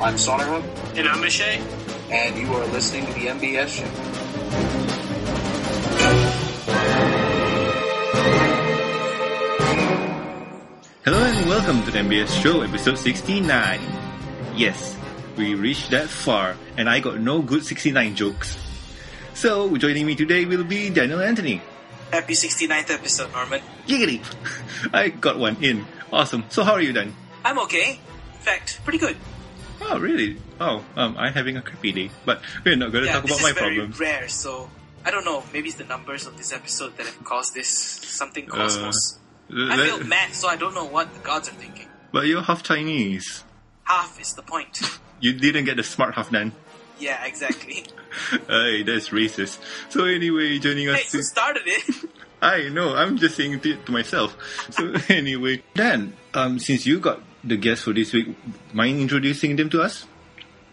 I'm Saunter Hoof, And I'm Michelle. and you are listening to the MBS show. Hello and welcome to the MBS Show, episode 69. Yes, we reached that far, and I got no good 69 jokes. So, joining me today will be Daniel Anthony. Happy 69th episode, Norman. Giggity! I got one in. Awesome. So, how are you, Dan? I'm okay. In fact, pretty good. Oh, really? Oh, um, I'm having a crappy day, but we're not going to yeah, talk this about is my very problems. rare, so I don't know. Maybe it's the numbers of this episode that have caused this something cosmos. I feel math, so I don't know what the gods are thinking. but you're half Chinese. Half is the point. You didn't get the smart half, Dan. yeah, exactly. Hey, that's racist. So anyway, joining us hey, who to- started it? I know. I'm just saying it to myself. So anyway, Dan, um, since you got the guest for this week, mind introducing them to us?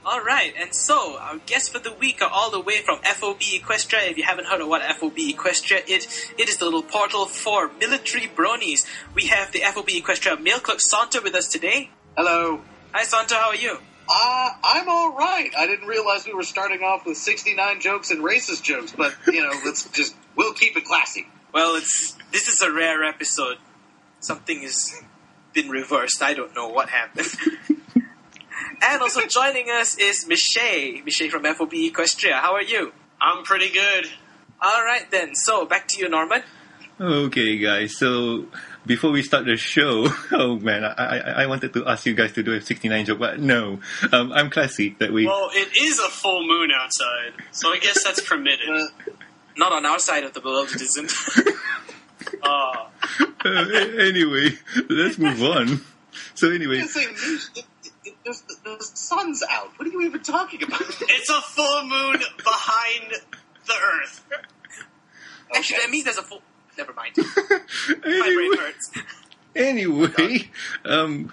All right, and so our guests for the week are all the way from FOB Equestria. If you haven't heard of what FOB Equestria is, it is the little portal for military bronies. We have the FOB Equestria mail clerk Santa with us today. Hello. Hi Santa, how are you? Uh, I'm all right. I didn't realize we were starting off with 69 jokes and racist jokes, but you know, let's just we'll keep it classy. Well, it's this is a rare episode. Something has been reversed. I don't know what happened. and also joining us is Michelle. Michelle from FOB Equestria. How are you? I'm pretty good. All right then. So back to you, Norman. Okay, guys. So before we start the show, oh man, I I, I wanted to ask you guys to do a 69 joke, but no, um, I'm classy that we. Well, it is a full moon outside, so I guess that's permitted. Uh, Not on our side of the world, it isn't. Uh, anyway, let's move on. So anyway, I'm saying, there's, there's, the sun's out. What are you even talking about? it's a full moon behind the Earth. Actually, that means there's a full. Never mind. My brain anyway, hurts. anyway, um,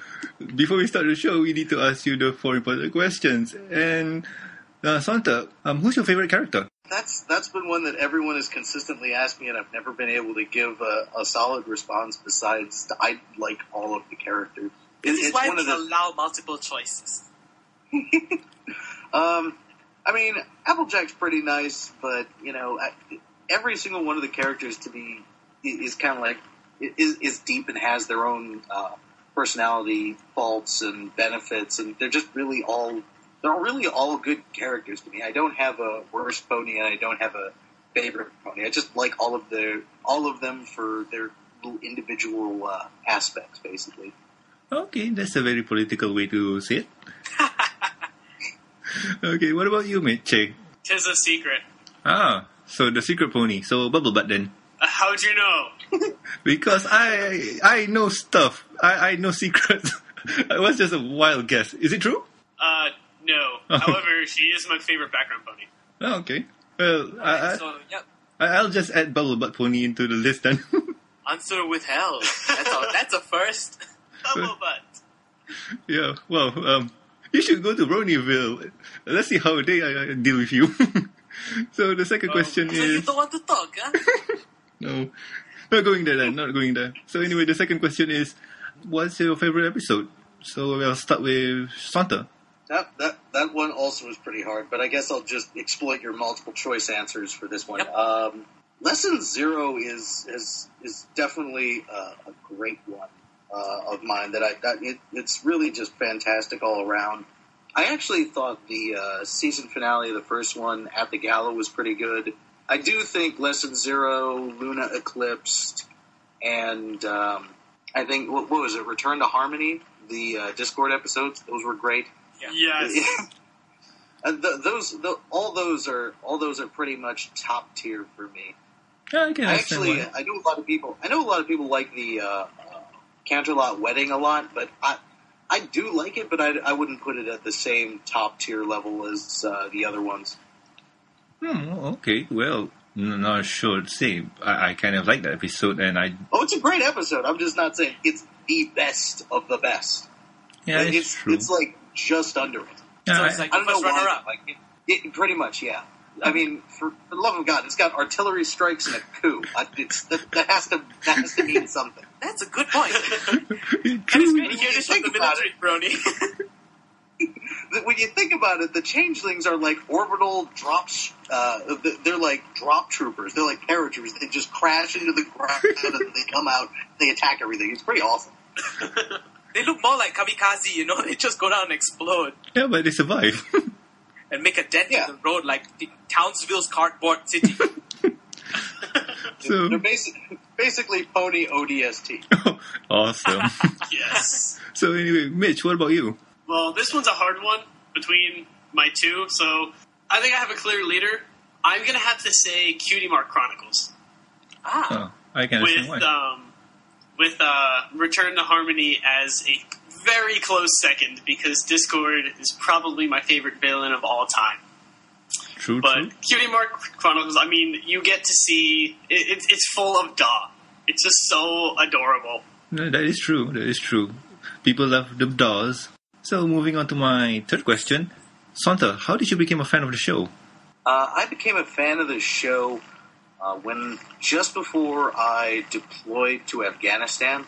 before we start the show, we need to ask you the four important questions. And uh, Santa, um, who's your favorite character? That's that's been one that everyone has consistently asked me, and I've never been able to give a, a solid response. Besides, I like all of the characters. This is it's why one we of the allow multiple choices. Um, I mean, Applejack's pretty nice, but you know, I, every single one of the characters to be is kind of like is, is deep and has their own uh, personality, faults, and benefits, and they're just really all they're really all good characters to me. I don't have a worst pony, and I don't have a favorite pony. I just like all of their all of them for their little individual uh, aspects, basically. Okay, that's a very political way to say it. okay, what about you, mate? Che? Tis a secret. Ah, so the secret pony. So bubble butt then. Uh, how'd you know? Because I I know stuff. I, I know secrets. it was just a wild guess. Is it true? Uh, no. However, she is my favorite background pony. Oh, okay. Well, I, I, so, yep. I- I'll just add bubble butt pony into the list then. Answer withheld. That's a, that's a first. Bubble butt. yeah. Well, um, you should go to Bronyville. Let's see how they uh, deal with you. so the second Oh. question So you is don't want to talk, huh? no, not going there. Then not going there. So anyway, the second question is, what's your favorite episode? So we'll start with Santa. That that that one also was pretty hard, but I guess I'll just exploit your multiple choice answers for this one. Yep. Um, Lesson Zero is is is definitely a, a great one uh, of mine. That I that it, it's really just fantastic all around. I actually thought the uh, season finale of the first one at the gala was pretty good. I do think Lesson Zero, Luna Eclipsed, and um, I think what, what was it? Return to Harmony, the uh, Discord episodes. Those were great. Yes. and th- those, the, all those are all those are pretty much top tier for me. Yeah, I can I actually, why. I know a lot of people. I know a lot of people like the uh, uh, Canterlot Wedding a lot, but I, I do like it, but I, I wouldn't put it at the same top tier level as uh, the other ones. Hmm, okay, well, n- not sure to say. I, I kind of like that episode, and I Oh, it's a great episode. I'm just not saying it's the best of the best. yeah, it's, it's true. it's like just under it. So I- it's like I don't know first runner why. up. Like it, it, pretty much, yeah. I mean, for, for the love of God, it's got artillery strikes and a coup. I, it's, that, that has to that has to mean something. That's a good point. and True. it's great to hear this from the Think about military, Brony. when you think about it, the changelings are like orbital drops. Uh, they're like drop troopers. They're like paratroopers. They just crash into the ground and they come out. They attack everything. It's pretty awesome. They look more like kamikaze, you know. They just go down and explode Yeah, but they survive. and make a dent Yeah. in the road like the Townsville's cardboard city. so They're basic, basically pony ODST. awesome. Yes. so anyway, Mitch, what about you? Well, this one's a hard one between my two, so I think I have a clear leader. I'm gonna have to say Cutie Mark Chronicles ah, Oh, I can understand with why. um, with uh, Return to Harmony as a very close second because Discord is probably my favorite villain of all time. True, But true. Cutie Mark Chronicles, I mean, you get to see it, it's it's full of daw. It's just so adorable. No, that is true. That is true. People love the dolls. So moving on to my third question, Santa, how did you become a fan of the show? Uh, I became a fan of the show uh, when just before I deployed to Afghanistan,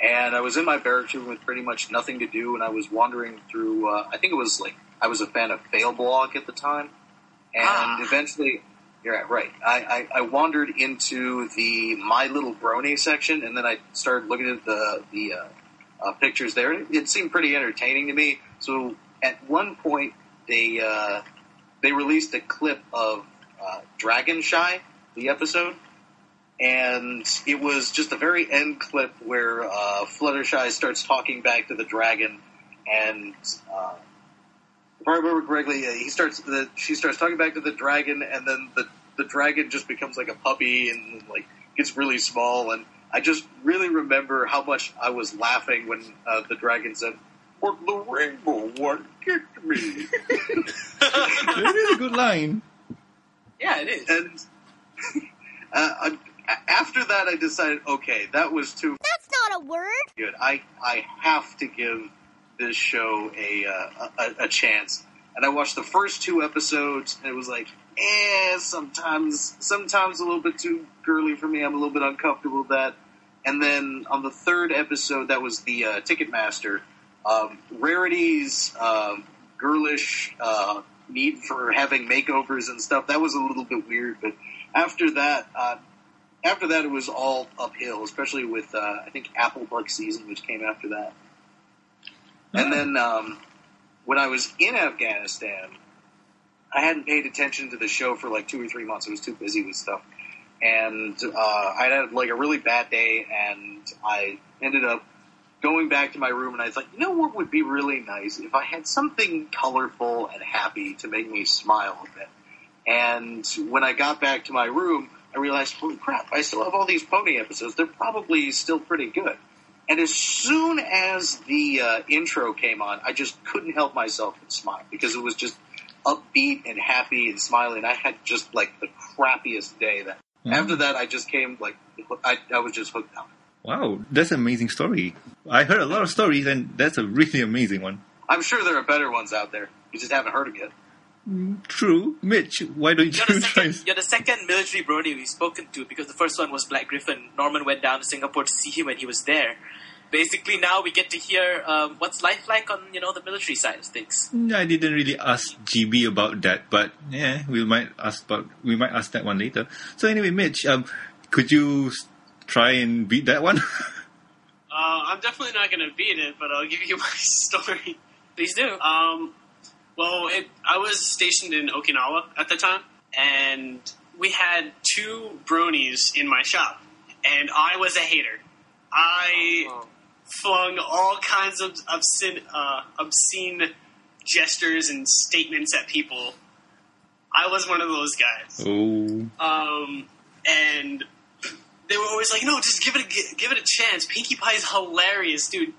and I was in my barracks room with pretty much nothing to do, and I was wandering through. Uh, I think it was like I was a fan of Fail Failblog at the time, and Ah. eventually, you're right. right. I, I, I wandered into the My Little Brony section, and then I started looking at the the uh, uh, pictures there. and It, it seemed pretty entertaining to me. So at one point, they uh, they released a clip of uh, Dragon Shy, the episode, and it was just a very end clip where uh, Fluttershy starts talking back to the dragon, and uh, if I remember correctly, uh, he starts the she starts talking back to the dragon, and then the the dragon just becomes like a puppy and like gets really small, and I just really remember how much I was laughing when uh, the dragon said. "For the rainbow one kicked me," that is a good line. yeah, it is. and uh, after that, I decided, okay, that was too That's not a word. good. I I have to give this show a uh, a, a chance. And I watched the first two episodes, and it was like, eh, sometimes sometimes a little bit too girly for me. I'm a little bit uncomfortable with that. And then on the third episode, that was the uh, Ticketmaster. Um, Rarity's um, girlish uh, need for having makeovers and stuff. That was a little bit weird, but after that, uh, after that, it was all uphill, especially with uh, I think Applebuck Season, which came after that. And then um, when I was in Afghanistan, I hadn't paid attention to the show for like two or three months. I was too busy with stuff, and uh, I had like a really bad day, and I ended up going back to my room, and I thought, you know what would be really nice if I had something colorful and happy to make me smile a bit. And when I got back to my room, I realized, holy crap, I still have all these pony episodes. They're probably still pretty good. And as soon as the uh, intro came on, I just couldn't help myself but smile because it was just upbeat and happy and smiling. I had just like the crappiest day. That Mhm. after that, I just came like I, I was just hooked on. Wow, that's an amazing story. I heard a lot of stories, and that's a really amazing one. I'm sure there are better ones out there. You just haven't heard them yet. True, Mitch. Why don't You're the, you try? second, you're the second military Brony we've spoken to because the first one was Black Griffin. Norman went down to Singapore to see him when he was there. Basically, now we get to hear um, what's life like on you know the military side of things. I didn't really ask GB about that, but yeah, we might ask about we might ask that one later. So anyway, Mitch, um, could you try and beat that one? Uh, I'm definitely not going to beat it, but I'll give you my story. Please do. Um, well, it, I was stationed in Okinawa at the time, and we had two bronies in my shop, and I was a hater. I Oh. flung all kinds of obscene, uh, obscene gestures and statements at people. I was one of those guys. oh, Um, and they were always like, "No, just give it a give it a chance." Pinkie Pie's hilarious, dude.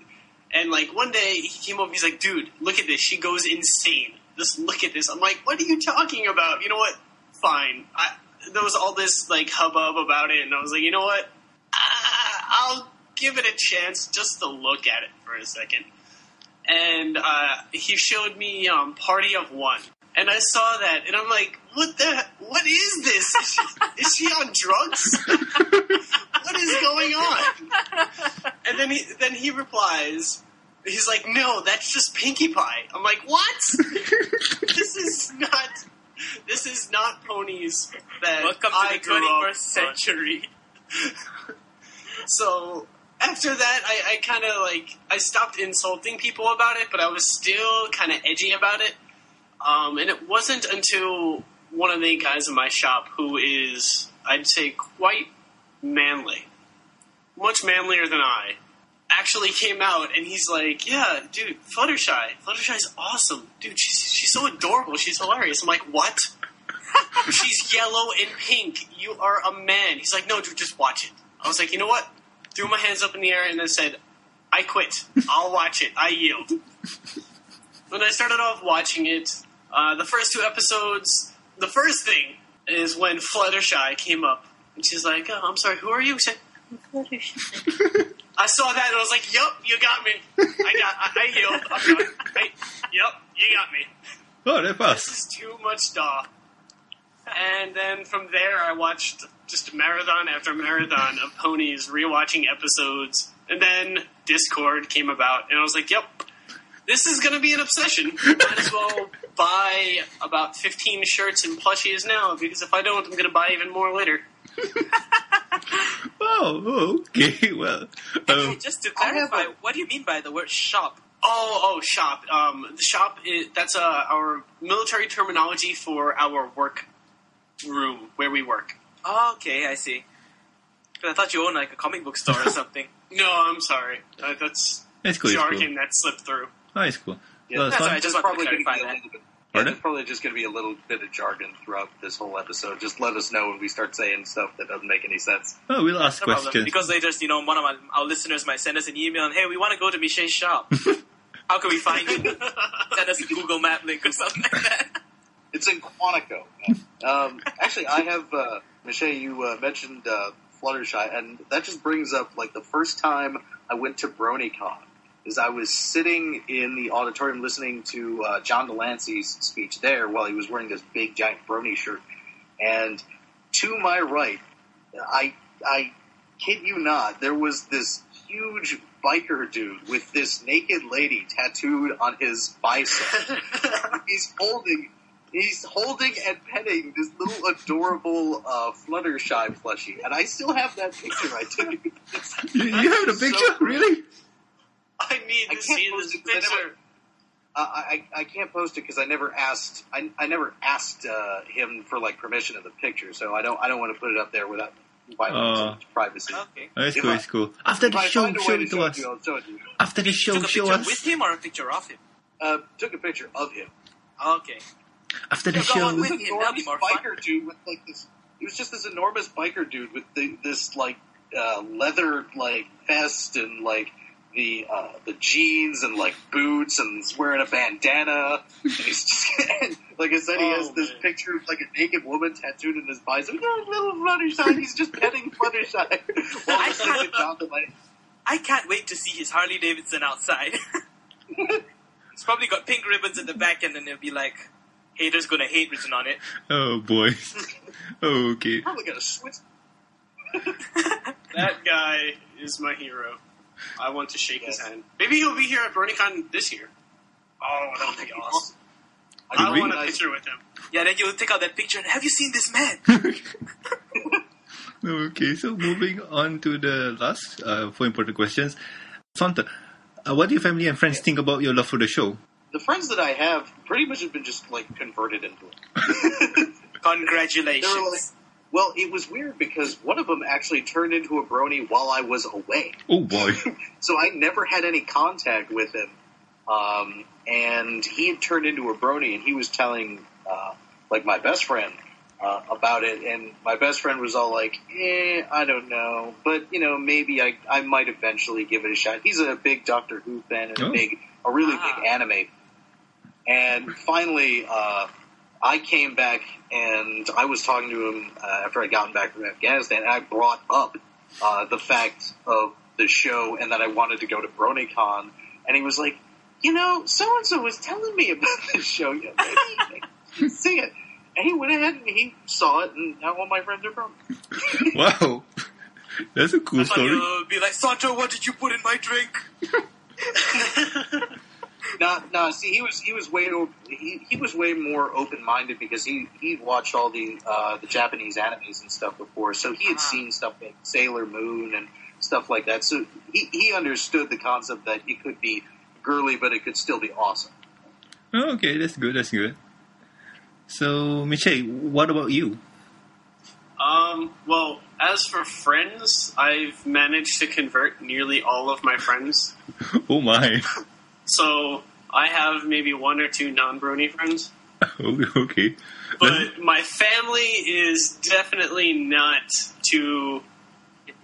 And like one day he came up, he's like, "Dude, look at this. She goes insane. Just look at this." I'm like, "What are you talking about?" You know what? Fine. I, there was all this like hubbub about it, and I was like, "You know what? Ah, I'll give it a chance just to look at it for a second. And uh, he showed me um, Party of One, and I saw that, and I'm like, "What the? What is this? Is she, is she on drugs? what is going on?" And then he then he replies, He's like, no, that's just Pinkie Pie. I'm like, what? this is not. This is not ponies that Welcome to I the grew up 21st century. So after that, I, I kind of like I stopped insulting people about it, but I was still kind of edgy about it. Um, and it wasn't until one of the guys in my shop, who is I'd say quite manly, much manlier than I, actually came out and he's like, "Yeah, dude, Fluttershy, Fluttershy's awesome, dude. She's she's so adorable. She's hilarious." I'm like, "What?" She's yellow and pink. You are a man. He's like, no, dude, just watch it. I was like, you know what? Threw my hands up in the air and then said, I quit. I'll watch it. I yield. When I started off watching it, uh, the first two episodes, the first thing is when Fluttershy came up. And she's like, oh, I'm sorry, who are you? She said, "I'm Fluttershy. I saw that and I was like, yep, you got me. I got, I, I yield. I'm done. I, yep, you got me Oh, that this is too much Daw. And then from there, I watched just marathon after marathon of ponies rewatching episodes. And then Discord came about, and I was like, yep, this is going to be an obsession. Might as well buy about 15 shirts and plushies now, because if I don't, I'm going to buy even more later. Oh, oh, okay. Well, um, just to I clarify, a- what do you mean by the word shop? Oh, oh, shop. Um, the shop is that's uh, our military terminology for our work room where we work. Oh, okay, I see. 'Cause I thought you owned like a comic book store or something. No, I'm sorry. Uh, that's it's cool. It's jargon cool. that slipped through. Oh, it's cool. Yeah, Well, it's That's fun. all right, just There's to probably going to be clarify a that. little bit. Yeah, Pardon? there's probably just going to be a little bit of jargon throughout this whole episode. Just let us know when we start saying stuff that doesn't make any sense. Oh, we'll ask No problem. questions. Because later, you know, one of my, our listeners might send us an email and, hey, we want to go to Michelle's shop. How can we find you? send us a Google Map link or something like that. It's in Quantico. um, actually, I have uh, Michelle. You uh, mentioned uh, Fluttershy, and that just brings up like the first time I went to BronyCon. Is I was sitting in the auditorium listening to uh, John de Lancie's speech there while he was wearing this big giant Brony shirt, and to my right, I I kid you not, there was this huge biker dude with this naked lady tattooed on his bicep. he's holding he's holding and petting this little adorable uh, Fluttershy plushie, and I still have that picture I took. You, you have the so picture, cool. really? I need to can't see post this it 'cause I never- I I can't post it because I never asked I, I never asked uh, him for like permission of the picture, so I don't I don't want to put it up there without violating Uh. privacy. Okay. Oh, it's If cool. I- It's cool. After the show, show way to it to us. you, show it to you. After the show, show us. with him or a picture of him? Uh, took a picture of him. Okay. After the show. on with this him, that'd be enormous more fun. biker dude with like this. He was just this enormous biker dude with the, this like uh, leather like vest and like the uh, the jeans and like boots and he's wearing a bandana. And he's just like I said, he has Oh, this man. picture of like a naked woman tattooed in his bicep. Oh, little Fluttershy. He's just petting Fluttershy. While I listening to can't- John DeLay. I can't wait to see his Harley Davidson outside. it's probably got pink ribbons at the back, and then it'll be like, haters gonna hate written on it. Oh boy. oh, okay. Probably got a switch. That guy is my hero. I want to shake his hand. Maybe he'll be here at BronyCon this year. Oh, that would be awesome. I I we- want a recognize- picture with him. Yeah, then you'll take out that picture and have you seen this man? okay, so moving on to the last uh, four important questions. Santa, uh, what do your family and friends think about your love for the show? The friends that I have pretty much have been just like converted into it. Congratulations. They were like, well, it was weird because one of them actually turned into a brony while I was away. Oh boy. So I never had any contact with him. Um, and he had turned into a brony and he was telling, uh, like my best friend, uh, about it. And my best friend was all like, eh, I don't know. But, you know, maybe I, I might eventually give it a shot. He's a big Doctor Who fan and Oh. a big, a really Ah. big anime. And finally, uh, I came back and I was talking to him uh, after I gotten back from Afghanistan. And I brought up uh, the fact of the show and that I wanted to go to BronyCon. And he was like, you know, so and so was telling me about this show. You know, maybe you should see it. And he went ahead and he saw it, and now all my friends are from. wow. That's a cool I thought story. you'll be like, Santo, what did you put in my drink? No, no. See, he was he was way he, he was way more open minded because he he watched all the uh, the Japanese animes and stuff before, so he had Ah. seen stuff like Sailor Moon and stuff like that. So he he understood the concept that it could be girly, but it could still be awesome. Oh, okay, that's good. That's good. So, Michelle, what about you? Um, well, as for friends, I've managed to convert nearly all of my friends. Oh my. So I have maybe one or two non-brony friends. Okay. But my family is definitely not too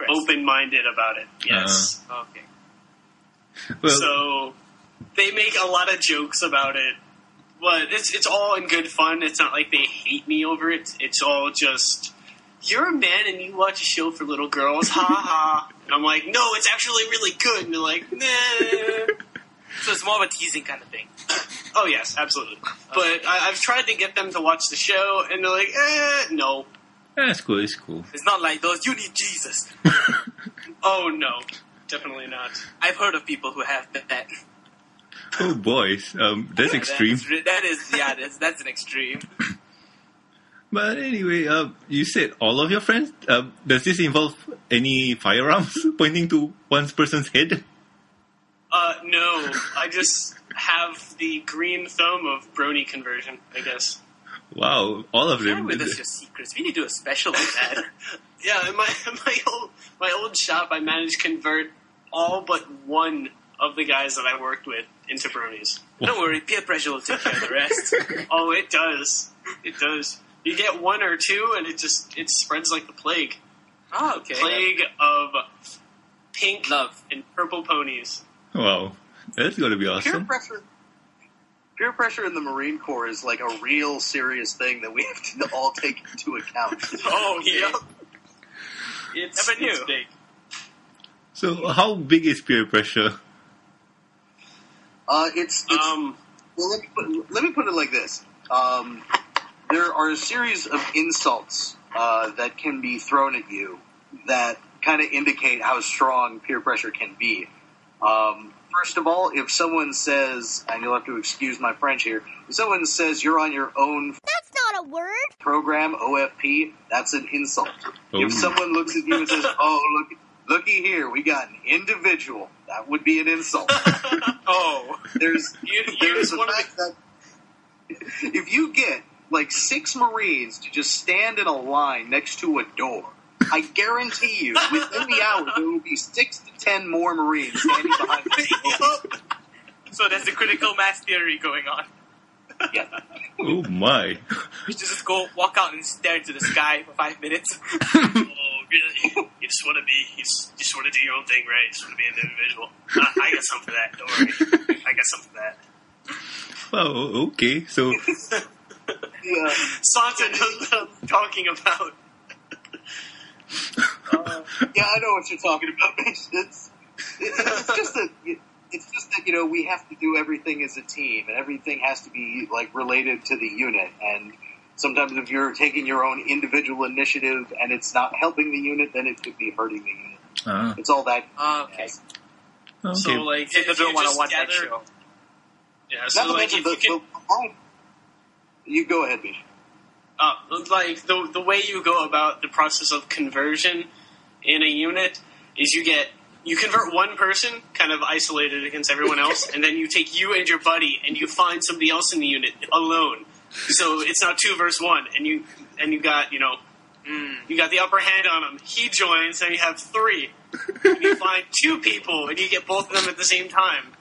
open-minded about it. Uh-huh. Yes. Okay. Well, so they make a lot of jokes about it. But it's it's all in good fun. It's not like they hate me over it. It's all just you're a man and you watch a show for little girls, ha ha. And I'm like, no, it's actually really good. And they're like, nah. So it's more of a teasing kind of thing. Oh yes, absolutely. But I, I've tried to get them to watch the show, and they're like, eh, no. that's cool. It's cool. It's not like those, you need Jesus. Oh no, definitely not. I've heard of people who have that. Oh, boys. Um, that's extreme. That is, that is yeah, that's, that's an extreme. But anyway, uh, you said all of your friends. Uh, does this involve any firearms pointing to one person's head? Uh, no, I just have the green thumb of brony conversion, I guess. Wow, all of Share them. with us your secrets. We need to do a special like that. Yeah, in my my old my old shop, I managed to convert all but one of the guys that I worked with into bronies. Don't worry, peer pressure will take care of the rest. Oh, it does. It does. You get one or two, and it just it spreads like the plague. Oh, okay. Plague of pink Love. and purple ponies. Wow, that's gonna be awesome. Peer awesome. pressure. Peer pressure in the Marine Corps is like a real serious thing that we have to all take into account. Oh, yeah, Yep. It's, Never knew. it's big. So, how big is peer pressure? Uh, it's, it's Um, Well, let me put, let me put it like this. Um, there are a series of insults uh, that can be thrown at you that kind of indicate how strong peer pressure can be. Um, first of all, if someone says, and you'll have to excuse my French here, if someone says you're on your own That's not a word. program, OFP, that's an insult. Oh. If someone looks at you and says, "Oh, look, looky here, we got an individual," that would be an insult. Oh. There's You- you there's just the fact that if you get like six Marines to just stand in a line next to a door, I guarantee you, within the hour, there will be six to ten more Marines standing behind me. So there's a critical mass theory going on. Yeah. Oh my! You just go walk out and stare into the sky for five minutes. oh, really? You just want to be, you just, just want to do your own thing, right? You just want to be an individual. I, I got some for that. Don't worry. I got some for that. Wow. Okay. So, Yeah. Santa knows what I'm talking about. Uh, yeah, I know what you're talking about. It's, it's, it's just that it's just that you know we have to do everything as a team, and everything has to be like related to the unit. And sometimes if you're taking your own individual initiative and it's not helping the unit, then it could be hurting the unit. ah, It's all that. Ah, okay. okay. So, like, People if don't you want to just watch that show. Yeah, so to like, if the, you can, the line- You go ahead, Bish. Uh, like the the way you go about the process of conversion in a unit is you get you convert one person, kind of isolated against everyone else, and then you take you and your buddy and you find somebody else in the unit alone. So it's not two versus one, and you and you got you know Mm. you got the upper hand on him. He joins, and you have three. And you find two people, and you get both of them at the same time.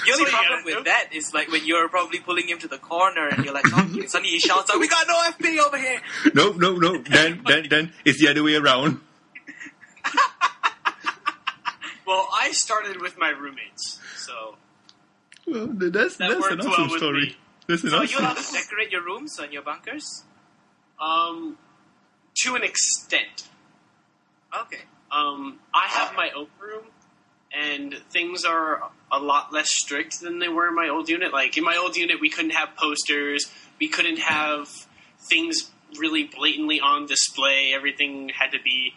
The only So, problem yeah, with that is like when you're probably pulling him to the corner and you're like talking, suddenly he shouts out, "We got no FP over here!" no, no, no. Then, then, then it's the other way around. Well, I started with my roommates, so Well, that's That that's an worked well awesome story. me. That's an So are you awesome. allowed to decorate your rooms and your bunkers? um, to an extent. Okay. Um, I have my own room, and things are a lot less strict than they were in my old unit. Like in my old unit, we couldn't have posters, we couldn't have things really blatantly on display. Everything had to be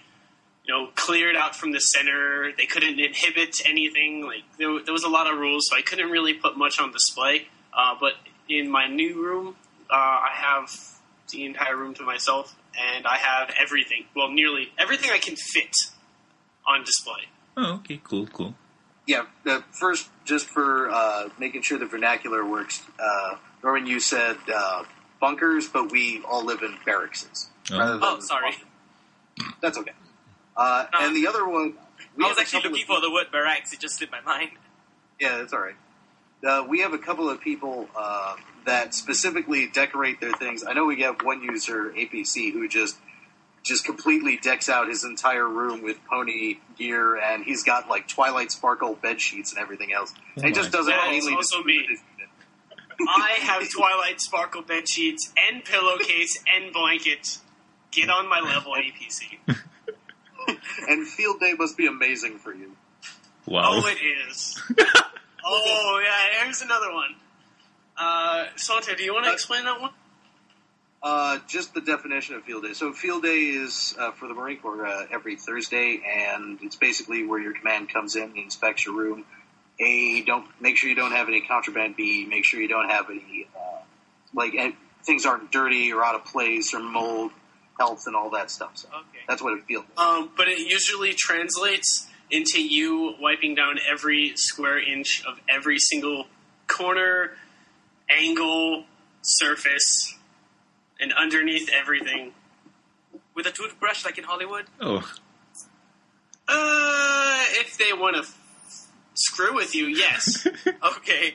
you know, cleared out from the center. They couldn't inhibit anything. Like there, there was a lot of rules, so I couldn't really put much on display. Uh, but in my new room, uh, I have the entire room to myself, and I have everything. Well, nearly everything I can fit on display. Oh, okay, cool, cool. Yeah, the first, just for uh, making sure the vernacular works, uh, Norman, you said uh, bunkers, but we all live in barracks. Oh. Oh, sorry. bunkers. That's okay. Uh, No. and the other one, we I was actually looking of- for the word barracks. It just slipped my mind. Yeah, that's all right. Uh, we have a couple of people uh, that specifically decorate their things. I know we have one user, APC, who just just completely decks out his entire room with pony gear, and he's got like Twilight Sparkle bed sheets and everything else. and he Oh just doesn't God. mainly That's also me. I have Twilight Sparkle bed sheets and pillowcase and blanket. Get on my level, APC. And field day must be amazing for you. Wow. Oh, it is. oh, yeah, here's another one. Uh, Santa, do you want to explain that one? Uh, just the definition of field day. So field day is uh, for the Marine Corps uh, every Thursday, and it's basically where your command comes in and inspects your room. A, don't make sure you don't have any contraband. B, make sure you don't have any uh, like things aren't dirty or out of place or mold, health, and all that stuff. So Okay. that's what it feels. Um, but it usually translates into you wiping down every square inch of every single corner, angle, surface, and underneath everything. With a toothbrush, like in Hollywood. Oh, Uh, if they want to f- screw with you, yes. Okay.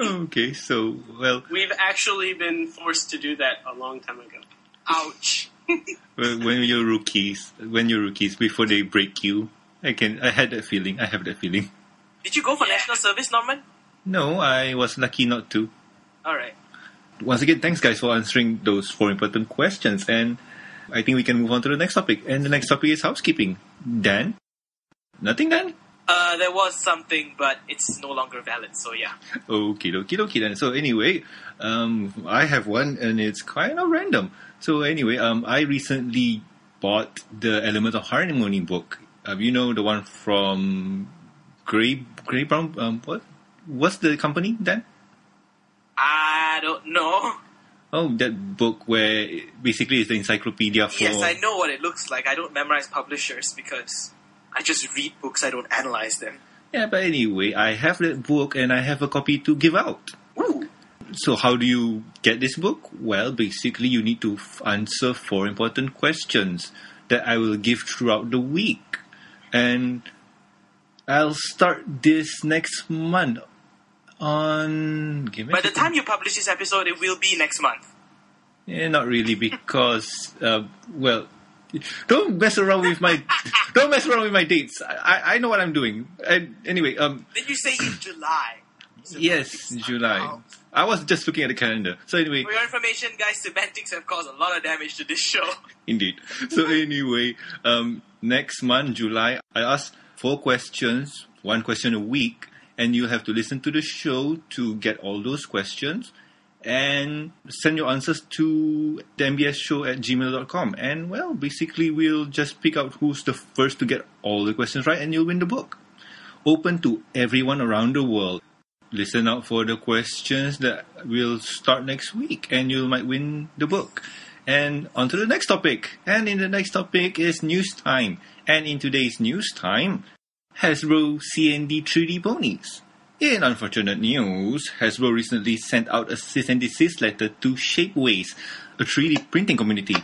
okay. So, well, We've actually been forced to do that a long time ago. Ouch. well, when you're rookies, when you're rookies, before they break you, I can. I had that feeling. I have that feeling. Did you go for Yeah. national service, Norman? No, I was lucky not to. All right. Once again, thanks guys for answering those four important questions, and I think we can move on to the next topic. And the next topic is housekeeping. Dan, nothing, Dan. Uh, there was something, but it's no longer valid. So yeah. Okay, dokie, dokie then. So anyway, um, I have one and it's kind of random. So anyway, um, I recently bought the Element of Harmony book. Um, you know the one from Gray Gray Brown. Um, what? What's the company then? I don't know. Oh, that book where basically it's the encyclopedia for. Yes, I know what it looks like. I don't memorize publishers because I just read books. I don't analyze them. Yeah, but anyway, I have that book and I have a copy to give out. Ooh. So how do you get this book? Well, basically you need to f- answer four important questions that I will give throughout the week. And I'll start this next month on... Give me By the time you publish this episode, it will be next month. Yeah, not really because, uh, well, don't mess around with my, don't mess around with my dates. I, I- I know what I'm doing. And anyway, um, Then you say in July. Yes, July. I was just looking at the calendar. So anyway, For your information, guys, semantics have caused a lot of damage to this show. Indeed. So anyway, um, next month, July, I ask four questions, one question a week, and you have to listen to the show to get all those questions and send your answers to the MBS show at gmail.com. And well, basically we'll just pick out who's the first to get all the questions right and you'll win the book. Open to everyone around the world. Listen out for the questions that will start next week and you might win the book. And on to the next topic. And in the next topic is news time. And in today's news time, Hasbro C&D 3D ponies. In unfortunate news, Hasbro recently sent out a cease and desist letter to Shapeways, a 3D printing community,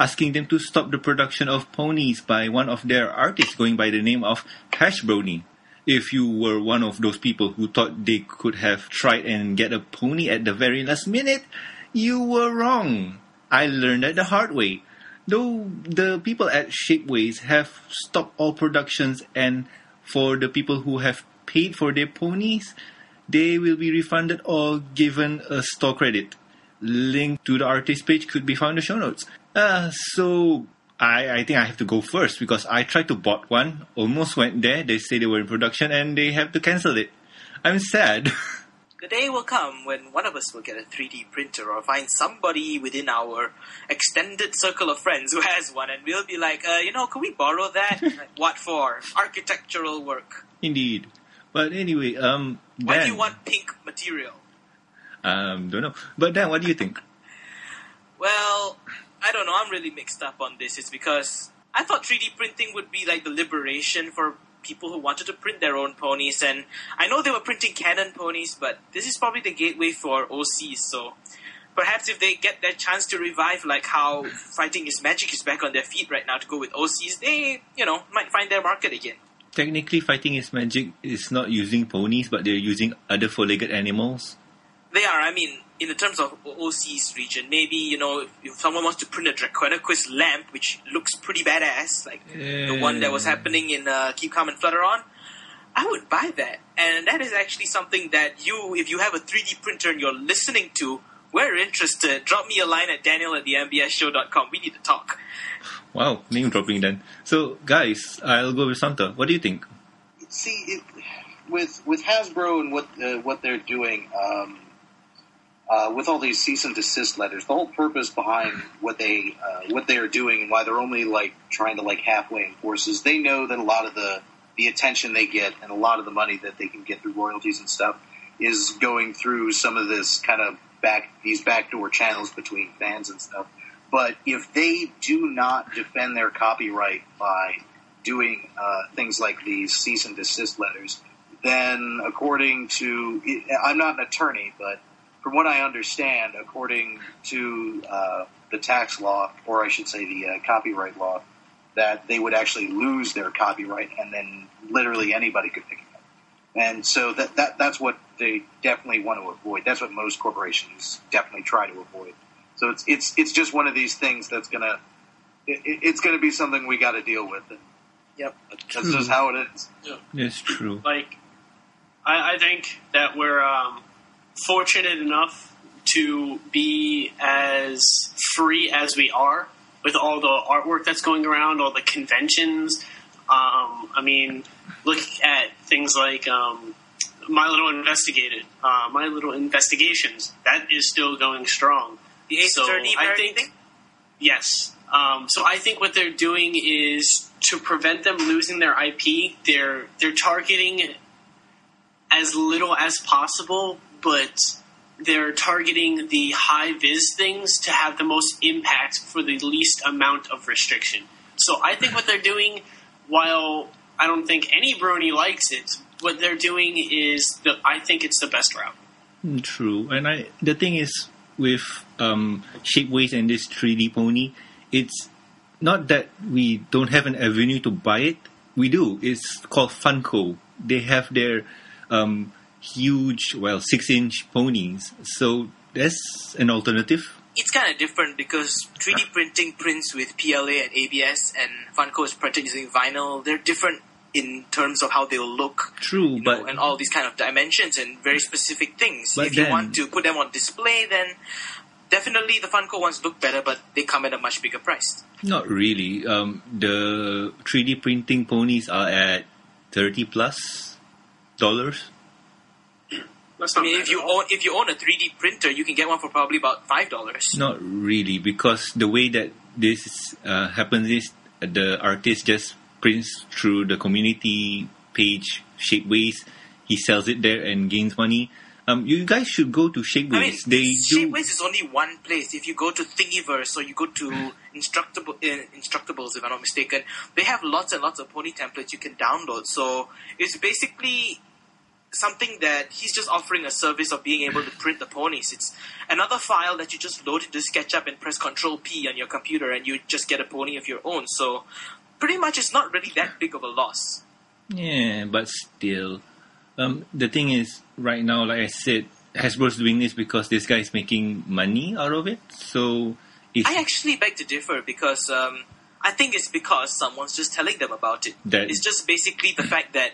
asking them to stop the production of ponies by one of their artists going by the name of Hashbrony. If you were one of those people who thought they could have tried and get a pony at the very last minute, you were wrong. I learned that the hard way. Though the people at Shapeways have stopped all productions and for the people who have paid for their ponies, they will be refunded or given a store credit. Link to the artist page could be found in the show notes. Uh, so I, I think I have to go first because I tried to bought one, almost went there. They say they were in production and they have to cancel it. I'm sad. the day will come when one of us will get a 3D printer or find somebody within our extended circle of friends who has one, and we'll be like, uh, you know, can we borrow that? Like, what for? Architectural work. Indeed. But anyway, um, Why do you want pink material? um, don't know. But Dan, what do you think? Well, I don't know. I'm really mixed up on this. It's because I thought 3D printing would be like the liberation for people who wanted to print their own ponies, and I know they were printing Canon ponies, but this is probably the gateway for OCs. So perhaps if they get their chance to revive, like how Fighting is Magic is back on their feet right now to go with OCs, they you know might find their market again. Technically, fighting is magic is not using ponies, but they're using other four-legged animals. They are. I mean, in the terms of OC's region, maybe you know if someone wants to print a Draconequus lamp, which looks pretty badass, like the one that was happening in uh, Keep Calm and Flutter On, I would buy that. And that is actually something that you, if you have a 3D printer and you're listening to, we're interested. Drop me a line at daniel at the mbsshow.com. We need to talk. Wow, name dropping then. So, guys, I'll go with Santa. What do you think? see it, with with Hasbro and what uh, what they're doing um, uh, with all these cease and desist letters. The whole purpose behind what they uh, what they are doing and why they're only like trying to like halfway enforce is they know that a lot of the the attention they get and a lot of the money that they can get through royalties and stuff is going through some of this kind of back these backdoor channels between fans and stuff. But if they do not defend their copyright by doing uh, things like these cease and desist letters, then according to I'm not an attorney, but from what I understand, according to uh, the tax law, or I should say the uh, copyright law, that they would actually lose their copyright, and then literally anybody could pick it up. And so that, that that's what they definitely want to avoid. That's what most corporations definitely try to avoid. So it's it's it's just one of these things that's gonna it, it- it's gonna be something we got to deal with. And Yep. That's just how it is. That's true. like I, I think that we're um, fortunate enough to be as free as we are with all the artwork that's going around, all the conventions. Um, I mean, look at things like um, My Little Investigated, uh, My Little Investigations. That is still going strong. The So, I think-? Yes. Um, so I think what they're doing is to prevent them losing their IP. They're they're targeting as little as possible, but they're targeting the high vis things to have the most impact for the least amount of restriction. So I think what they're doing, while I don't think any Brony likes it, what they're doing is the I think it's the best route. Mm, True, and I the thing is with um, Shapeways and this 3D pony, it's not that we don't have an avenue to buy it. We do. It's called Funko. They have their um, huge, well, six-inch ponies. So that's an alternative. It's kind of different because 3D printing prints with PLA and ABS, and Funko is printed using vinyl. They're different in terms of how they'll look, True, you know, but and all these kind of dimensions and very specific things. If you want to put them on display, then definitely the Funko ones look better, but they come at a much bigger price. not really. Um, the 3D printing ponies are at thirty plus dollars. That's I mean, if you own if you own a 3D printer, you can get one for probably about five dollars. Not really, because the way that this uh, happens is the artist just prints through the community page Shapeways. He sells it there and gains money. Um, you guys should go to Shapeways. I mean, they do. Shapeways is only one place. If you go to Thingiverse or you go to Instructable, uh, Instructables, if I'm not mistaken, they have lots and lots of pony templates you can download. So it's basically something that he's just offering a service of being able to print the ponies. It's another file that you just load into SketchUp and press Control P on your computer, and you just get a pony of your own. So pretty much, it's not really that big of a loss. Yeah, but still, um, the thing is, right now, like I said, Hasbro's doing this because this guy is making money out of it. So, I actually beg to differ because um, I think it's because someone's just telling them about it. That- it's just basically the fact that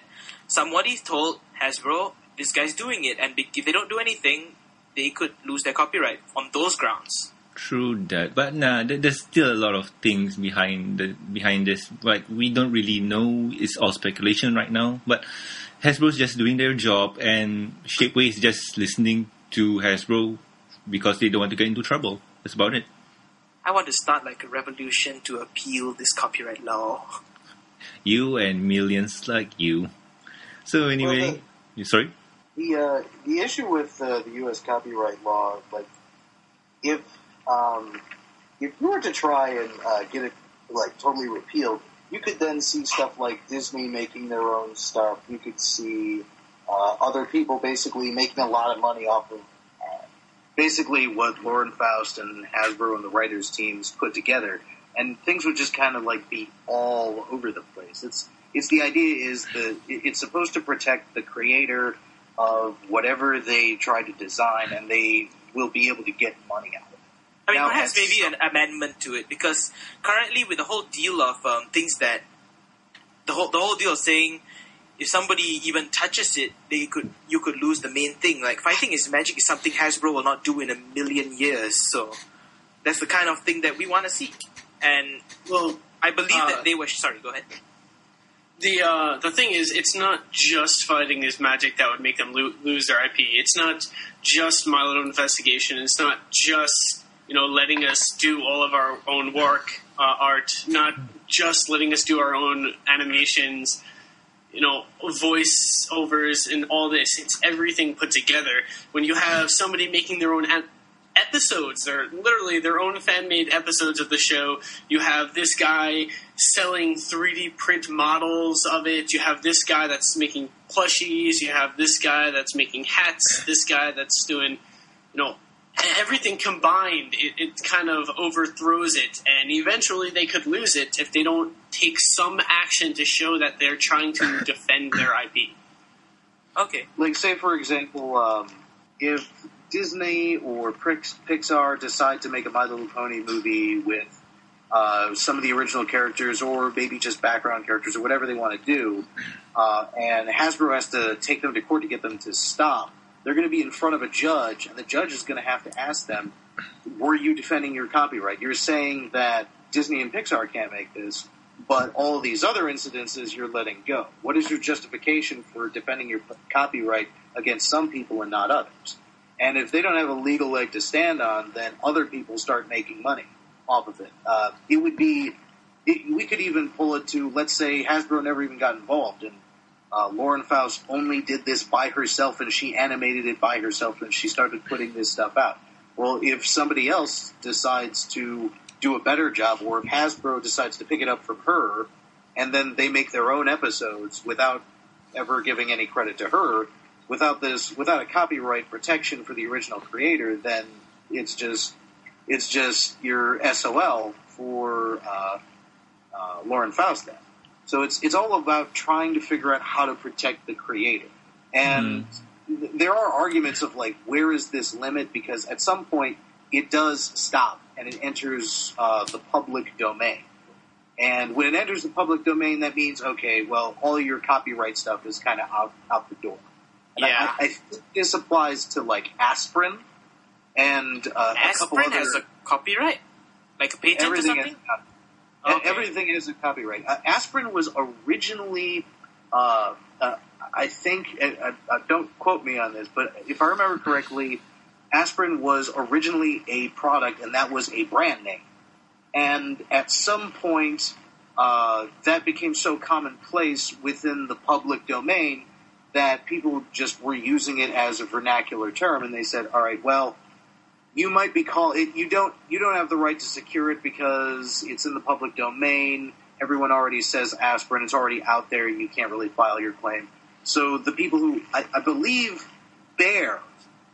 somebody told Hasbro this guy's doing it, and if they don't do anything, they could lose their copyright on those grounds. True that, but nah, there- there's still a lot of things behind the behind this. Like we don't really know; it's all speculation right now. But Hasbro's just doing their job, and Shapeway is just listening to Hasbro because they don't want to get into trouble. That's about it. I want to start like a revolution to appeal this copyright law. You and millions like you. So anyway, Well, you sorry. The uh, the issue with uh, the U.S. copyright law, like if um, if you were to try and uh, get it like totally repealed, you could then see stuff like Disney making their own stuff. You could see uh, other people basically making a lot of money off of uh, basically what Lauren Faust and Hasbro and the writers teams put together, and things would just kind of like be all over the place. It's it's the idea is that it's supposed to protect the creator of whatever they try to design, and they will be able to get money out of it. I mean, Now, perhaps maybe an amendment to it because currently with the whole deal of um, things that the whole the whole deal of saying if somebody even touches it, they could you could lose the main thing. Like fighting is magic is something Hasbro will not do in a million years. So that's the kind of thing that we want to see. And Well, I believe Uh, that they were sorry. Go ahead. The uh, the thing is, it's not just fighting is magic that would make them lo- lose their IP. It's not just My Little Investigation. It's not just you know letting us do all of our own work, uh, art. Not just letting us do our own animations. You know, voice overs and all this. It's everything put together. When you have somebody making their own episodes. They're literally their own fan made episodes of the show. You have this guy selling 3D print models of it. You have this guy that's making plushies. You have this guy that's making hats. This guy that's doing, you know, everything combined. It, it kind of overthrows it, and eventually they could lose it if they don't take some action to show that they're trying to defend their IP. Okay. like say for example, um, if Disney or Pixar decide to make a My Little Pony movie with uh, some of the original characters, or maybe just background characters, or whatever they want to do, uh, and Hasbro has to take them to court to get them to stop, they're going to be in front of a judge, and the judge is going to have to ask them, "Were you defending your copyright? You're saying that Disney and Pixar can't make this." But all these other incidences you're letting go. What is your justification for defending your copyright against some people and not others? And if they don't have a legal leg to stand on, then other people start making money off of it. Uh, it would be, it, we could even pull it to, let's say Hasbro never even got involved and uh, Lauren Faust only did this by herself and she animated it by herself and she started putting this stuff out. Well, if somebody else decides to do a better job or if Hasbro decides to pick it up from her and then they make their own episodes without ever giving any credit to her, without this, without a copyright protection for the original creator, then it's just, it's just your SOL for uh, uh, Lauren Faust. So it's it's all about trying to figure out how to protect the creator, and th- there are arguments of like where is this limit because at some point it does stop and it enters uh, the public domain. And when it enters the public domain, that means okay, well, all your copyright stuff is kind of out out the door. And I- Yeah. I, I think this applies to like aspirin and uh, a couple Aspirin other. has a copyright, like a patent or everything something. is a, Okay. everything is a copyright. Uh, aspirin was originally, uh, uh, I think, uh, uh, don't quote me on this, but if I remember correctly, aspirin was originally a product, and that was a brand name. And at some point, uh, that became so commonplace within the public domain that people just were using it as a vernacular term, and they said, "All right, well." you might be called it, you don't you don't have the right to secure it because it's in the public domain everyone already says aspirin it's already out there you can't really file your claim so the people who i, I believe Bayer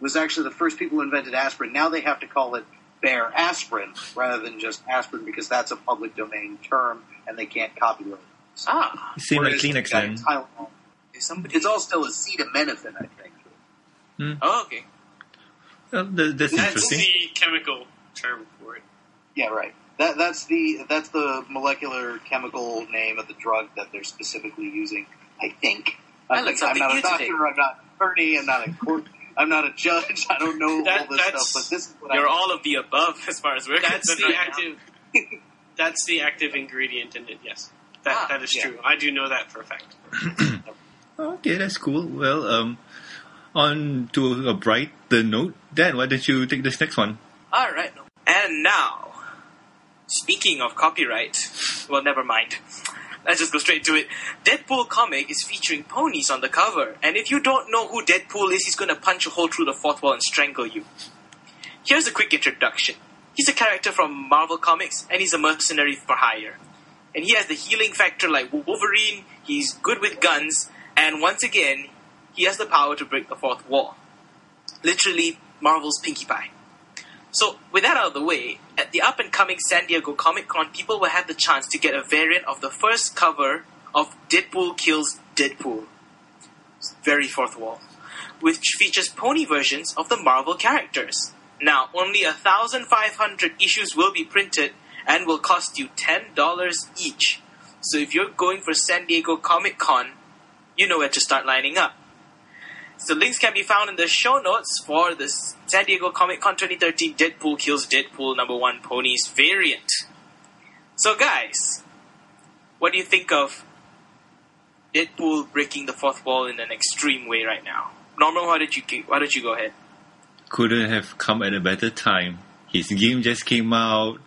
was actually the first people who invented aspirin now they have to call it Bayer aspirin rather than just aspirin because that's a public domain term and they can't copyright it. Ah, Same like Kleenex the then. Tylenol- is somebody? it's all still acetaminophen i think oh, okay. Well, th- that's That's interesting. the chemical term for it. Yeah, right. That that's the that's the molecular chemical name of the drug that they're specifically using. I think. I I think I'm something not a doctor. today. I'm not an attorney. I'm not a court. I'm not a judge. I don't know That- all this stuff. But this is what You're I. all of the above as far as we're That's concerned the right active. That's the active ingredient in it. Yes, that Ah, that is yeah. true. I do know that for a fact. Okay, that's cool. Well, um, on to a brighter note, Dan, why don't you take this next one? Alright. And now, speaking of copyright, well, never mind. Let's just go straight to it. Deadpool comic is featuring ponies on the cover, and if you don't know who Deadpool is, he's gonna punch a hole through the fourth wall and strangle you. Here's a quick introduction. He's a character from Marvel Comics, and he's a mercenary for hire. And he has the healing factor like Wolverine, he's good with guns, and once again, he has the power to break the fourth wall. Literally, Marvel's Pinkie Pie. So, with that out of the way, at the up and coming San Diego Comic Con, people will have the chance to get a variant of the first cover of Deadpool Kills Deadpool. Very fourth wall. Which features pony versions of the Marvel characters. Now, only 1,500 issues will be printed and will cost you $10 each. So if you're going for San Diego Comic Con, you know where to start lining up. So links can be found in the show notes for the San Diego Comic Con 2013 Deadpool Kills Deadpool number one ponies variant. So guys, what do you think of Deadpool breaking the fourth wall in an extreme way right now? Norman, why did you why did you go ahead? Couldn't have come at a better time. His game just came out.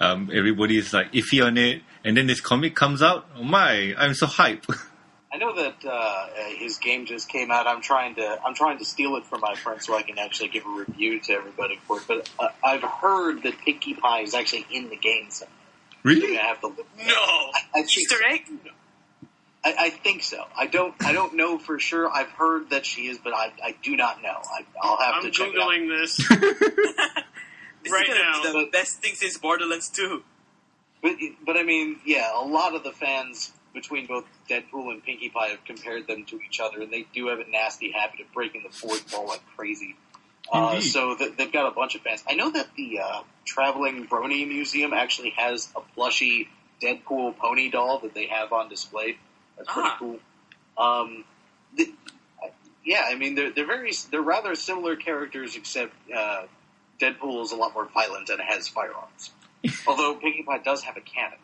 Um, everybody is like iffy on it, and then this comic comes out. Oh my! I'm so hype. I know that uh, his game just came out. I'm trying to I'm trying to steal it from my friend so I can actually give a review to everybody for it. But uh, I've heard that Pinkie Pie is actually in the game. So I'm really? gonna have to look. No. I, I think, Easter egg? I, I think so. I don't I don't know for sure. I've heard that she is, but I, I do not know. I, I'll have I'm to check it out. googling this. This Right is now. be the best thing since Borderlands 2. But, but I mean, yeah, a lot of the fans between both Deadpool and Pinkie Pie have compared them to each other, and they do have a nasty habit of breaking the fourth wall like crazy. Uh, so th- they've got a bunch of fans. I know that the uh, traveling Brony Museum actually has a plushy Deadpool pony doll that they have on display. That's pretty Ah. cool. Um, the, yeah, I mean they're they're very they're rather similar characters, except uh, Deadpool is a lot more violent and has firearms. Although Pinkie Pie does have a cannon.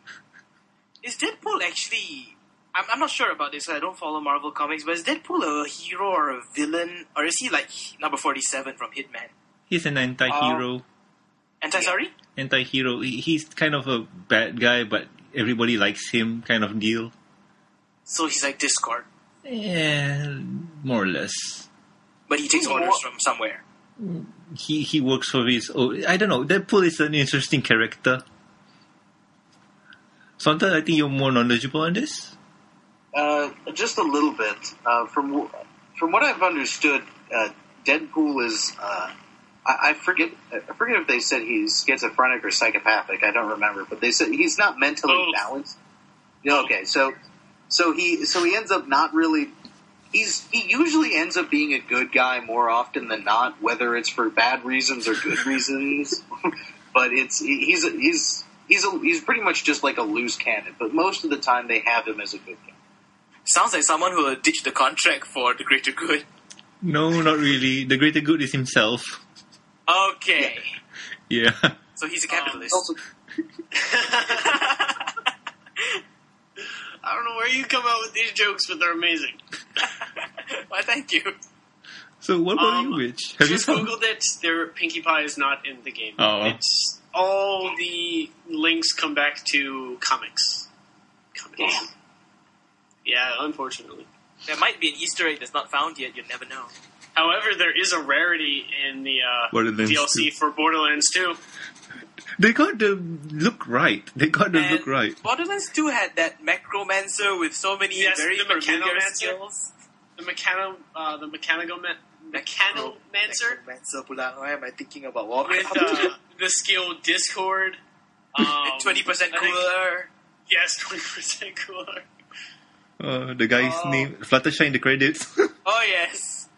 Is Deadpool actually. I'm, I'm not sure about this, I don't follow Marvel Comics, but is Deadpool a hero or a villain? Or is he like number 47 from Hitman? He's an anti-hero. Oh. Anti, sorry? Anti-hero. He's kind of a bad guy, but everybody likes him, kind of deal. So he's like Discord. Yeah, more or less. But he takes orders more- from somewhere. He he works for his. Oh, I don't know. Deadpool is an interesting character. Sonta, I think you're more knowledgeable on this. Uh, just a little bit. Uh, from from what I've understood, uh, Deadpool is. Uh, I, I forget. I forget if they said he's schizophrenic or psychopathic. I don't remember, but they said he's not mentally Both. balanced. Okay, so so he so he ends up not really. He's he usually ends up being a good guy more often than not, whether it's for bad reasons or good reasons. but it's he's he's he's a, he's pretty much just like a loose cannon. But most of the time, they have him as a good guy. Sounds like someone who will ditch the contract for the greater good. No, not really. The greater good is himself. Okay. Yeah. So he's a capitalist. Also, I don't know where you come out with these jokes, but they're amazing. Why, thank you. So what about Um, you, Rich? Have you Just found? googled it. Their Pinkie Pie is not in the game. Oh. It's all the links come back to comics. Comics. Yeah, unfortunately. There might be an Easter egg that's not found yet, you never know. However, there is a rarity in the uh, DLC 2. for Borderlands 2. They got the look right. They got the And look right. Borderlands 2 had that Mechromancer with so many Yes, very the familiar skills. The mechano, uh, the mechanical man, mechanomancer Mechromancer pula. Why am I thinking about with uh, the skill Discord. Um, 20% I think- cooler. Yes, twenty percent cooler. Uh, the guy's Oh. name Fluttershy in the credits. Oh, yes.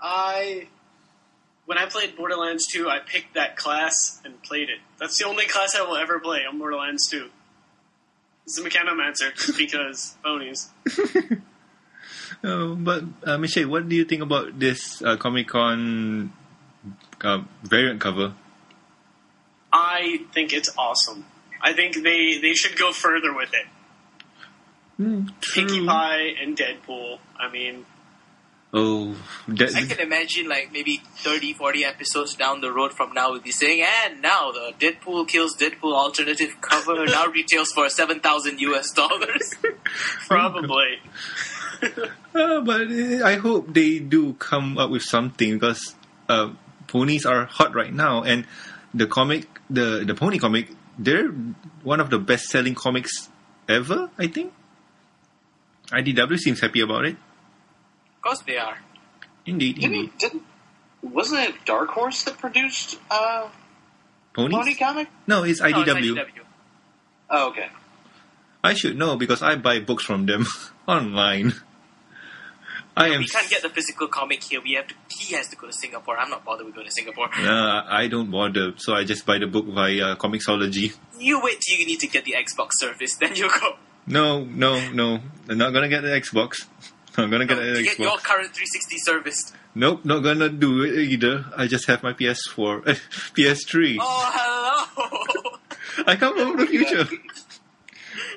I when I played Borderlands 2, I picked that class and played it. That's the only class I will ever play on Borderlands 2. It's the Mechanomancer, just because ponies. Uh, but uh, Michelle, what do you think about this uh, Comic Con uh, variant cover? I think it's awesome. I think they, they should go further with it. Hmm, Pinkie. Pie and Deadpool. I mean, Oh, that, I can imagine like maybe 30, 40 episodes down the road from now we'll be saying, and now the Deadpool kills Deadpool alternative cover now retails for 7,000 US dollars. probably. Uh, but uh, I hope they do come up with something because uh, ponies are hot right now, and the comic, the the pony comic, they're one of the best selling comics ever. I think. IDW seems happy about it. of course they are. Indeed, indeed. Didn't, didn't, wasn't it Dark Horse that produced uh, Ponies? Pony comic? No, it's No, it's IDW. IDW. Oh, okay. I should know because I buy books from them online. I am. We can't get the physical comic here. We have to. He has to go to Singapore. I'm not bothered with going to Singapore. Uh, I don't bother, so I just buy the book via Comixology. You wait till you need to get the Xbox service, then you go. No, no, no. I'm not gonna get the Xbox. I'm gonna get No, an to get your current 360 service. Nope, not gonna do it either. I just have my PS4, eh, PS3. Oh, hello. I come from the future.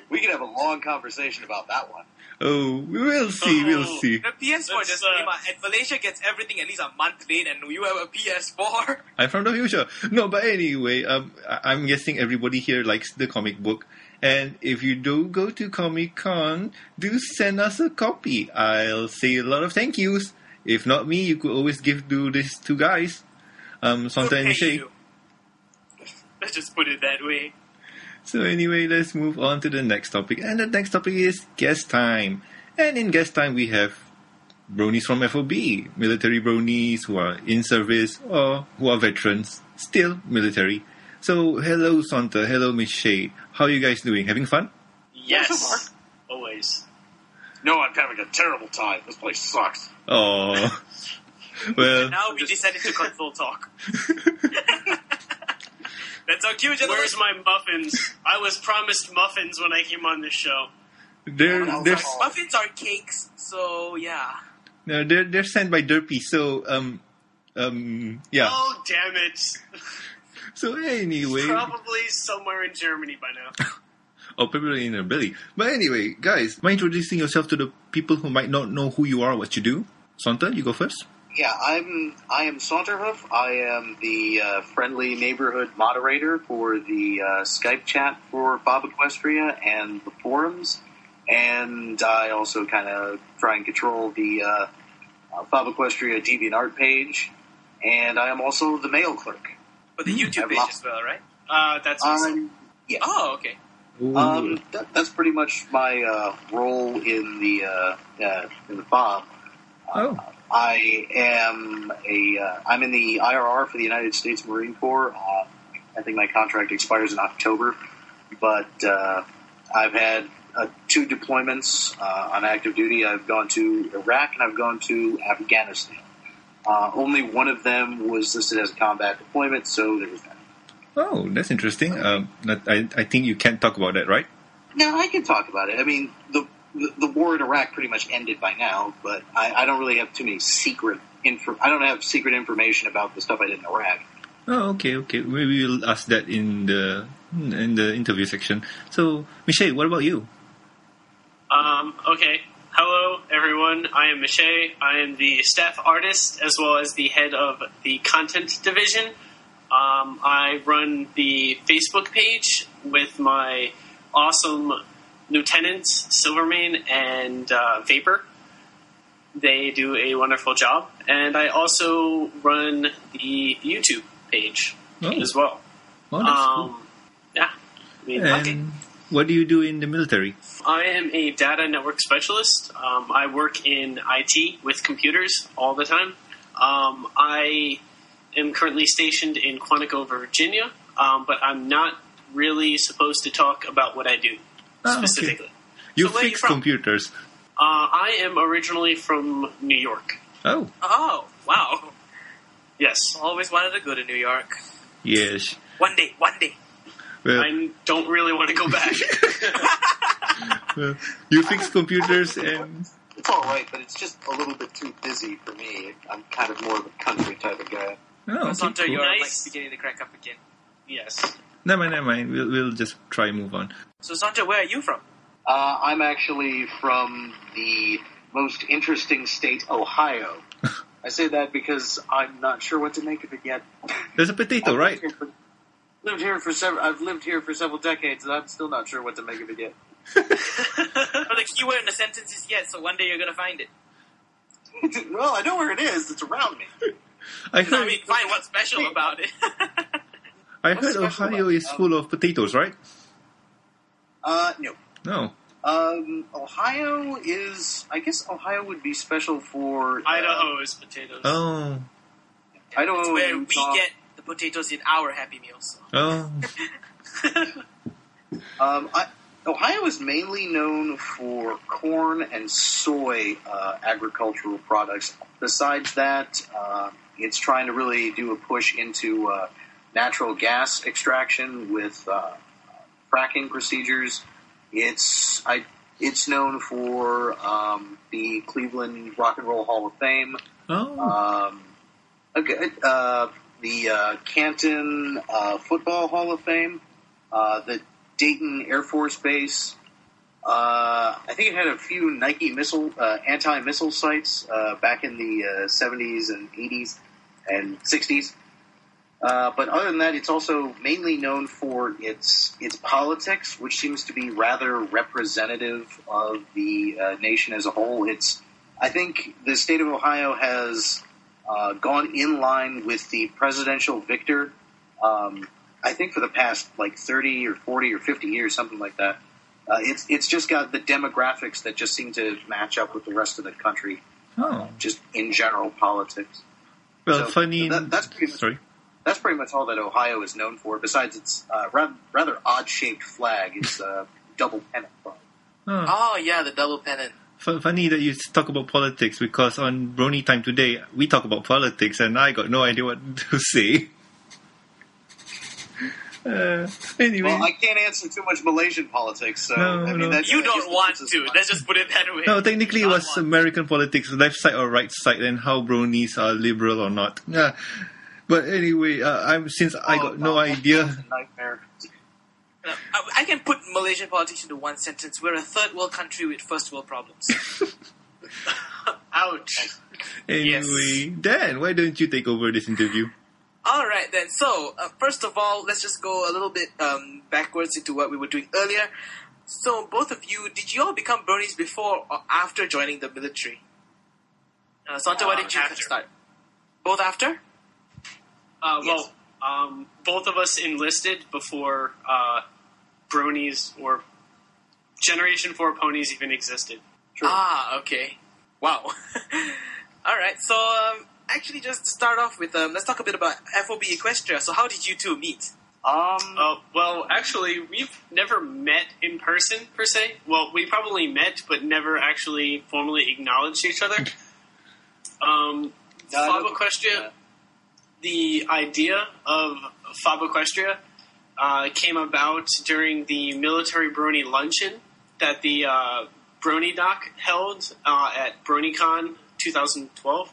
We could have a long conversation about that one. Oh, we will see, we'll Oh. see. The PS4 That's, just came out, and Malaysia gets everything at least a month late, and you have a PS4. I'm from the future. No, but anyway, um, I- I'm guessing everybody here likes the comic book. And if you do go to Comic Con, do send us a copy. I'll say a lot of thank yous. If not me, you could always give to these two guys, um, Santa and Hey, Michelle. you. Let's just put it that way. So anyway, let's move on to the next topic. And the next topic is guest time. And in guest time, we have bronies from FOB, military bronies who are in service or who are veterans, still military. So hello Santa, hello Miche. How are you guys doing? Having fun? Yes. Always. No, I'm having a terrible time. This place sucks. Oh, well, Now we decided to console talk. That's our cue, gentlemen. Where's my muffins? I was promised muffins when I came on this show. they're they're Muffins are cakes, so yeah. no, they're they're sent by Derpy. So um um yeah. Oh, damn it. So anyway, Probably somewhere in Germany by now. or probably in their belly. But anyway, guys, mind introducing yourself to the people who might not know who you are, what you do. Santa, you go first. Yeah, I'm. I am Saunter Hoof. I am the uh, friendly neighborhood moderator for the uh, Skype chat for FOB Equestria and the forums, and I also kind of try and control the uh, uh, FOB Equestria DeviantArt page, and I am also the mail clerk. For the Hmm, YouTube page lost- as well, right? Uh, that's awesome. Um, Oh, okay. Um, that, that's pretty much my uh, role in the uh, uh, in the Bob. oh, I am a uh, I'm in the IRR for the United States Marine Corps. Uh, I think my contract expires in October, but uh, I've had uh, two deployments uh, on active duty. I've gone to Iraq and I've gone to Afghanistan. Uh, only one of them was listed as a combat deployment, so there was that. oh, that's interesting. Um, I I think you can't talk about that, right? No, I can talk about it. I mean, the the, the war in Iraq pretty much ended by now, but I, I don't really have too many secret info. I don't have secret information about the stuff I did in Iraq. Oh, okay, okay. Maybe we'll ask that in the in the interview section. So, Michelle, what about you? Um, okay. Hello, everyone. I am Michelle. I am the staff artist as well as the head of the content division. Um, I run the Facebook page with my awesome lieutenants, Silvermane and uh, Vapor. They do a wonderful job. And I also run the YouTube page Oh, as well. oh Um, yeah. I mean, cool. And what do you do in the military? I am a data network specialist. Um, I work in IT with computers all the time. Um, I am currently stationed in Quantico, Virginia, um, but I'm not really supposed to talk about what I do Okay. specifically. You So where you fix computers. Uh, I am originally from New York. Oh, Oh, wow. Yes. Always wanted to go to New York. yes. One day, one day. Well, I don't really want to go back. well, you fix computers and It's all right, but it's just a little bit too busy for me. I'm kind of more of a country type of guy. oh, okay, Santa, cool. Nice. mic's beginning to crack up again. yes. Never mind, never mind. We'll we'll just try and move on. So, Santa, where are you from? Uh, I'm actually from the most interesting state, Ohio. I say that because I'm not sure what to make of it yet. There's a potato, I've right? Lived here for, lived here for several. I've lived here for several decades, and I'm still not sure what to make of it yet. But the keyword in the sentence is yet, so one day you're gonna find it. well, I know where it is. It's around me. I No, I heard, mean, fine, what's special about it? I heard Ohio about it? is full of potatoes, right? Uh, no. No. Um, Ohio is. I guess Ohio would be special for uh, Idaho's potatoes. Oh. Idaho It's where we Utah. get the potatoes in our Happy Meals. Oh. Um, I, Ohio is mainly known for corn and soy uh, agricultural products. Besides that, uh, it's trying to really do a push into uh, natural gas extraction with uh, fracking procedures. It's I, it's known for um, the Cleveland Rock and Roll Hall of Fame. Oh. Um, okay, uh, the uh, Canton uh, Football Hall of Fame, uh, the Dayton Air Force Base. Uh, I think it had a few Nike missile uh, anti-missile sites uh, back in the uh, 70s and 80s and 60s. Uh, but other than that, it's also mainly known for its its politics, which seems to be rather representative of the uh, nation as a whole. It's I think the state of Ohio has uh, gone in line with the presidential victor. Um, I think for the past like thirty or forty or fifty years, something like that. Uh, it's it's just got the demographics that just seem to match up with the rest of the country, oh. just in general politics. Well, so funny. that- that's pretty much- Sorry. That's pretty much all that Ohio is known for. Besides its uh, rather, rather odd shaped flag, its uh, double pennant flag. Oh. Oh yeah, the double pennant. F- funny that you talk about politics because on Brony Time today we talk about politics and I got no idea what to say. Uh, anyway, Well, I can't answer too much Malaysian politics, so No, I mean, no. that's, You I don't want to. as Let's just put it that way. no, technically it was. American politics, left side or right side, and how Bronies are liberal or not. Yeah, but anyway, uh, I'm since I Oh, got no God, idea. nightmare. Uh, I, I can put Malaysian politics into one sentence. We're a third world country with first world problems. Ouch. Anyway, Dan, why don't you take over this interview? All right then. So uh, first of all, let's just go a little bit um, backwards into what we were doing earlier. So both of you, did you all become Bronies before or after joining the military? Uh, Santa, why Uh, did you after. start? Both after? Uh, Yes. Well, um, both of us enlisted before uh, bronies or Generation 4 ponies even existed. Sure. Ah, okay. Wow. all right. So um, actually, just to start off with, um, let's talk a bit about FOB Equestria. So how did you two meet? Um, Uh, well, actually, we've never met in person, per se. Well, we probably met, but never actually formally acknowledged each other. Um, No, I Fab don't- Equestria, yeah. The idea of FOB Equestria uh, came about during the military Brony luncheon that the uh, Brony Doc held uh, at BronyCon 2012.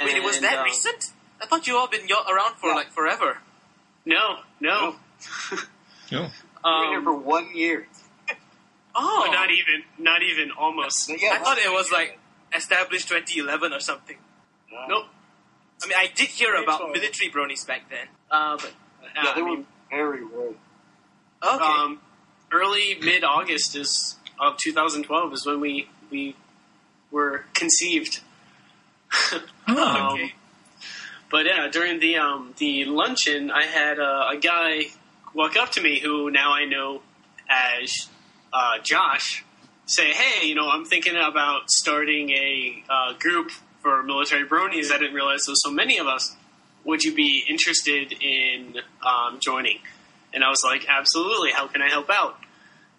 Wait, it was that uh, recent? I thought you all been yo- around for Yeah. like forever. No, no. No. we were here Um, for one year. Oh, but not even, not even, almost. Yeah, I thought it was like established 2011 or something. Yeah. Nope. I mean, I did hear about 2012. military bronies back then. Uh, but Uh, Yeah, I they were mean, very rare. okay. um, early mid August is of 2012 is when we we were conceived. Oh. Um, okay. But yeah, during the um, the luncheon, I had uh, a guy walk up to me who now I know as uh, Josh. Say, hey, you know, I'm thinking about starting a uh, group for military bronies. I didn't realize there was so many of us. Would you be interested in um, joining? And I was like, absolutely. How can I help out?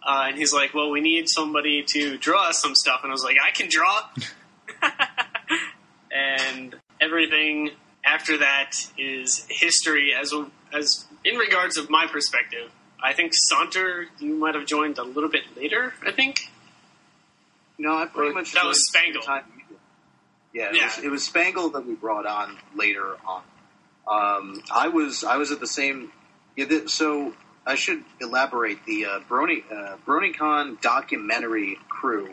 Uh, and he's like, well, we need somebody to draw us some stuff. And I was like, I can draw. and everything after that is history as as in regards of my perspective. I think Saunter, you might have joined a little bit later. I think. No, I pretty Or- much that was Spangle. the time you did. Yeah, it, Yeah. Was, it was Spangle that we brought on later on. Um, I was I was at the same. Yeah, th- so I should elaborate. The uh, Brony uh, BronyCon documentary crew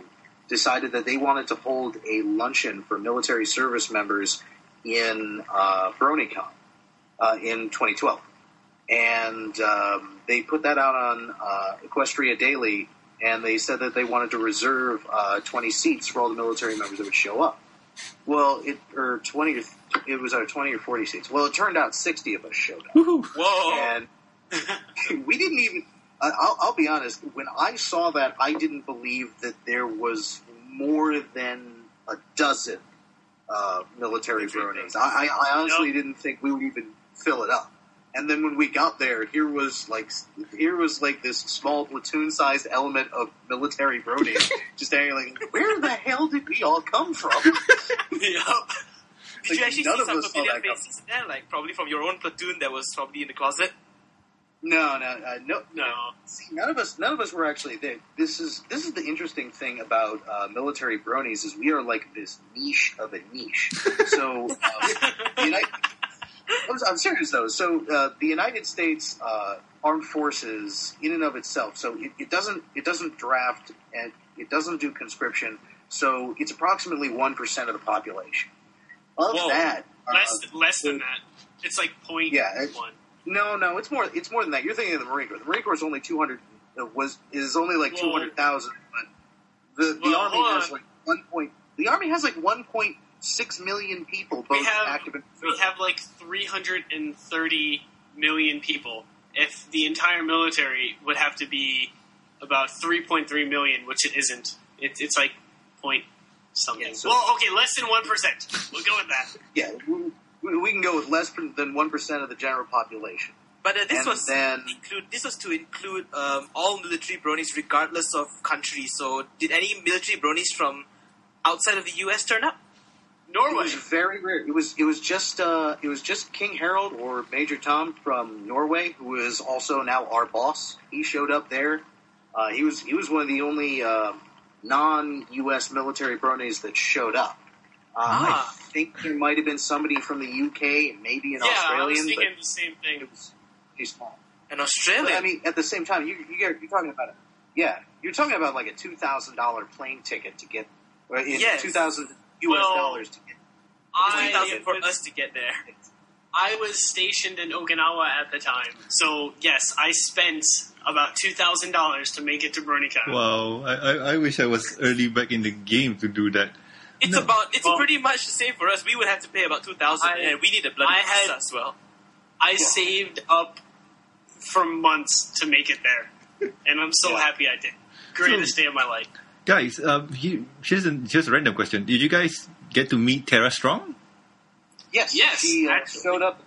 decided that they wanted to hold a luncheon for military service members in uh, BronyCon uh, in 2012, and um, they put that out on uh, Equestria Daily, and they said that they wanted to reserve uh, 20 seats for all the military members that would show up. Well, it or 20, it was our 20 or 40 seats. Well, it turned out 60 of us showed up Woohoo. Whoa. and we didn't even. I- I'll, I'll be honest. When I saw that, I didn't believe that there was more than a dozen uh, military Military bronies. I, I, I honestly didn't think we would even fill it up. And then when we got there, here was like here was like this small platoon-sized element of military bronies just standing like, where the hell did we all come from? Yup. Did you actually see some familiar faces there? Like probably from your own platoon that was probably in the closet. No, no, uh, no, No. See, none of us, none of us were actually there. This is this is the interesting thing about uh, military bronies is we are like this niche of a niche. So, um, the United, I'm, I'm serious though. So, uh, the United States uh, Armed Forces, in and of itself, so it, it doesn't it doesn't draft and it doesn't do conscription. So, it's approximately one percent of the population. Of Whoa. that, uh, Less less than that. It's like point Yeah, it- one. No, no, it's more. It's more than that. You're thinking of the Marine Corps. The Marine Corps is only two hundred. Uh, was is only like two hundred thousand, but the the Well, army has like one point. The army has like one point six million people, both We have- active and We have like 330 million people. If the entire military would have to be about 3.3 million, which it isn't. It, it's like point something. Yeah, so- well, okay, less than 1%. We'll go with that. yeah. We, we can go with less than one percent of the general population. But uh, this And was then- include this was to include um, all military bronies regardless of country. So did any military bronies from outside of the U.S. turn up? It was very rare. It was it was just uh, it was just King Harold or Major Tom from Norway, who is also now our boss. He showed up there. Uh, he was he was one of the only uh, non-U.S. military bronies that showed up. Uh, Ah. I think there might have been somebody from the UK and maybe an yeah, I was Australian, thinking the same thing. it was pretty small. An But, I mean, at the same time, you, you get, you're talking about it. Yeah, you're talking about like a two thousand dollar plane ticket to get, Yes. two thousand U.S. Well, dollars to get. Twenty thousand I, for us to get there. I was stationed in Okinawa at the time, so yes, I spent about two thousand dollars to make it to BronyCon. Wow, I, I, I wish I was early back in the game to do that. It's No. about it's Well- pretty much the same for us. We would have to pay about two thousand, I- and we need a bloody I had- visa as well. I saved up for months to make it there, and I'm so Yeah. happy I did. Greatest day of my life. Guys, um, he, here's, a, just a random question. Did you guys get to meet Tara Strong? Yes, Yes, She uh, showed up.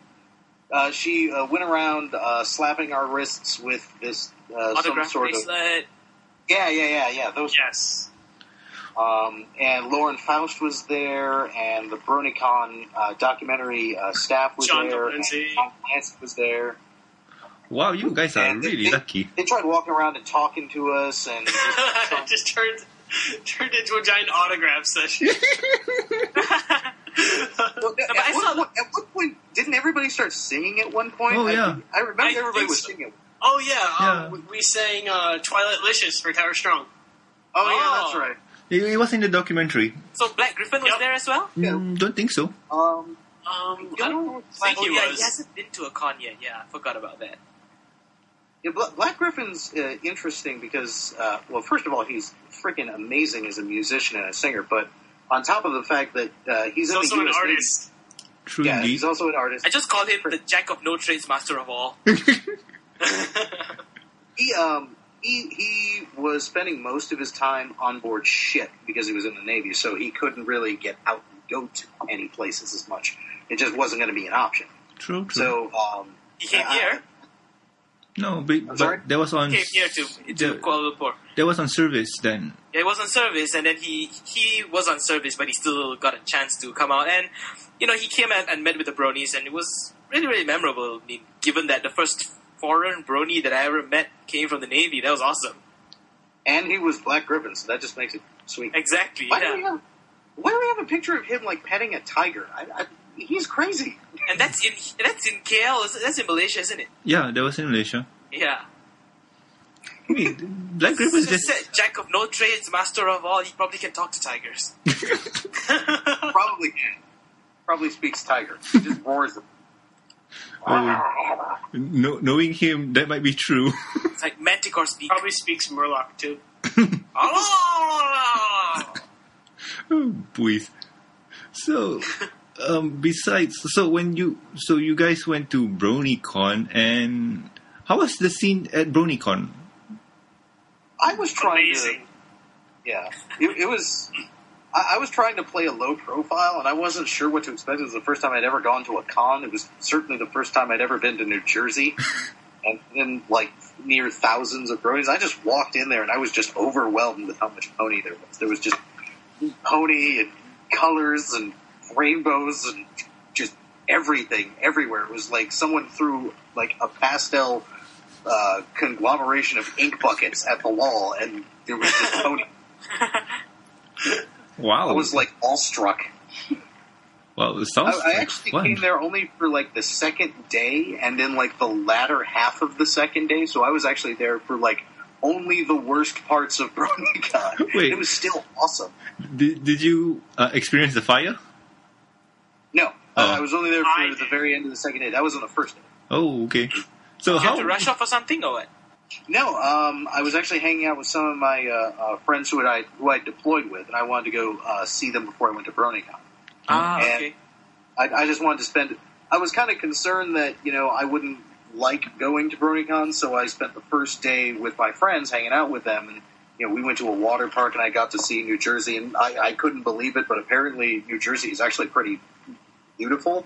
Uh, she uh, went around uh, slapping our wrists with this uh, some Autograph sort of bracelet. yeah, yeah, yeah, yeah. Those Yes. um, and Lauren Faust was there, and the BronyCon uh, documentary uh, staff was John there, de Lancie. and Tom Clancy was there. Wow, you guys are And really they- lucky. They tried walking around and talking to us, and it just turned turned into a giant autograph session. Well, at, I what saw point, at what point didn't everybody start singing at one point? Oh, I- yeah. I, remember I everybody was so. singing. oh yeah, um, Yeah. we- we sang uh, Twilightlicious for Tara Strong. Oh, yeah, Oh. that's right. It, it was in the documentary. So Black Griffin was Yep. there as well. Yeah. Mm, don't think so. Um, Um, You I don't think oh he yeah, was. he hasn't been to a con yet. Yeah, I forgot about that. Yeah, Bla- Black Griffin's uh, interesting because, uh, well, first of all, he's freaking amazing as a musician and a singer. But on top of the fact that uh, he's, He's also an artist. True yeah, indeed. he's also an artist. I just call him the jack of no trades, master of all. He um he he was spending most of his time on board ship because he was in the Navy, so he couldn't really get out and go to any places as much. It just wasn't going to be an option. True, true. So um, He came I- here. No, but, but that was on Came here to to the- Kuala Lumpur. that was on service then. Yeah, he was on service, and then he he was on service, but he still got a chance to come out. And you know, he came out and met with the Bronies, and it was really really memorable. I mean, given that the first foreign Brony that I ever met came from the Navy, that was awesome. and he was Black Griffin, so that just makes it sweet. Exactly. Why do we have Why do we have a picture of him like petting a tiger? I, I, he's crazy. And that's in that's in KL. That's in Malaysia, isn't it? Yeah, that was in Malaysia. Yeah. I mean, Black Ripper's Just just said, Jack of no trades, master of all. He probably can talk to tigers. Probably can. Probably speaks tiger. He just roars. them. Oh, no, knowing him. That might be true. It's like Manticore speak. Probably speaks Murloc too. Oh! Oh, please. So, um, besides, so when you, so you guys went to BronyCon, and how was the scene at BronyCon? I was trying Amazing. to. Yeah, it, it was. I, I was trying to play a low profile, and I wasn't sure what to expect. It was the first time I'd ever gone to a con. It was certainly the first time I'd ever been to New Jersey, and then like near thousands of bronies. I just walked in there, and I was just overwhelmed with how much pony there was. There was just pony and colors and rainbows and just everything everywhere. It was like someone threw like a pastel uh, conglomeration of ink buckets at the wall, and there was just pony. Wow. I was like awestruck. well, it sounds I, I actually fun. came there only for like the second day, and then like the latter half of the second day. So I was actually there for like only the worst parts of BronyCon. Wait. It was still awesome. Did, did you uh, experience the fire? No, uh, Oh. I was only there I for the did. very end of the second day. That was on the first day. Oh, okay. So You how? have to rush off for something or what? No, um, I was actually hanging out with some of my uh, uh, friends who I who I deployed with, and I wanted to go uh, see them before I went to BronyCon. Ah, And- okay. I, I just wanted to spend. I was kind of concerned that you know I wouldn't like going to BronyCon, so I spent the first day with my friends, hanging out with them, and you know we went to a water park, and I got to see New Jersey, and I, I couldn't believe it, but apparently New Jersey is actually pretty beautiful.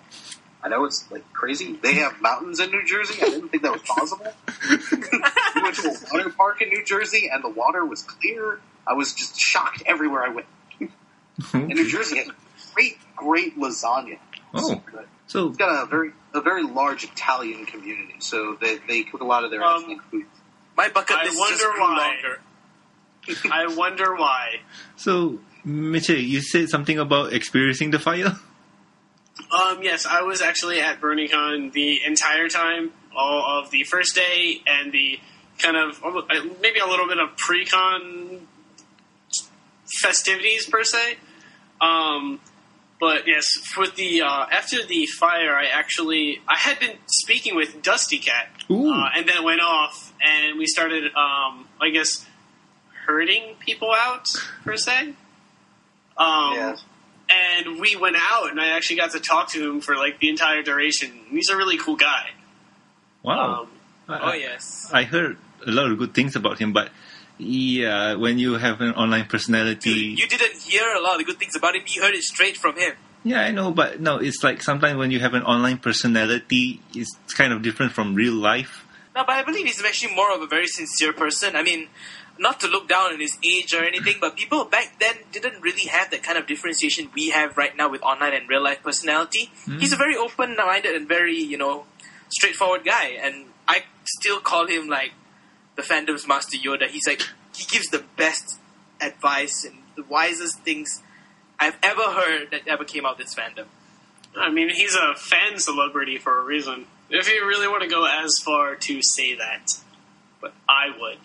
I know it's like crazy. They have mountains in New Jersey. I didn't think that was possible. we went to a water park in New Jersey, and the water was clear. I was just shocked everywhere I went. And New Jersey has great, great lasagna. Oh. So so It's got a very a very large Italian community, so they, they cook a lot of their Um, ethnic food. My bucket I list wonder just why. longer. I wonder why. so Miche, you said something about experiencing the fire. Um, yes, I was actually at BronyCon the entire time, all of the first day and the kind of uh, maybe a little bit of pre-con festivities per se. Um, but yes, with the uh, after the fire, I actually I had been speaking with DustyKatt, uh, and then it went off, and we started, um, I guess, hurting people out per se. Um, Yes. and we went out, and I actually got to talk to him for like the entire duration. He's a really cool guy. Wow. Um, I- Oh yes. I heard a lot of good things about him, but yeah, when you have an online personality, Dude, you didn't hear a lot of good things about him. You heard it straight from him. yeah, I know, but no, it's like sometimes when you have an online personality, it's kind of different from real life. No, but I believe he's actually more of a very sincere person. I mean, not to look down on his age or anything, but people back then didn't really have that kind of differentiation we have right now with online and real life personality. Hmm. He's a very open minded and very, you know, straightforward guy. And I still call him like the fandom's master Yoda. He's like, he gives the best advice and the wisest things I've ever heard that ever came out of this fandom. I mean, he's a fan celebrity for a reason. If you really want to go as far to say that, but I would,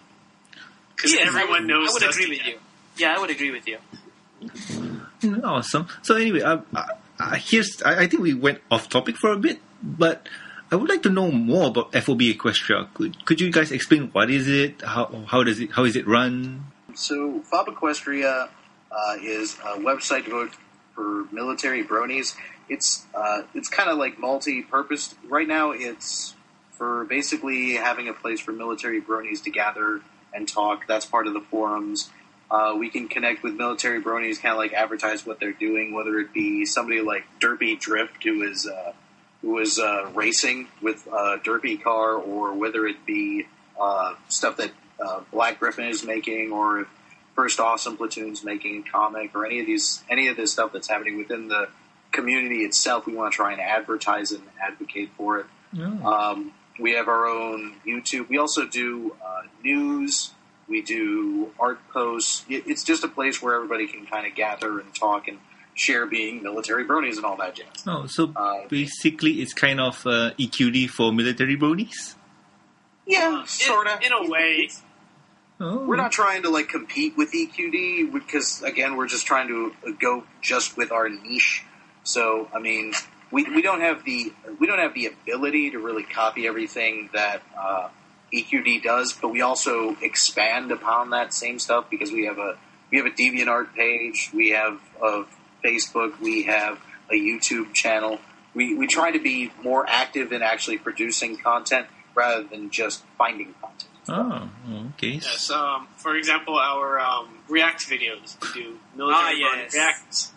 because Yes, everyone knows. I would Dusty agree with you. Yeah, I would agree with you. Mm, Awesome. So anyway, I, I, I, here's I, I think we went off topic for a bit, but I would like to know more about FOB Equestria. Could could you guys explain what is it? How how does it how is it run? So Fob Equestria uh, is a website devoted for military bronies. It's uh, it's kind of like multi-purpose. Right now, it's for basically having a place for military bronies to gather and talk. That's part of the forums. Uh, we can connect with military bronies, kind of like advertise what they're doing, whether it be somebody like Derpy Drift, who is uh, who is uh, racing with a Derpy car, or whether it be uh, stuff that uh, Black Griffin is making, or if First Awesome Platoon's making a comic, or any of these any of this stuff that's happening within the community itself. We want to try and advertise it and advocate for it. Oh. Um, we have our own YouTube. We also do uh, news. We do art posts. It, it's just a place where everybody can kind of gather and talk and share being military bronies and all that jazz. Oh, so Uh, basically, it's kind of uh, EQD for military bronies. Yeah, In- sort of. in a way. Oh. we're not trying to like compete with EQD because again, we're just trying to go just with our niche. So I mean, we, we don't have the we don't have the ability to really copy everything that uh, EQD does, but we also expand upon that same stuff because we have a we have a DeviantArt page, we have a Facebook, we have a YouTube channel. We we try to be more active in actually producing content rather than just finding content. Oh, okay. Yes. Um, for example, our um, React videos. We do military Ah, burn yes. reacts.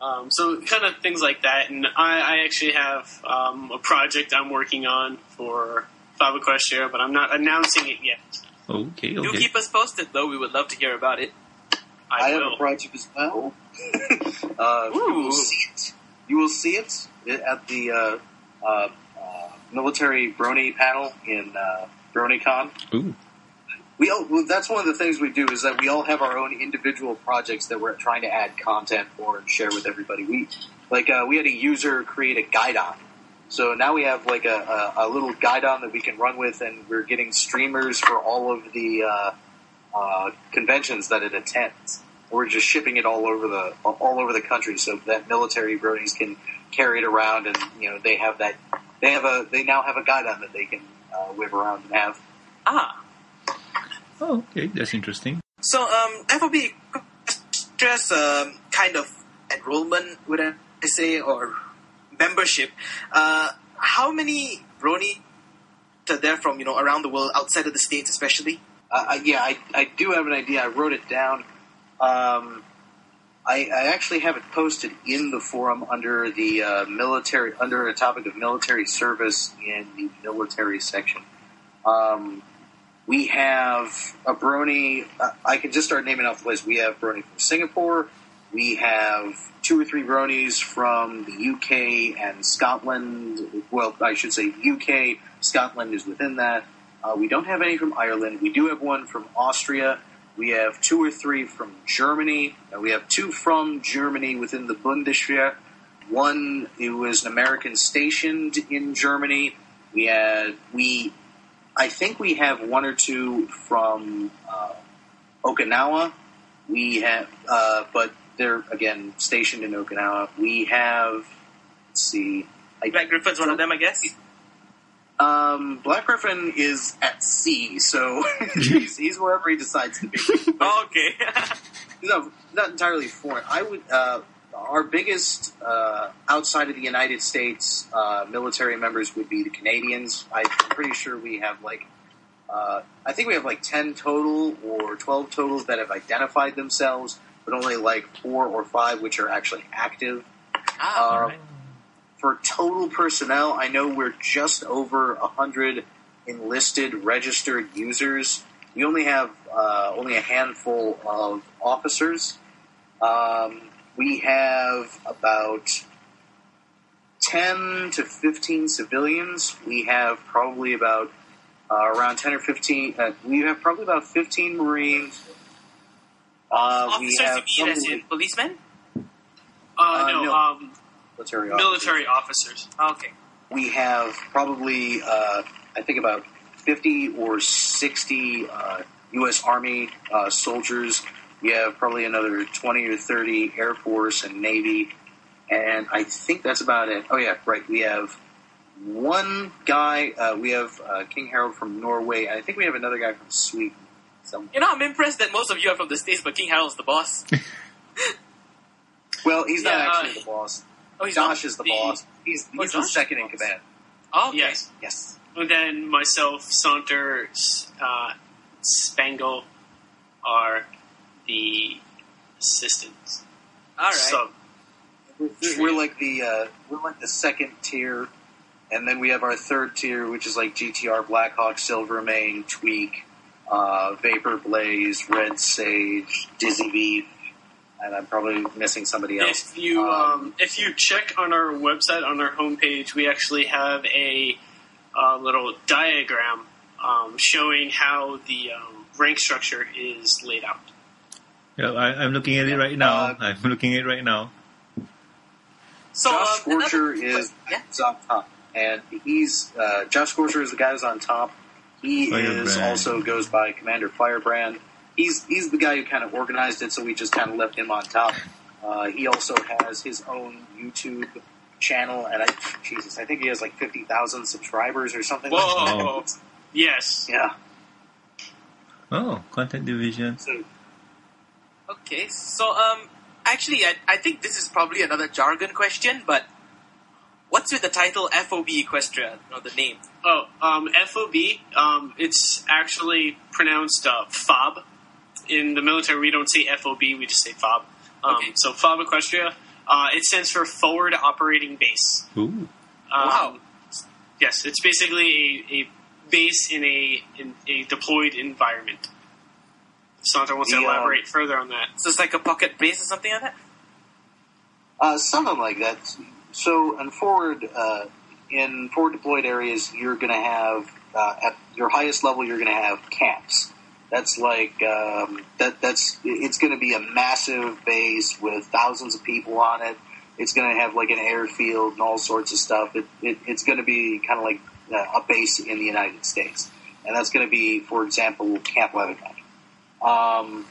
Um, so kind of things like that. And I, I actually have um, a project I'm working on for FOB Equestria, but I'm not announcing it yet. Okay, okay. Do keep us posted, though. We would love to hear about it. I, I, have will. a project as well. uh, you will see it. You will see it at the uh, uh, uh, military Brony panel in uh, BronyCon. Ooh. We all, well, that's one of the things we do is that we all have our own individual projects that we're trying to add content for and share with everybody. We like uh, we had a user create a guidon. so now we have like a, a, a little guidon that we can run with, and we're getting streamers for all of the uh, uh, conventions that it attends. We're just shipping it all over the all over the country, so that military bronies can carry it around, and you know they have that they have a they now have a guidon that they can uh, around and have. Ah. Oh, okay, that's interesting. So, um, FOB just um, kind of enrollment, would I say, or membership. Uh, how many Brony are there from, you know, around the world, outside of the States especially? Uh, yeah, I, I do have an idea. I wrote it down. Um, I, I actually have it posted in the forum under the uh, military, under a topic of military service in the military section. Um, we have a Brony. Uh, I can just start naming off the list. We have Brony from Singapore. We have two or three Bronies from the UK and Scotland. Well, I should say UK. Scotland is within that. Uh, we don't have any from Ireland. We do have one from Austria. We have two or three from Germany. Uh, we have two from Germany within the Bundeswehr. One who was an American stationed in Germany. We had we, I think we have one or two from uh, Okinawa. We have, uh, but they're again stationed in Okinawa. We have, let's see, I Black Griffin's one of them, I guess. um, Black Griffin is at sea, so he's, he's wherever he decides to be. Okay. no, not entirely foreign. I would. Uh, our biggest uh, outside of the United States uh, military members would be the Canadians. I'm pretty sure we have like. Uh, I think we have like ten total or twelve totals that have identified themselves, but only like four or five which are actually active. ah, Um, for total personnel, I know we're just over a hundred enlisted registered users. We only have uh, only a handful of officers. Um, we have about ten to fifteen civilians. We have probably about uh, around ten or fifteen. Uh, we have probably about fifteen Marines. Uh, we Officers have you mean as in policemen? Uh, Uh, no, no. Um, military officers. military officers. Okay. we have probably uh, I think about fifty or sixty uh, U.S. Army uh, soldiers. We have probably another twenty or thirty Air Force and Navy, and I think that's about it. Oh yeah, right. We have one guy. Uh, we have uh, King Harold from Norway, and I think we have another guy from Sweden. Some, You know, I'm impressed that most of you are from the States, but King Harold's the boss. well, he's not Yeah, uh, actually the boss. Oh, he's Josh not is the, the- boss. He's, Oh, he's Josh the second the in command. Oh, okay. Yes. Yes. And then myself, Saunter, uh, Spangle are the assistants. All right. So, We're like the uh, we're like the second tier, and then we have our third tier, which is like GTR, Blackhawk, Silvermane, Tweak, uh, Vapor Blaze, Red Sage, Dizzy Beef, and I'm probably missing somebody else. if you Um, um, if you check on our website on our homepage, we actually have a uh, little diagram um, showing how the um, rank structure is laid out. Yeah, I, I'm looking at it right now. Uh, I'm looking at it right now. So, Josh um, Scorcher is Yeah. on top, and he's uh, Josh Scorcher is the guy who's on top. He is also goes by Commander Firebrand. He's he's the guy who kind of organized it, so we just kind of left him on top. Uh, he also has his own YouTube channel, and I Jesus, I think he has like fifty thousand subscribers or something. like Whoa. that. Yes. Yeah. Oh, content division. So Okay, so um, actually, I, I think this is probably another jargon question, but what's with the title FOB Equestria, or the name? Oh, um, FOB. Um, it's actually pronounced uh, FOB. In the military, we don't say FOB; we just say FOB. Um, Okay. So FOB Equestria. Uh, it stands for Forward Operating Base. Ooh. Um, Wow. Yes, it's basically a, a base in a in a deployed environment. Saunter wants to The, uh, elaborate further on that. So it's like a pocket base or something like that? Uh, something like that. So, in forward, uh, in forward deployed areas, you're going to have uh, at your highest level, you're going to have camps. That's like um, that. That's it's going to be a massive base with thousands of people on it. It's going to have like an airfield and all sorts of stuff. It, it, it's going to be kind of like uh, a base in the United States, and that's going to be, for example, Camp Leatherneck. Um,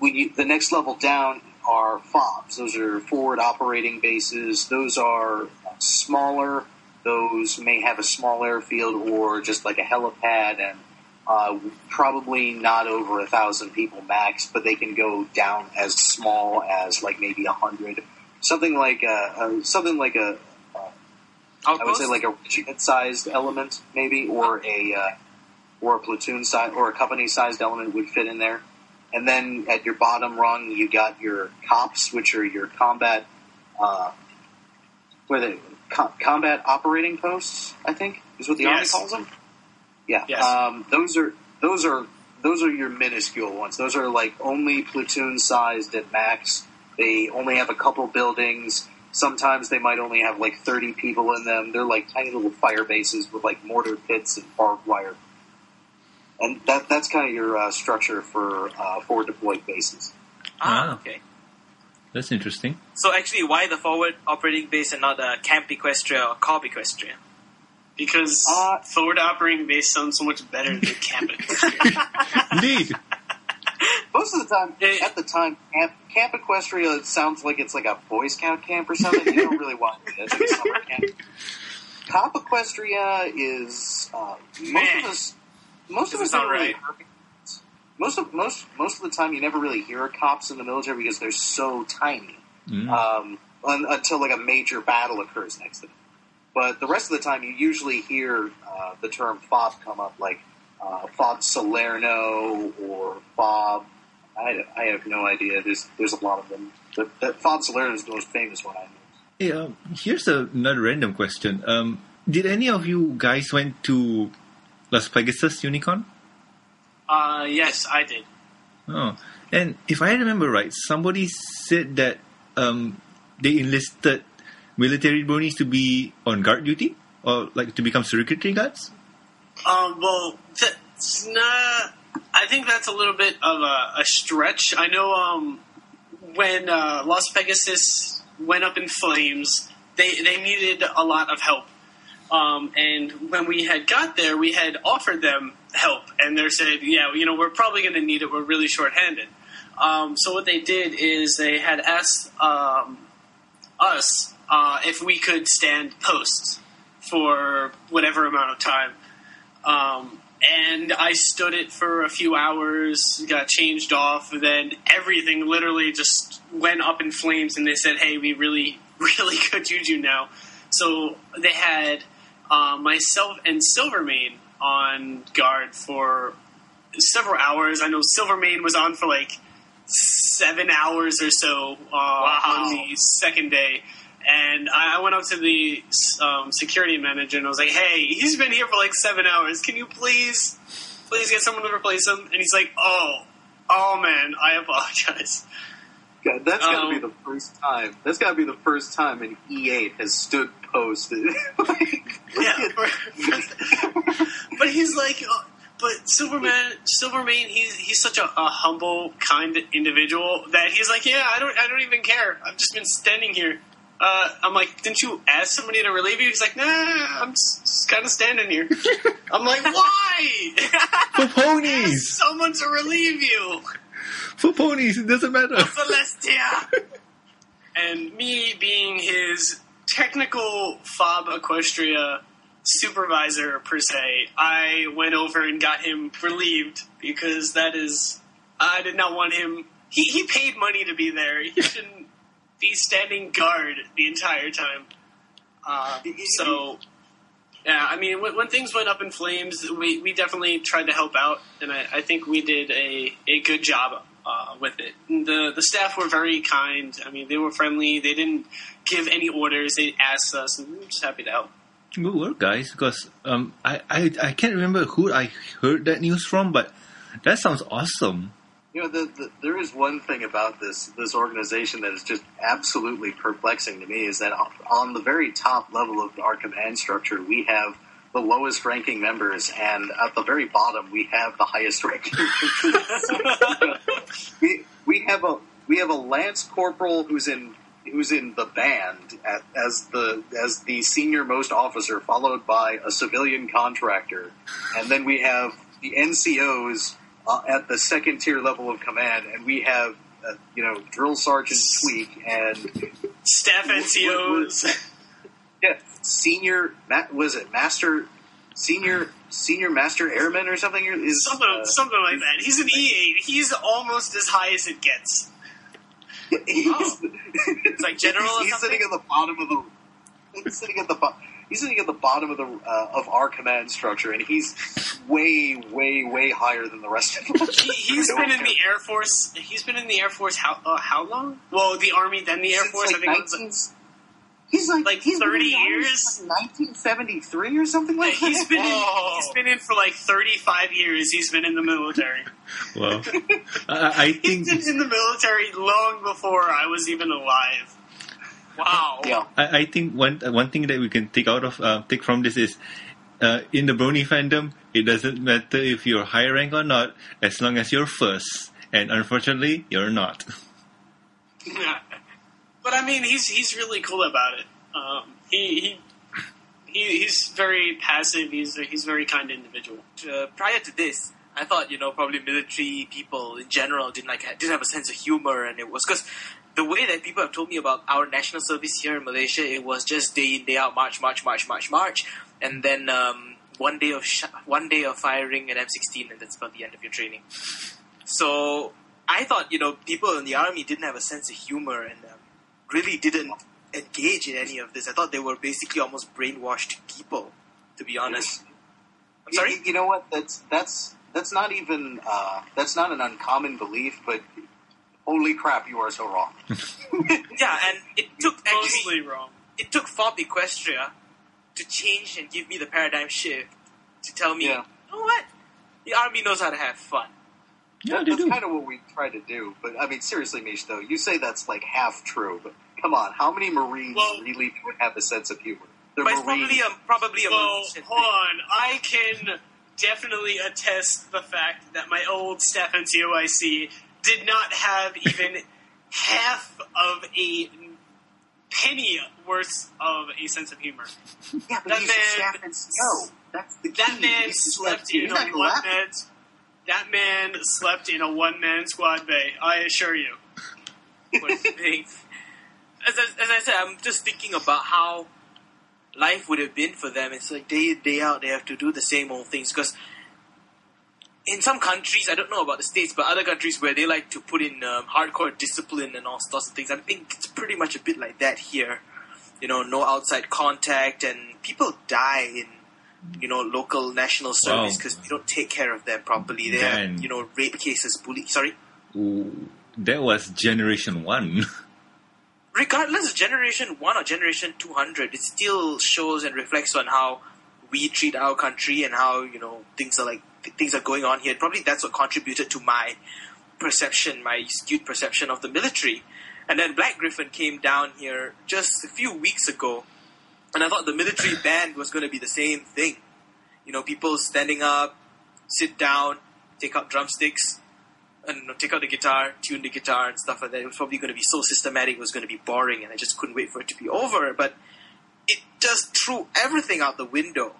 you, the next level down are FOBs. Those are forward operating bases. Those are smaller. Those may have a small airfield or just like a helipad, and uh, probably not over a thousand people max. But they can go down as small as like maybe a hundred, something like a, a something like a I would say like a regiment-sized element, maybe, or a uh, or a platoon size or a company-sized element would fit in there. And then at your bottom rung, you got your cops, which are your combat, uh, what are they? Com- combat operating posts. I think is what the army calls them. Yeah, Yes. um, those are those are those are your minuscule ones. Those are like only platoon-sized at max. They only have a couple buildings. Sometimes they might only have like 30 people in them. They're like tiny little fire bases with like mortar pits and barbed wire. And that, that's kind of your uh, structure for uh, forward deployed bases. Ah, Ah. okay. That's interesting. So actually, why the forward operating base and not a Camp Equestria or Cobb Equestria? Because Uh, forward operating base sounds so much better than Camp Equestria. Indeed. Most of the time, Eh. at the time, Camp, camp Equestria it sounds like it's like a Boy Scout camp or something. You don't really want it as a summer camp. Cop Equestria is uh, most Meh. of us. Most of Doesn't us sound don't really. right. Most of most most of the time, you never really hear cops in the military because they're so tiny. Mm. um, un, until like a major battle occurs next to them. But the rest of the time, you usually hear uh, the term fob come up, like uh, fob Salerno or fob. I, I have no idea. There's there's a lot of them. But that fob Salerno is the most famous one I know. Hey, um, here's another random question. Um, did any of you guys went to Las Pegasus Unicon? uh, yes, I did. Oh, and if I remember right, somebody said that um, they enlisted military bronies to be on guard duty or like to become security guards. Um, well, that's not. I think that's a little bit of a, a stretch. I know um, when uh, Las Pegasus went up in flames, they they needed a lot of help. Um, and when we had got there, we had offered them help, and they said, "Yeah, you know, we're probably going to need it. We're really shorthanded." Um, so what they did is they had asked um, us uh, if we could stand posts for whatever amount of time. Um, and I stood it for a few hours, got changed off, then everything literally just went up in flames. And they said, "Hey, we really, really could use you now." So they had uh, myself and Silvermane on guard for several hours. I know Silvermane was on for like seven hours or so uh, on the second day. And I I went up to the um, security manager and I was like, "Hey, he's been here for like seven hours. Can you please, please get someone to replace him?" And he's like, "Oh, oh man, I apologize." God, that's got to Um, be the first time. That's got to be the first time an E8 has stood post. Yeah, but he's like, uh, but Silverman, Silvermane, he's he's such a, a humble, kind individual that he's like, yeah, I don't, I don't even care. I've just been standing here uh, I'm like, didn't you ask somebody to relieve you? He's like, nah, I'm just kind of standing here. I'm like, why? For ask ponies! someone to relieve you. For ponies, it doesn't matter. Celestia. and me being his technical fob equestria supervisor per se, I went over and got him relieved because that is I did not want him. He he paid money to be there. He shouldn't be standing guard the entire time. Uh, so. Yeah, I mean, when, when things went up in flames, we, we definitely tried to help out, and I, I think we did a, a good job uh, with it. The the staff were very kind. I mean, they were friendly. They didn't give any orders. They asked us, and we were just happy to help. Good work, guys. Because um, I, I I can't remember who I heard that news from, but that sounds awesome. You know, the, the, there is one thing about this this organization that is just absolutely perplexing to me is that on- on the very top level of our command structure, we have the lowest ranking members, and at the very bottom, we have the highest ranking. we we have a we have a lance corporal who's in who's in the band at, as the as the senior most officer, followed by a civilian contractor, and then we have the NCOs uh, at the second tier level of command, and we have uh, you know drill sergeant Tweak and Staff NCOs. Yeah senior was it master senior senior master airman or something is Something, uh, something like that. He's an E8. He's almost as high as it gets. he's, It's like general he's, he's sitting at the bottom of the he's sitting at the bo- he's sitting at the bottom of the uh, of our command structure, and he's way way way higher than the rest of us. He, he's been in the Air Force. He's been in the Air Force how uh, how long? Well, the Army, then the Air Since, Force. like, I think it was 19 he's like like he's been 30 years? like, 1973 or something like, like that. he's been in, he's been in for like 35 years. He's been in the military. Well, I, I think He's been in the military long before I was even alive. Wow. yeah. I, I think one one thing that we can take out of uh, take from this is uh, in the Brony fandom, it doesn't matter if you're high rank or not, as long as you're first. And unfortunately, you're not. But I mean, he's he's really cool about it. Um, he, he he he's very passive. He's a, he's a very kind individual. uh, prior to this, I thought you know probably military people in general didn't like didn't have a sense of humor, and it was because the way that people have told me about our national service here in Malaysia, it was just day in day out, march, march, march, march, march, and then um, one day of sh- one day of firing an M16, and that's about the end of your training. So I thought you know people in the army didn't have a sense of humor and um, really didn't engage in any of this. I thought they were basically almost brainwashed people, to be honest. I'm sorry. You, you know what? That's that's that's not even uh, that's not an uncommon belief, but holy crap, you are so wrong. Yeah, and it took actually Mostly wrong. it took Fob Equestria to change and give me the paradigm shift to tell me, Yeah. you know what? The army knows how to have fun. Yeah, That- that's do. kind of what we try to do. But I mean, seriously, Miche, though, you say that's like half true, but come on, how many Marines Well- really do have a sense of humor? They're But it's Marines. probably a probably a Well, hold on. I can definitely attest the fact that my old staff NCOIC did not have even half of a penny worth of a sense of humor. yeah, but that he's man- a staff NCO. That's the key. That man He's slept in a one laugh. man. That man slept in a one man squad bay. I assure you. As, I- as I said, I'm just thinking about how life would have been for them. It's like day in, day out, they have to do the same old things. Because in some countries, I don't know about the States, but other countries where they like to put in um, hardcore discipline and all sorts of things, I think it's pretty much a bit like that here. You know, no outside contact, and people die in, you know, local national service Wow. because we don't take care of them properly. They have, you know, rape cases, bully. Sorry? Ooh, that was generation one. regardless generation 1 or generation 200 it still shows and reflects on how we treat our country and how you know things are like th- things are going on here. Probably that's what contributed to my perception my skewed perception of the military. And then black griffin came down here just a few weeks ago and i thought the military band was going to be the same thing. You know people standing up sit down take out drumsticks and you know, take out the guitar, tune the guitar, and stuff like that. It was probably going to be so systematic, it was going to be boring, and I just couldn't wait for it to be over. But it just threw everything out the window.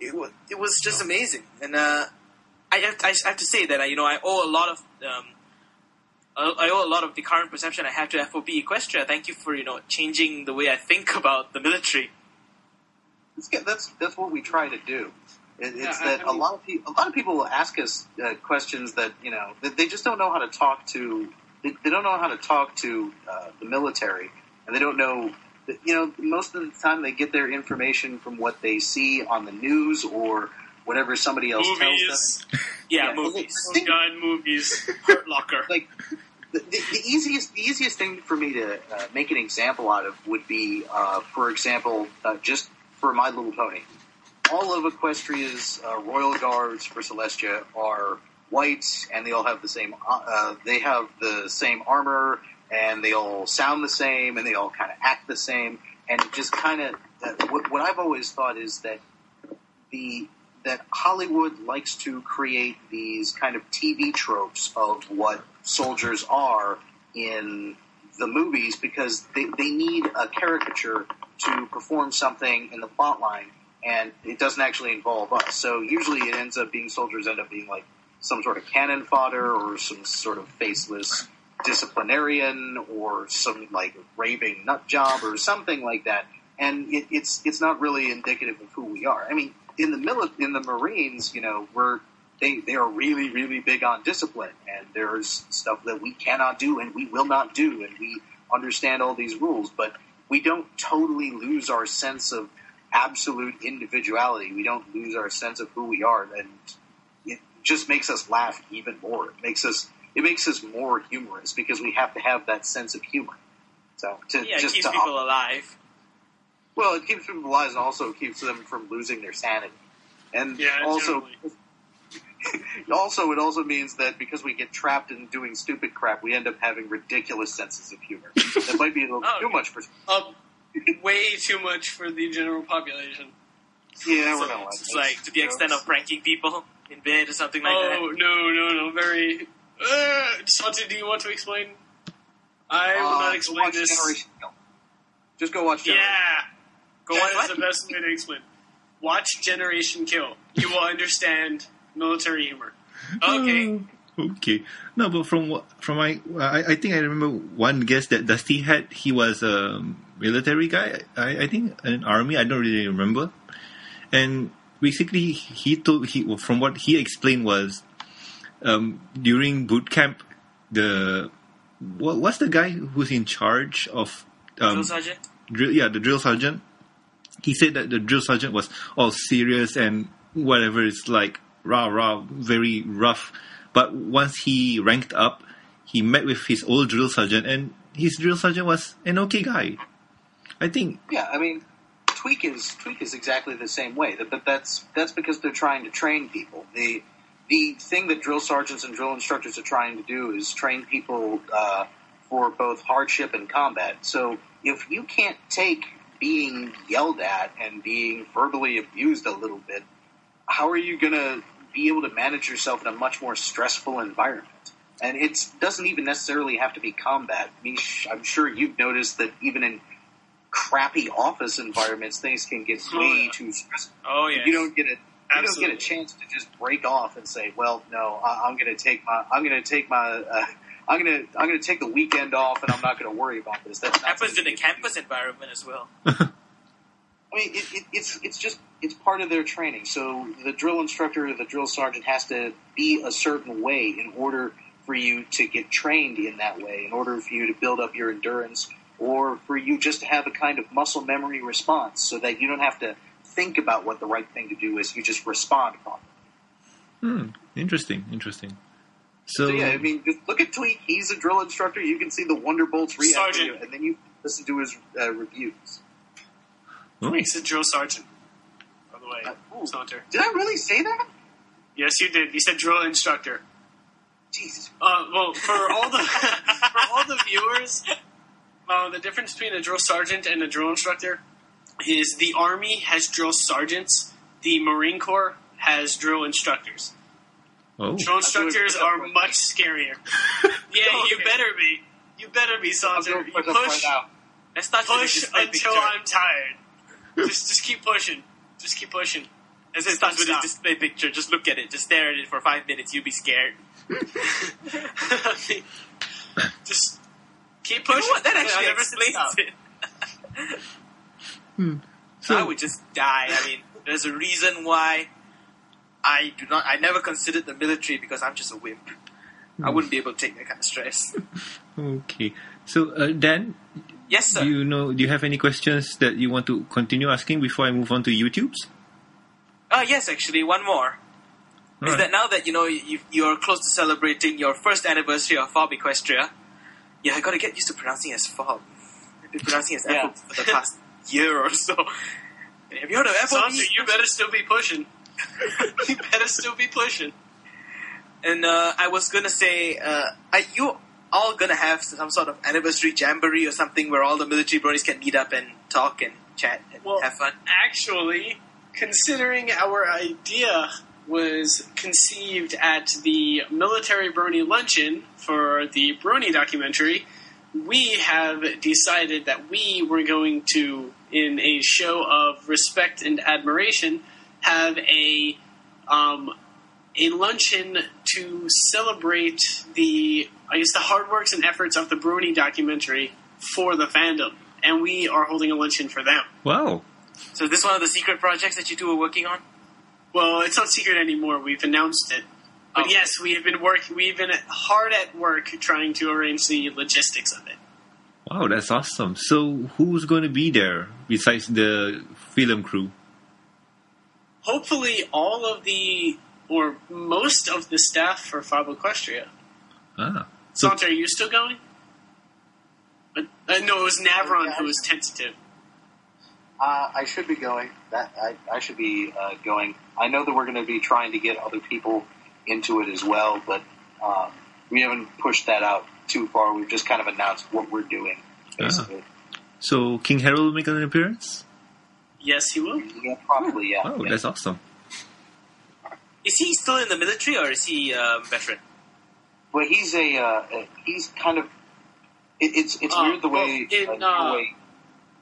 It was it was just amazing, and uh, I, have, I have to say that I, you know I owe a lot of um, I owe a lot of the current perception I have to FOB Equestria. Thank you for you know changing the way I think about the military. That's that's what we try to do. It, it's Yeah, that I a mean- lot of people, a lot of people will ask us uh, questions that you know that they just don't know how to talk to. They, they don't know how to talk to uh, the military, and they don't know. that, You know, most of the time they get their information from what they see on the news or whatever somebody else tells them. Movies, Yeah, Yeah, movies. Think- gun movies, Hurt Locker. like the, the, the easiest the easiest thing for me to uh, make an example out of would be, uh, for example, uh, just for My Little Pony. All of Equestria's uh, royal guards for Celestia are whites, and they all have the same. Uh, they have the same armor, and they all sound the same, and they all kind of act the same. And just kind of uh, what, what I've always thought is that the that Hollywood likes to create these kind of TV tropes of what soldiers are in the movies because they, they need a caricature to perform something in the plot line and it doesn't actually involve us. So usually it ends up being soldiers end up being like some sort of cannon fodder or some sort of faceless disciplinarian or some like raving nut job or something like that. And it, it's it's not really indicative of who we are. I mean, in the mili- in the Marines, you know, we're they they are really really big on discipline, and there's stuff that we cannot do and we will not do, and we understand all these rules, but we don't totally lose our sense of absolute individuality. We don't lose our sense of who we are, and it just makes us laugh even more. It makes us it makes us more humorous because we have to have that sense of humor. So to Yeah, just keeps to, people alive. well, it keeps people alive and also keeps them from losing their sanity. And Yeah, also, also it also means that because we get trapped in doing stupid crap, we end up having ridiculous senses of humor. That might be a little Oh, too much for. Uh, way too much for the general population. Yeah, we're So not it's like to the extent of pranking people in bed or something like oh no, no, no! Very. Uh, Saunter, do you want to explain? I will Uh, not explain this. Generation Kill. Just go watch Yeah, Go that watch is what? the best way to explain. Watch Generation Kill. You will understand military humor. Okay. Okay. No, but from what from my I, I think I remember one guest that Dusty had. He was a military guy. I, I think an army. I don't really remember. And basically, he told he from what he explained was um, during boot camp. The what, what's the guy who's in charge of um, Drill sergeant. drill, yeah, the drill sergeant. He said that the drill sergeant was all serious and whatever. It's like rah rah, very rough. But once he ranked up, he met with his old drill sergeant, and his drill sergeant was an okay guy. I think. Yeah, I mean, Tweak is Tweak is exactly the same way. But that's that's because they're trying to train people. The the thing that drill sergeants and drill instructors are trying to do is train people uh, for both hardship and combat. So if you can't take being yelled at and being verbally abused a little bit, how are you to be able to manage yourself in a much more stressful environment? And it doesn't even necessarily have to be combat. Miche, I'm sure you've noticed that even in crappy office environments, things can get Oh, way yeah. too stressful. Oh yeah. You don't get a you don't get a chance to just break off and say, "Well, no, I, I'm going to take my I'm going to take my uh, I'm going to I'm going to take the weekend off, and I'm not going to worry about this." That happens in something the campus environment as well. I mean, it, it, it's it's just it's part of their training. So the drill instructor or the drill sergeant has to be a certain way in order for you to get trained in that way, in order for you to build up your endurance, or for you just to have a kind of muscle memory response, so that you don't have to think about what the right thing to do is. You just respond properly. Hmm, interesting, interesting. So, So yeah, I mean, just look at Tweak. He's a drill instructor. You can see the Wonderbolts react, Sergeant. and then you listen to his uh, reviews. Oh, Tweak's a drill sergeant, by the way. Uh, ooh. Saunter. Did I really say that? Yes, you did. You said drill instructor. Jesus. Uh, well, for all the for all the viewers, uh, the difference between a drill sergeant and a drill instructor is the Army has drill sergeants, the Marine Corps has drill instructors. Oh, Drone instructors are much scarier. Yeah, you better be. You better be, I'm Saunter. You push-ups right push, now. Let's start with the push until. I'm tired. Just, just keep pushing. Just keep pushing. Let's just start with the Stop. display picture. Just look at it. Just stare at it for five minutes. You'll be scared. just keep pushing. You pushing. know what? That I'll actually never explains stop. it. so I would just die. I mean, there's a reason why I do not. I never considered the military because I'm just a wimp. I wouldn't be able to take that kind of stress. okay. So uh, Dan, Yes, sir. do you know? Do you have any questions that you want to continue asking before I move on to YouTube's? Ah, yes, actually, one more. Is Alright. that now that you know you, you're close to celebrating your first anniversary of Fob Equestria, yeah, I gotta get used to pronouncing it as Fob. I've been pronouncing it as Yeah. FOB for the past year or so. Have you heard of FOB? Saunter, you better still be pushing. you better still be pushing. And uh, I was gonna say, uh, are you all gonna have some sort of anniversary jamboree or something where all the military bronies can meet up and talk and chat and Well, have fun? Actually, considering our idea was conceived at the military Brony luncheon for the Brony documentary, we have decided that we were going to, in a show of respect and admiration, have a um, a luncheon to celebrate the I guess the hard works and efforts of the Brony documentary for the fandom, and we are holding a luncheon for them. Wow. So is this one of the secret projects that you two are working on? Well, it's not secret anymore. We've announced it. But Oh. yes, we have been working. We've been hard at work trying to arrange the logistics of it. Wow, that's awesome. So who's going to be there besides the film crew? Hopefully, all of the or most of the staff for FOB Equestria. Ah. So, are you still going? But, uh, no, it was Navron who was tentative. Uh, I should be going. That I, I should be uh, going. I know that we're going to be trying to get other people into it as well, but um, we haven't pushed that out too far. We've just kind of announced what we're doing, basically. so King Harold will make an appearance? Yes, he will. Yeah, probably. Yeah. Oh, yeah. that's awesome. Is he still in the military or is he um, veteran? Well, he's a uh, he's kind of. It, it's it's Uh, weird the way well, in, uh, uh,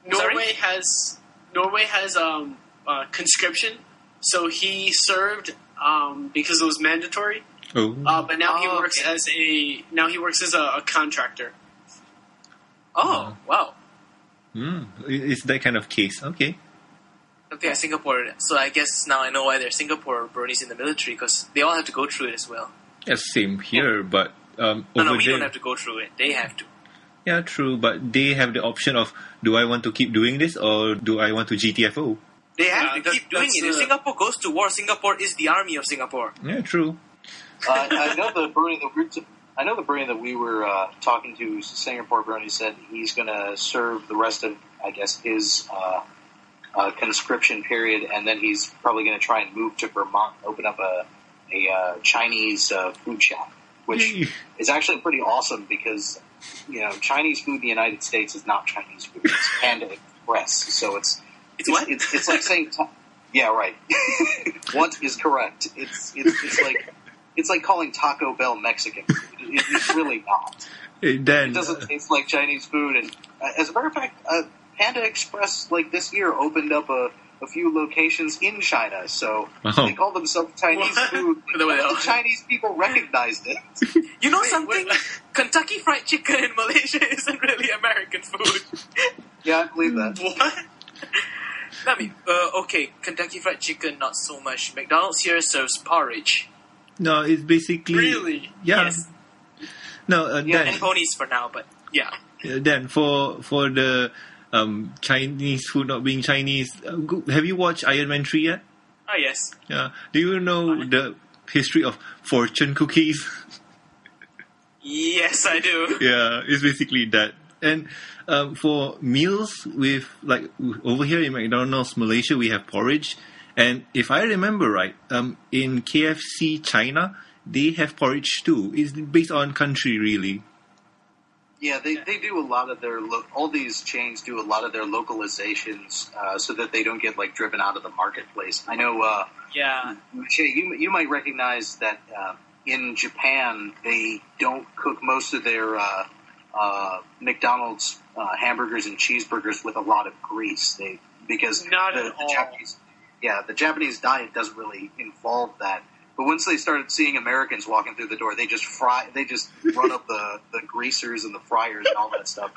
Norway has Norway has um, uh, conscription, so he served um, because it was mandatory. Oh. Uh, but now he Oh, works okay. as a now he works as a, a contractor. Oh, wow. Mm, it's that kind of case. Okay. Okay, Singapore. So I guess now I know why there's Singapore bronies in the military because they all have to go through it as well. Yeah, same here, but um, No, over no, we there, don't have to go through it. They have to. yeah, true. But they have the option of do I want to keep doing this or do I want to GTFO? They have Yeah, to that- keep doing that's, it. If uh, Singapore goes to war, Singapore is the army of Singapore. Yeah, true. uh, I know the Brony that we're know the Brony that we were uh, talking to, Singapore Brony said he's going to serve the rest of, I guess, his uh, uh, conscription period, and then he's probably going to try and move to Vermont, and open up a a uh, Chinese uh, food shop, which is actually pretty awesome because you know Chinese food in the United States is not Chinese food; it's Panda Express, so it's It's? It's, it's like saying, yeah, right. what is correct? It's it's, it's like it's like calling Taco Bell Mexican. food. It, it's really not. Hey, Dan, It doesn't taste like Chinese food. And uh, as a matter of fact, uh, Panda Express like this year opened up a, a few locations in China, so Oh. they call themselves Chinese What? food. No, None the Chinese people recognized it. You know Wait, something? what- Kentucky Fried Chicken in Malaysia isn't really American food. Yeah, I believe that. What? I mean, uh, okay, Kentucky Fried Chicken, not so much. McDonald's here serves porridge. no, it's basically Really? Yeah. Yes. No, uh, Yeah, And ponies for now, but yeah. uh, Dan, for for the um, Chinese food not being Chinese, uh, have you watched Iron Man three yet? Ah, yes. Yeah. Do you know the history of fortune cookies? Yes, I do. yeah, it's basically that. And um, for meals with like over here in McDonald's Malaysia, we have porridge. And if I remember right, um, in KFC China, they have porridge too. It's based on country, really. Yeah, they, they do a lot of their lo- all these chains do a lot of their localizations uh, so that they don't get like driven out of the marketplace. I know, uh, Yeah. You you might recognize that uh, in Japan they don't cook most of their uh, uh, McDonald's uh, hamburgers and cheeseburgers with a lot of grease. They because Not the, at the all. Japanese yeah the Japanese diet doesn't really involve that. But once they started seeing Americans walking through the door, they just fry. They just run up the, the greasers and the fryers and all that stuff.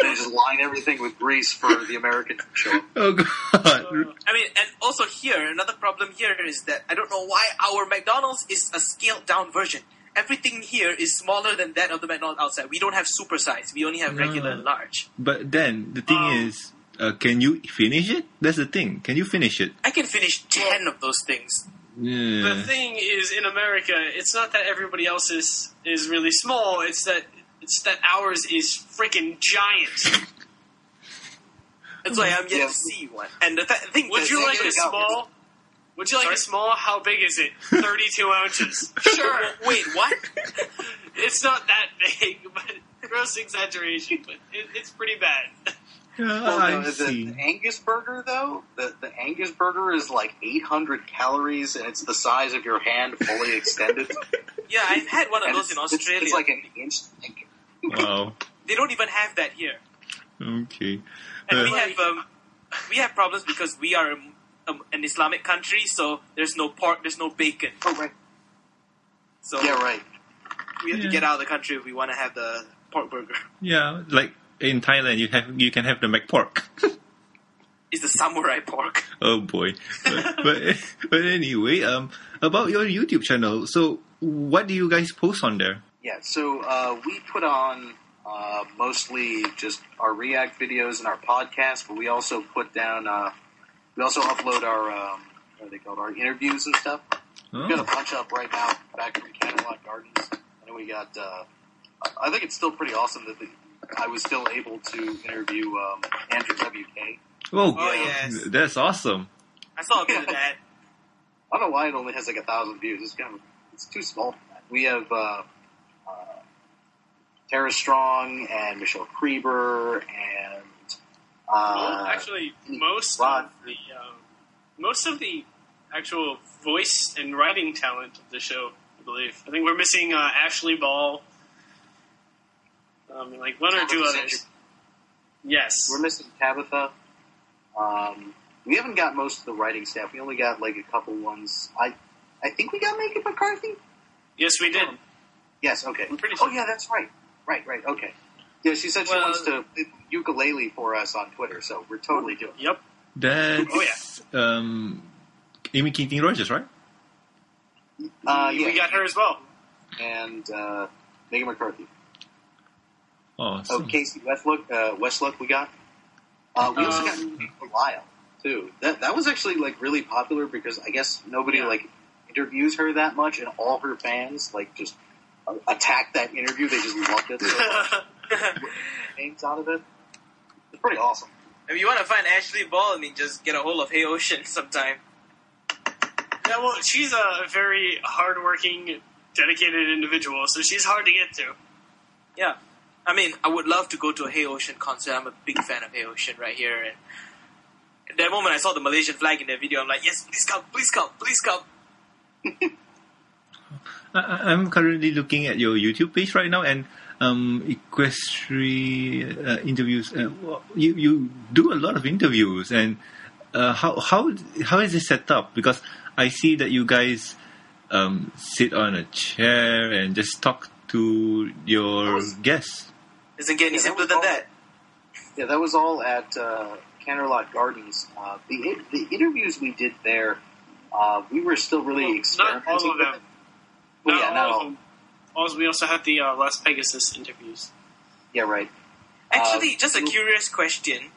they just line everything with grease for the American show. Oh god. I mean, and also here, another problem here is that I don't know why our McDonald's is a scaled down version. Everything here is smaller than that of the McDonald's outside. We don't have super size. We only have regular and large. But then the thing Um, is, uh, can you finish it? That's the thing. Can you finish it? I can finish ten of those things. Yeah. The thing is, in America, it's not that everybody else is is really small. It's that it's that ours is freaking giant. That's why I'm yet to see one. And the th- thing Would you like a small? Would you like Sorry? a small? How big is it? Thirty-two ounces. Sure. Wait, what? It's not that big, but gross exaggeration. But it, it's pretty bad. Yeah, Well, I the, see. the Angus burger, though, the, the Angus burger is like 800 calories, and it's the size of your hand, fully extended. Yeah, I've had one of And those in it's- it's- Australia. It's, like an inch thick. Wow. they don't even have that here. Okay. And Uh, we have um, we have problems because we are um, um, an Islamic country, so there's no pork, there's no bacon. Oh, right. So Yeah, right. we have to get out of the country if we want to have the pork burger. yeah, like in Thailand, you have you can have the mac McPork. It's the samurai pork. Oh boy. But, but but anyway, um, about your YouTube channel. So, what do you guys post on there? Yeah, so uh, we put on uh, mostly just our React videos and our podcast, but we also put down, uh, we also upload our, um, what are they called, our interviews and stuff. We've got a Oh, bunch up right now back from Canterlot Gardens. And we got, uh, I think it's still pretty awesome that the, I was still able to interview um, Andrew WK. oh, Oh, yes. that's awesome. I saw a bit of that. I don't know why it only has like a thousand views. It's kind of it's too small. We have uh, uh, Tara Strong and Michelle Creber and uh, well, actually, most Rod. of the um, most of the actual voice and writing talent of the show, I believe. I think we're missing uh, Ashley Ball, um, like one or two others. Sanger. Yes. we're missing Tabitha. Um, we haven't got most of the writing staff. We only got like a couple ones. I I think we got Meghan McCarthy. Yes, we did. Yes. Okay. I'm pretty Oh yeah, that's right. Right. Right. Okay. Yeah, she said she Well- wants to ukulele for us on Twitter, so we're totally doing. it. Yep. That's Oh, yeah. um, Amy Keating Rogers, right? Uh, yeah, We got her as well. and uh, Meghan McCarthy. Oh, Oh, Cathy Weseluck, uh, Weseluck we got. Uh, we also got Um, Lyle too. That that was actually like really popular because I guess nobody Yeah. like interviews her that much, and all her fans like just uh, attacked that interview. They just loved it. So much. names out of it. It's pretty awesome. If you want to find Ashley Ball, I mean, just get a hold of Hey Ocean sometime. yeah, well, she's a very hardworking, dedicated individual, so she's hard to get to. Yeah. I mean, I would love to go to a Hey Ocean concert. I'm a big fan of Hey Ocean right here. And at that moment, I saw the Malaysian flag in their video. I'm like, yes, please come, please come, please come. I, I'm currently looking at your YouTube page right now, and um, equestrian uh, interviews. Uh, you you do a lot of interviews, and uh, how how how is it set up? Because I see that you guys um, sit on a chair and just talk to your guests. Doesn't get any Yeah, simpler than all- that. Yeah, that was all at uh, Canterlot Gardens. Uh, the the interviews we did there, uh, we were still really Well, not experimenting all of with them. it. Well, Not yeah, all not of them. Also, we also had the uh, Las Pegasus interviews. Yeah, right. Actually, Uh, just a curious question.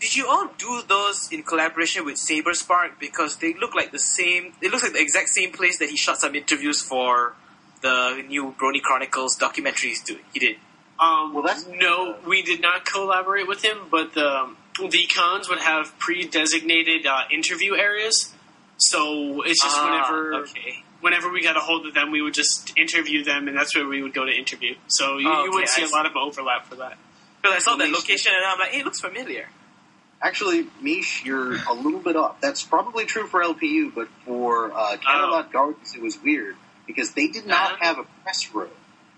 Did you all do those in collaboration with Saberspark? Because they look like the same. It looks like the exact same place that he shot some interviews for the new Brony Chronicles documentaries. Do he did? Um, Well, that's- no, we did not collaborate with him, but the the cons would have pre-designated uh, interview areas. So it's just Ah, whenever Okay. whenever we got a hold of them, we would just interview them, and that's where we would go to interview. So you, Oh, you would okay, see I a see. lot of overlap for that. Because I saw that location and I'm like, hey, it looks familiar. Actually, Miche, you're a little bit off. That's probably true for LPU, but for uh, Canterlot Gardens, it was weird because they did not Uh-huh. have a press room.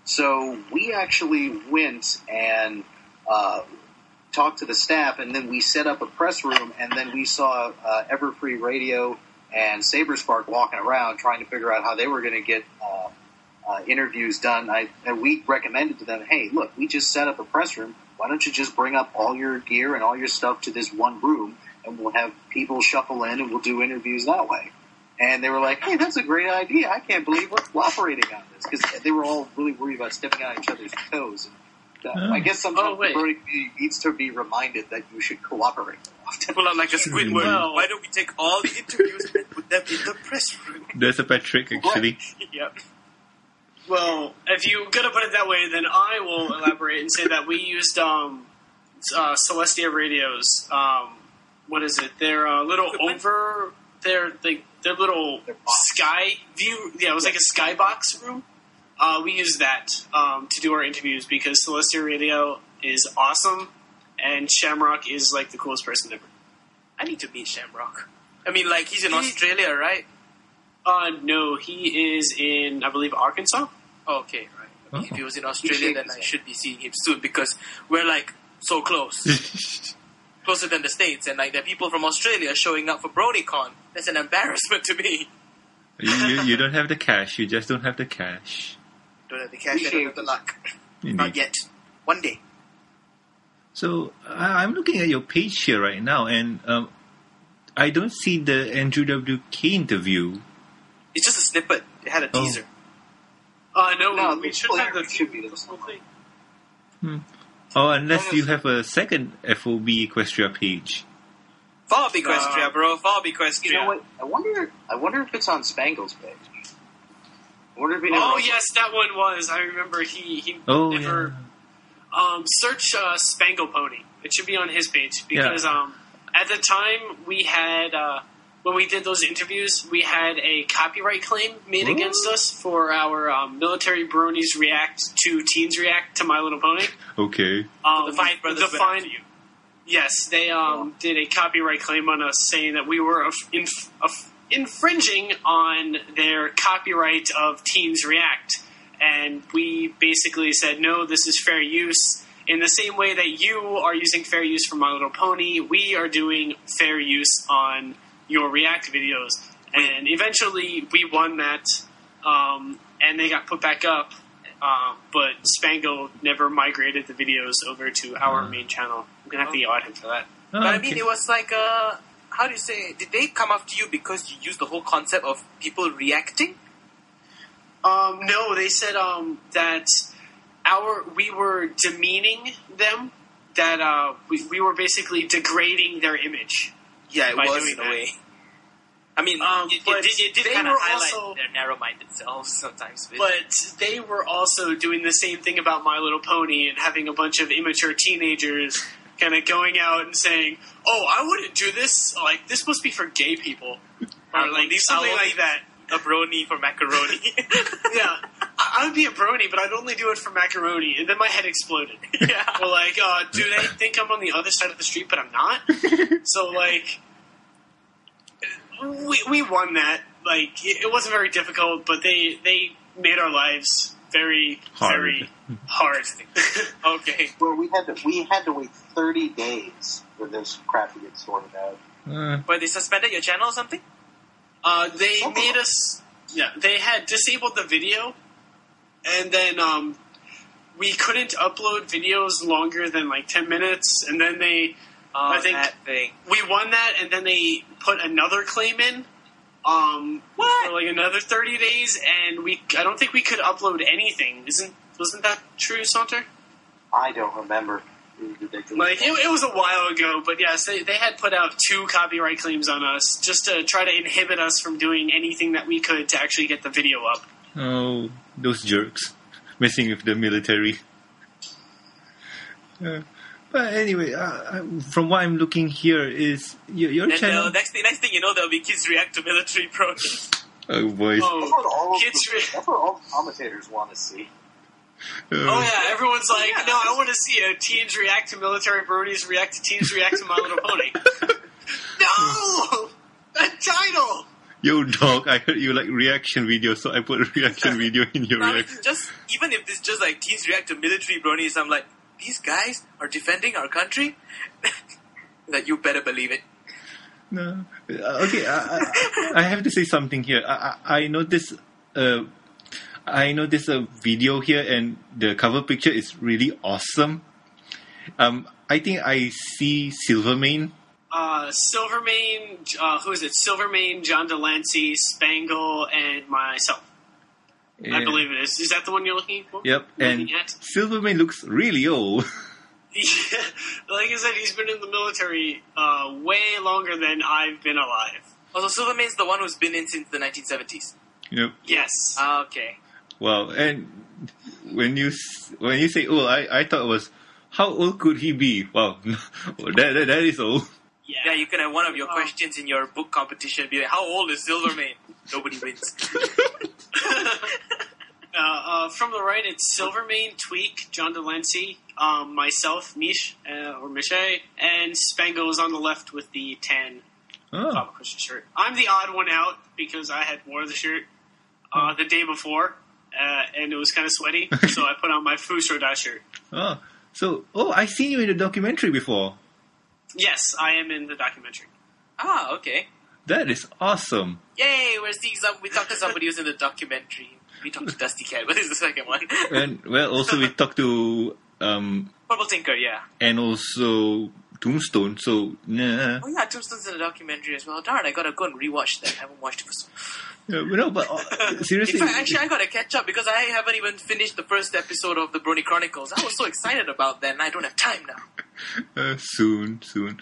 So we actually went and uh, talked to the staff, and then we set up a press room, and then we saw uh, Everfree Radio and Saberspark walking around trying to figure out how they were going to get uh, uh, interviews done. I, and we recommended to them, hey, look, we just set up a press room. Why don't you just bring up all your gear and all your stuff to this one room, and we'll have people shuffle in, and we'll do interviews that way. And they were like, "Hey, that's a great idea! I can't believe we're cooperating on this," because they were all really worried about stepping on each other's toes. And, uh, Oh. I guess sometimes Oh, wait. the Brony community needs to be reminded that you should cooperate more often. Pull out like a Squidward. Well- Why don't we take all the interviews and put them in the press room? That's a bad trick, actually. yep. Well, if you're gonna put it that way, then I will elaborate and say that we used um, uh, Celestia radios. Um, what is it? They're a little over. They're like their little sky view. Yeah, it was like a skybox room. Uh, we use that um, to do our interviews because Celestia Radio is awesome, and Shamrock is like the coolest person ever. I need to meet Shamrock. I mean, like, he's in He- Australia, right? Uh, no, he is in I believe Arkansas. Oh, okay, right. I mean, Oh. If he was in Australia, then I should be seeing him soon because we're, like, so close. Closer than the States. And, like, there are people from Australia showing up for BronyCon. That's an embarrassment to me. you, you, you don't have the cash. You just don't have the cash. Don't have the cash, I don't have the luck. Not yet. One day. So I, I'm looking at your page here right now, and um, I don't see the Andrew WK interview. It's just a snippet. It had a Oh. teaser. Uh, no, No, we the should full have the interview should be this whole thing. Oh, unless you have a second FOB Equestria page. Follow Equestria, Uh, bro. Follow Equestria. You know what? I wonder. I wonder if it's on Spangle's page. I wonder if he Oh never- yes, that one was. I remember he he Oh, never yeah. um search uh, Spangle Pony. It should be on his page because um at the time we had uh when we did those interviews we had a copyright claim made What? against us for our um, military bronies react to teens react to My Little Pony. Okay. Um, The Fine Brothers the Fine- you. Yes, they um, did a copyright claim on us saying that we were of- inf- infringing on their copyright of Teens React. And we basically said, no, this is fair use. In the same way that you are using fair use for My Little Pony, we are doing fair use on your React videos. And eventually we won that, um, and they got put back up. Uh, but Spangle never migrated the videos over to our Uh. main channel. I'm gonna have to yell at him for that. Oh, But I mean, it was like, uh, how do you say? Did they come after you because you used the whole concept of people reacting? Um, no, they said um, that our we were demeaning them. That uh, we, we were basically degrading their image. Yeah, it By was doing in a that. way. I mean, Um, it, it, did- it did they kind of highlight also- their narrow-minded selves sometimes. But, But they were also doing the same thing about My Little Pony and having a bunch of immature teenagers kind of going out and saying, "Oh, I wouldn't do this. Like this must be for gay people." Or like something like that. A brony for macaroni. Yeah, I, I would be a brony, but I'd only do it for macaroni. And then my head exploded. yeah. Well, like, uh, do they think I'm on the other side of the street, but I'm not? so, like, we, we won that. Like, it, it wasn't very difficult, but they they made our lives very, Hard. very hard. Okay. Well, we had to. We had to wait thirty days for this crap to get sorted out. Uh, But they suspended your channel or something? Uh, they Oh. made us. Yeah, they had disabled the video, and then um, we couldn't upload videos longer than like ten minutes, and then they Oh, I think- that thing. we won that, and then they put another claim in. Um, What? For like another thirty days, and we I don't think we could upload anything. Isn't wasn't that true, Saunter? I don't remember. It was ridiculous. Like it, it was a while ago, but yes, they, they had put out two copyright claims on us just to try to inhibit us from doing anything that we could to actually get the video up. oh, those jerks. Messing with the military. Uh, but anyway, uh, uh, from what I'm looking here is your, your And channel. uh, next thing, next thing you know, there'll be kids react to military protest. Oh, boys. That's Oh, what all Kids the, re- that's what all commentators want to see. Uh, oh yeah, everyone's like, yeah. no, I want to see a teens react to military bronies react to teens react to My Little Pony. no, that title. Yo, dog, I heard you like reaction videos, so I put a reaction video in your I reaction. just even if it's just like teens react to military bronies, I'm like, these guys are defending our country. that you better believe it. No. Uh, okay, I, I, I have to say something here. I, I, I noticed, uh, I noticed a video here, and the cover picture is really awesome. Um, I think I see Silvermane. Uh, Silvermane, uh, who is it? Silvermane, John de Lancie, Spangle, and myself. I believe it is. Is that the one you're looking for? Yep, and Looking at? Silvermane looks really old. Yeah, like I said, he's been in the military uh, way longer than I've been alive. Also, Silvermane's the one who's been in since the 1970s. yep. Yes. Ah, okay. Wow, and when you when you say old, I, I thought it was how old could he be? Wow, that, that that is old. yeah. Yeah, you can have one of your Oh. questions in your book competition be like, how old is Silvermane? Nobody wins. Uh, uh, from the right, it's Silvermane, Tweak, John de Lancie, um, myself, Mish, uh, or Miche, and Spangle is on the left with the tan Oh, Papa Christian shirt. I'm the odd one out because I had wore the shirt uh, the day before, uh, and it was kind of sweaty, so I put on my Fus Ro Dah shirt. oh, so oh, I seen you in the documentary before. Yes, I am in the documentary. ah, okay. That is awesome. Yay, we're seeing some. We talked to somebody who's in the documentary. We talked to DustyKatt, but this is the second one. And well, also we talked to um Purple Tinker, yeah. and also Tombstone. So nah, Oh yeah, Tombstone's in the documentary as well. Darn, I gotta go and rewatch that. I haven't watched it for so. Yeah, but no, but uh, seriously, In fact, actually, I gotta catch up because I haven't even finished the first episode of the Brony Chronicles. I was so excited about that, and I don't have time now. uh, soon, soon.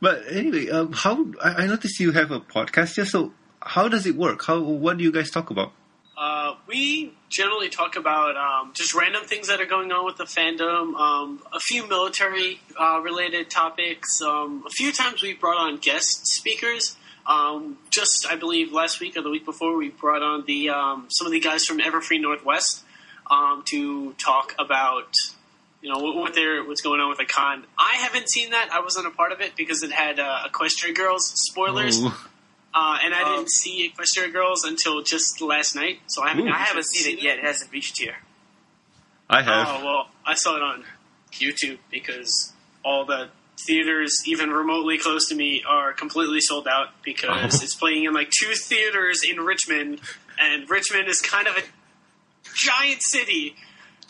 But anyway, um, how I, I noticed you have a podcast here. So how does it work? How what do you guys talk about? Uh, we generally talk about um, just random things that are going on with the fandom, um, a few military uh, related topics. Um, a few times we've brought on guest speakers. Um, just, I believe, last week or the week before, we brought on the um, some of the guys from Everfree Northwest um, to talk about you know what, what they're what's going on with the con. I haven't seen that. I wasn't a part of it because it had uh, Equestria Girls spoilers. Uh, and I Um, didn't see Equestria Girls until just last night, so I haven't. Ooh. I haven't seen it yet. It hasn't reached here. I have. Oh well, I saw it on YouTube because all the theaters, even remotely close to me, are completely sold out because Oh. it's playing in like two theaters in Richmond, and Richmond is kind of a giant city,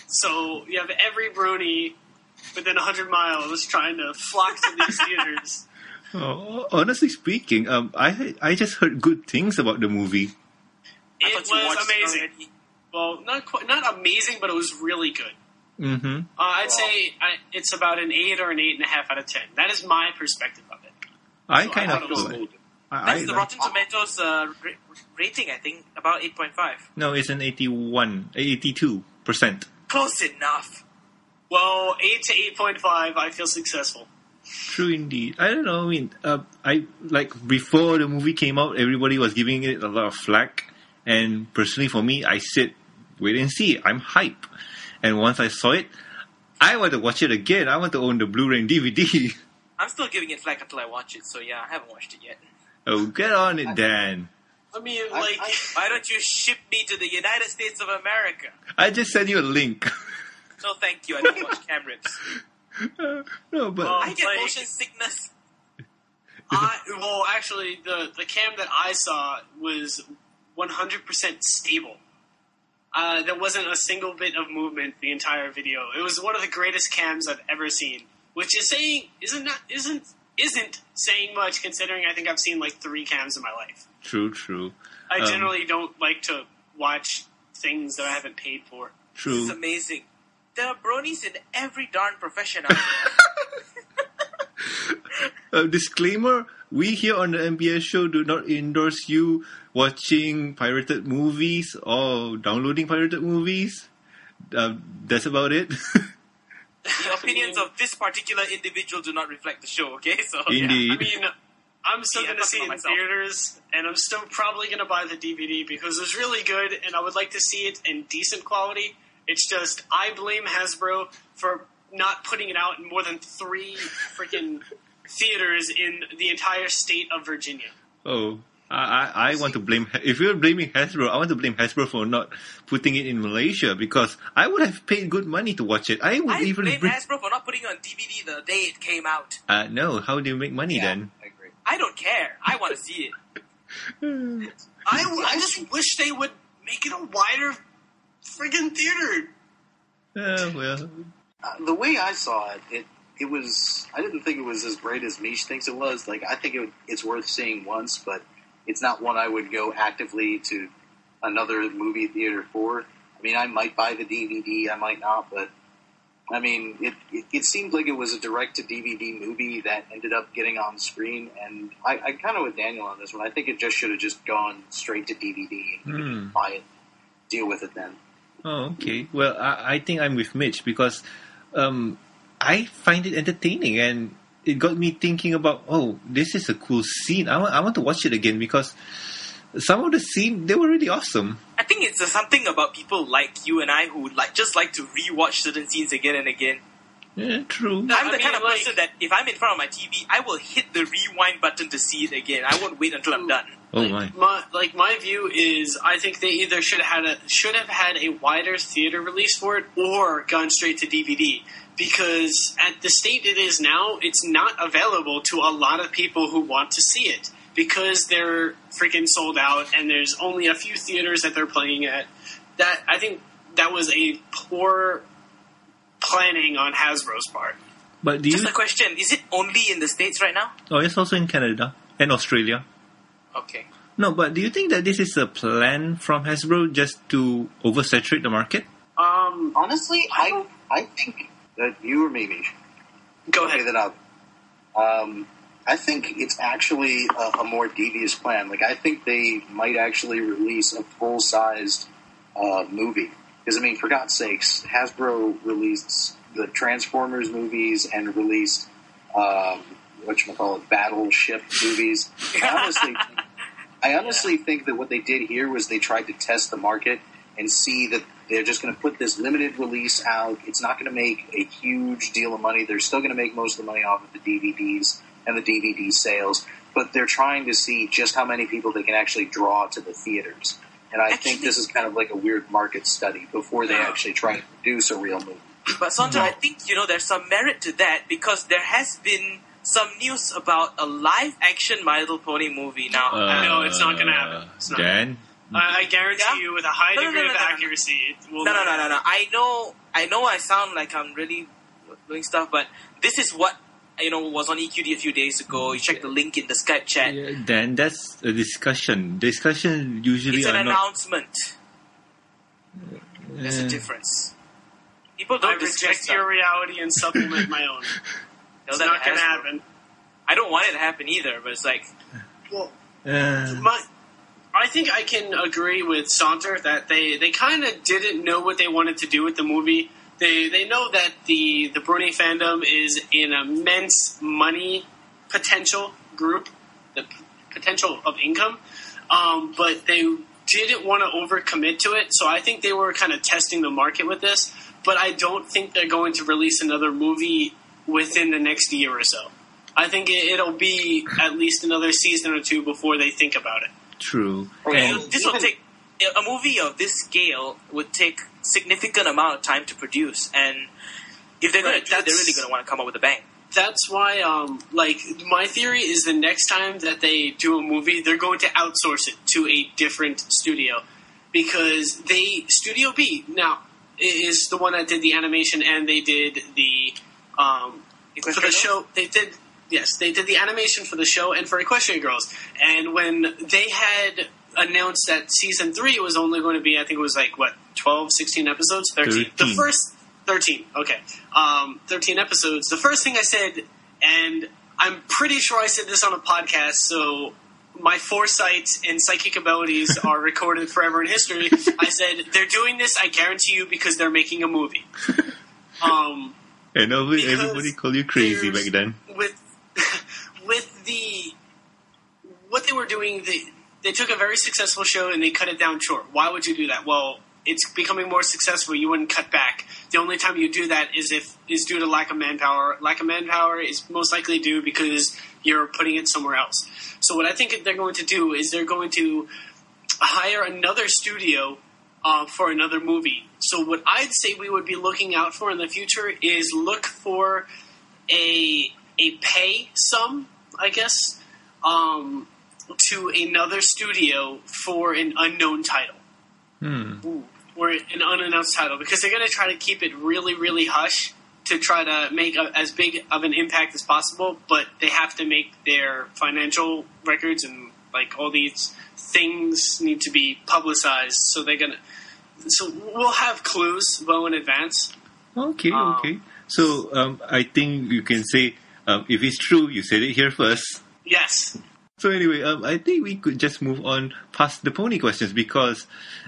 so you have every brony within hundred miles trying to flock to these theaters. Oh, honestly speaking, um, I I just heard good things about the movie. It was watched it amazing. Well, not quite, not amazing, but it was really good. Mm-hmm. Uh, I'd say I, it's about an eight or an eight and a half out of ten. That is my perspective of it. I So kind I of thought it was I, That's I, the Rotten Tomatoes uh, ra- rating, I think, about 8.5. No, it's an 81, 82 percent. Close enough. Well, eight to eight point five, I feel successful. True indeed. I don't know. I mean, uh, I like before the movie came out, everybody was giving it a lot of flack, and personally, for me, I said, "Wait and see." I'm hype, and once I saw it, I want to watch it again. I want to own the Blu-ray and DVD. I'm still giving it flack until I watch it, so yeah, I haven't watched it yet. oh, get on it, Dan. I mean, I- like, I- Why don't you ship me to the United States of America? I just sent you a link. No, thank you. I don't watch cam rips. Uh, no, but Well, I get Like- motion sickness. I, well, actually, the the cam that I saw was one hundred percent stable. Uh, there wasn't a single bit of movement the entire video. It was one of the greatest cams I've ever seen, which is saying isn't not isn't isn't saying much considering I think I've seen like three cams in my life. true, true, I Um, generally don't like to watch things that I haven't paid for. This true. is amazing. There are bronies in every darn profession out there. Uh, disclaimer: We here on the MBS show do not endorse you watching pirated movies or downloading pirated movies. Uh, that's about it. the opinions of this particular individual do not reflect the show, okay? So, yeah. Indeed. I mean, I'm still Yeah, going to see it in myself. theaters, and I'm still probably going to buy the DVD because it's really good, and I would like to see it in decent quality. It's just I blame Hasbro for not putting it out in more than three freaking theaters in the entire state of Virginia. Oh, I, I, I want to blame. If you're blaming Hasbro, I want to blame Hasbro for not putting it in Malaysia because I would have paid good money to watch it. I would I even. blame bring- Hasbro for not putting it on DVD the day it came out. uh, no, how do you make money Yeah, then? I agree. I don't care. I want to see it. I, I just wish they would make it a wider friggin' theater. Uh, well, Uh, the way I saw it, it it was. I didn't think it was as great as Mish thinks it was. Like I think it, it's worth seeing once, but it's not one I would go actively to another movie theater for. I mean, I might buy the DVD, I might not, but I mean, it it, it seemed like it was a direct to DVD movie that ended up getting on screen, and I, I kind of with Daniel on this one. I think it just should have just gone straight to DVD and you could buy it, deal with it then. Oh, okay. Well, I, I think I'm with Mitch because um, I find it entertaining and it got me thinking about, oh, this is a cool scene. I want, I want to watch it again because some of the scene they were really awesome. I think it's uh, something about people like you and I who like just like to rewatch certain scenes again and again. Yeah, true. No, I'm I the mean, kind of like- person that if I'm in front of my TV, I will hit the rewind button to see it again. I won't wait until I'm done. Oh like, my. my like my view is I think they either should have had a should have had a wider theater release for it or gone straight to DVD because at the state it is now it's not available to a lot of people who want to see it because they're freaking sold out and there's only a few theaters that they're playing at that I think that was a poor planning on Hasbro's part But do you? Just a question: Is it only in the states right now? Oh, it's also in Canada and Australia. Okay. No, but do you think that this is a plan from Hasbro just to oversaturate the market? um Honestly, I I think that you or me, Mish, go ahead that up. Um, I think it's actually a, a more devious plan. Like I think they might actually release a full sized uh, movie. Because I mean, for God's sakes, Hasbro released the Transformers movies and released um, what you call it, Battleship movies. I honestly, I honestly think that what they did here was they tried to test the market and see that they're just going to put this limited release out. It's not going to make a huge deal of money. They're still going to make most of the money off of the DVDs and the DVD sales, but they're trying to see just how many people they can actually draw to the theaters. And I think this is kind of like a weird market study before they Yeah. actually try to produce a real movie. But Saunter, I think you know there's some merit to that because there has been some news about a live action My Little Pony movie now. Uh, No, it's not gonna happen. It's not. Dan, I, I guarantee Yeah? you, with a high No, no, degree no, of no, no, no. accuracy, it will no, no, no, no, no. I know, I know. I sound like I'm really doing stuff, but this is what you know was on EQD a few days ago. You check the link in the Skype chat. yeah, Dan, that's a discussion. Discussion usually It's an are not. announcement. There's a difference. People don't discuss reject stuff. your reality and supplement my own. Know It's not it going to has- happen. I don't want it to happen either, but it's like Well, uh, my, I think I can agree with Saunter that they, they kind of didn't know what they wanted to do with the movie. They they know that the the Brony fandom is an immense money potential group, the p- potential of income, um, but they didn't want to overcommit to it. So I think they were kind of testing the market with this. But I don't think they're going to release another movie within the next year or so. I think it, it'll be at least another season or two before they think about it. True. Okay. This will take a movie of this scale would take significant amount of time to produce, and if they're gonna, they're really going to want to come up with a bang. That's why, um, like, my theory is the next time that they do a movie, they're going to outsource it to a different studio because they Studio B now is the one that did the animation and they did the um, for the show. They did yes, they did the animation for the show and for Equestrian Girls. And when they had announced that season three was only going to be, I think it was like what 12, 16 episodes, thirteen. The first thirteen, okay, um, thirteen episodes. The first thing I said, and I'm pretty sure I said this on a podcast, so. My foresight and psychic abilities are recorded forever in history. I said they're doing this. I guarantee you because they're making a movie. Um, and every- everybody called you crazy back then. with with the what they were doing the. They took a very successful show and they cut it down short. Why would you do that? Well, it's becoming more successful. You wouldn't cut back. The only time you do that is if is due to lack of manpower. Lack of manpower is most likely due because you're putting it somewhere else. So what I think they're going to do is they're going to hire another studio uh, for another movie. So what I'd say we would be looking out for in the future is look for a a pay sum, I guess, um, to another studio for an unknown title. Hmm. Or an unannounced title because they're going to try to keep it really, really hush to try to make a, as big of an impact as possible, but they have to make their financial records and like all these things need to be publicized. So they're gonna. So we'll have clues well in advance. Okay, Um, okay. So um, I think you can say um, if it's true, you said it here first. Yes. So anyway, um, I think we could just move on past the pony questions because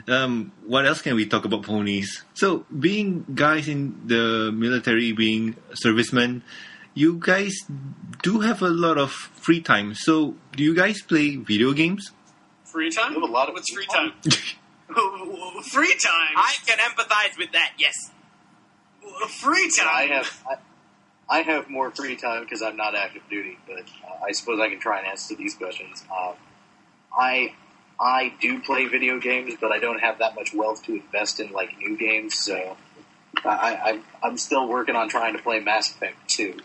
um, what else can we talk about ponies? So being guys in the military, being servicemen, you guys do have a lot of free time. So do you guys play video games? Free time. You have a lot of it's free free time? free time. I can empathize with that. Yes. free time. I have I, I have more free time because I'm not active duty, but uh, I suppose I can try and answer these questions. Um, I I do play video games, but I don't have that much wealth to invest in like new games. So I, I I'm still working on trying to play Mass Effect 2.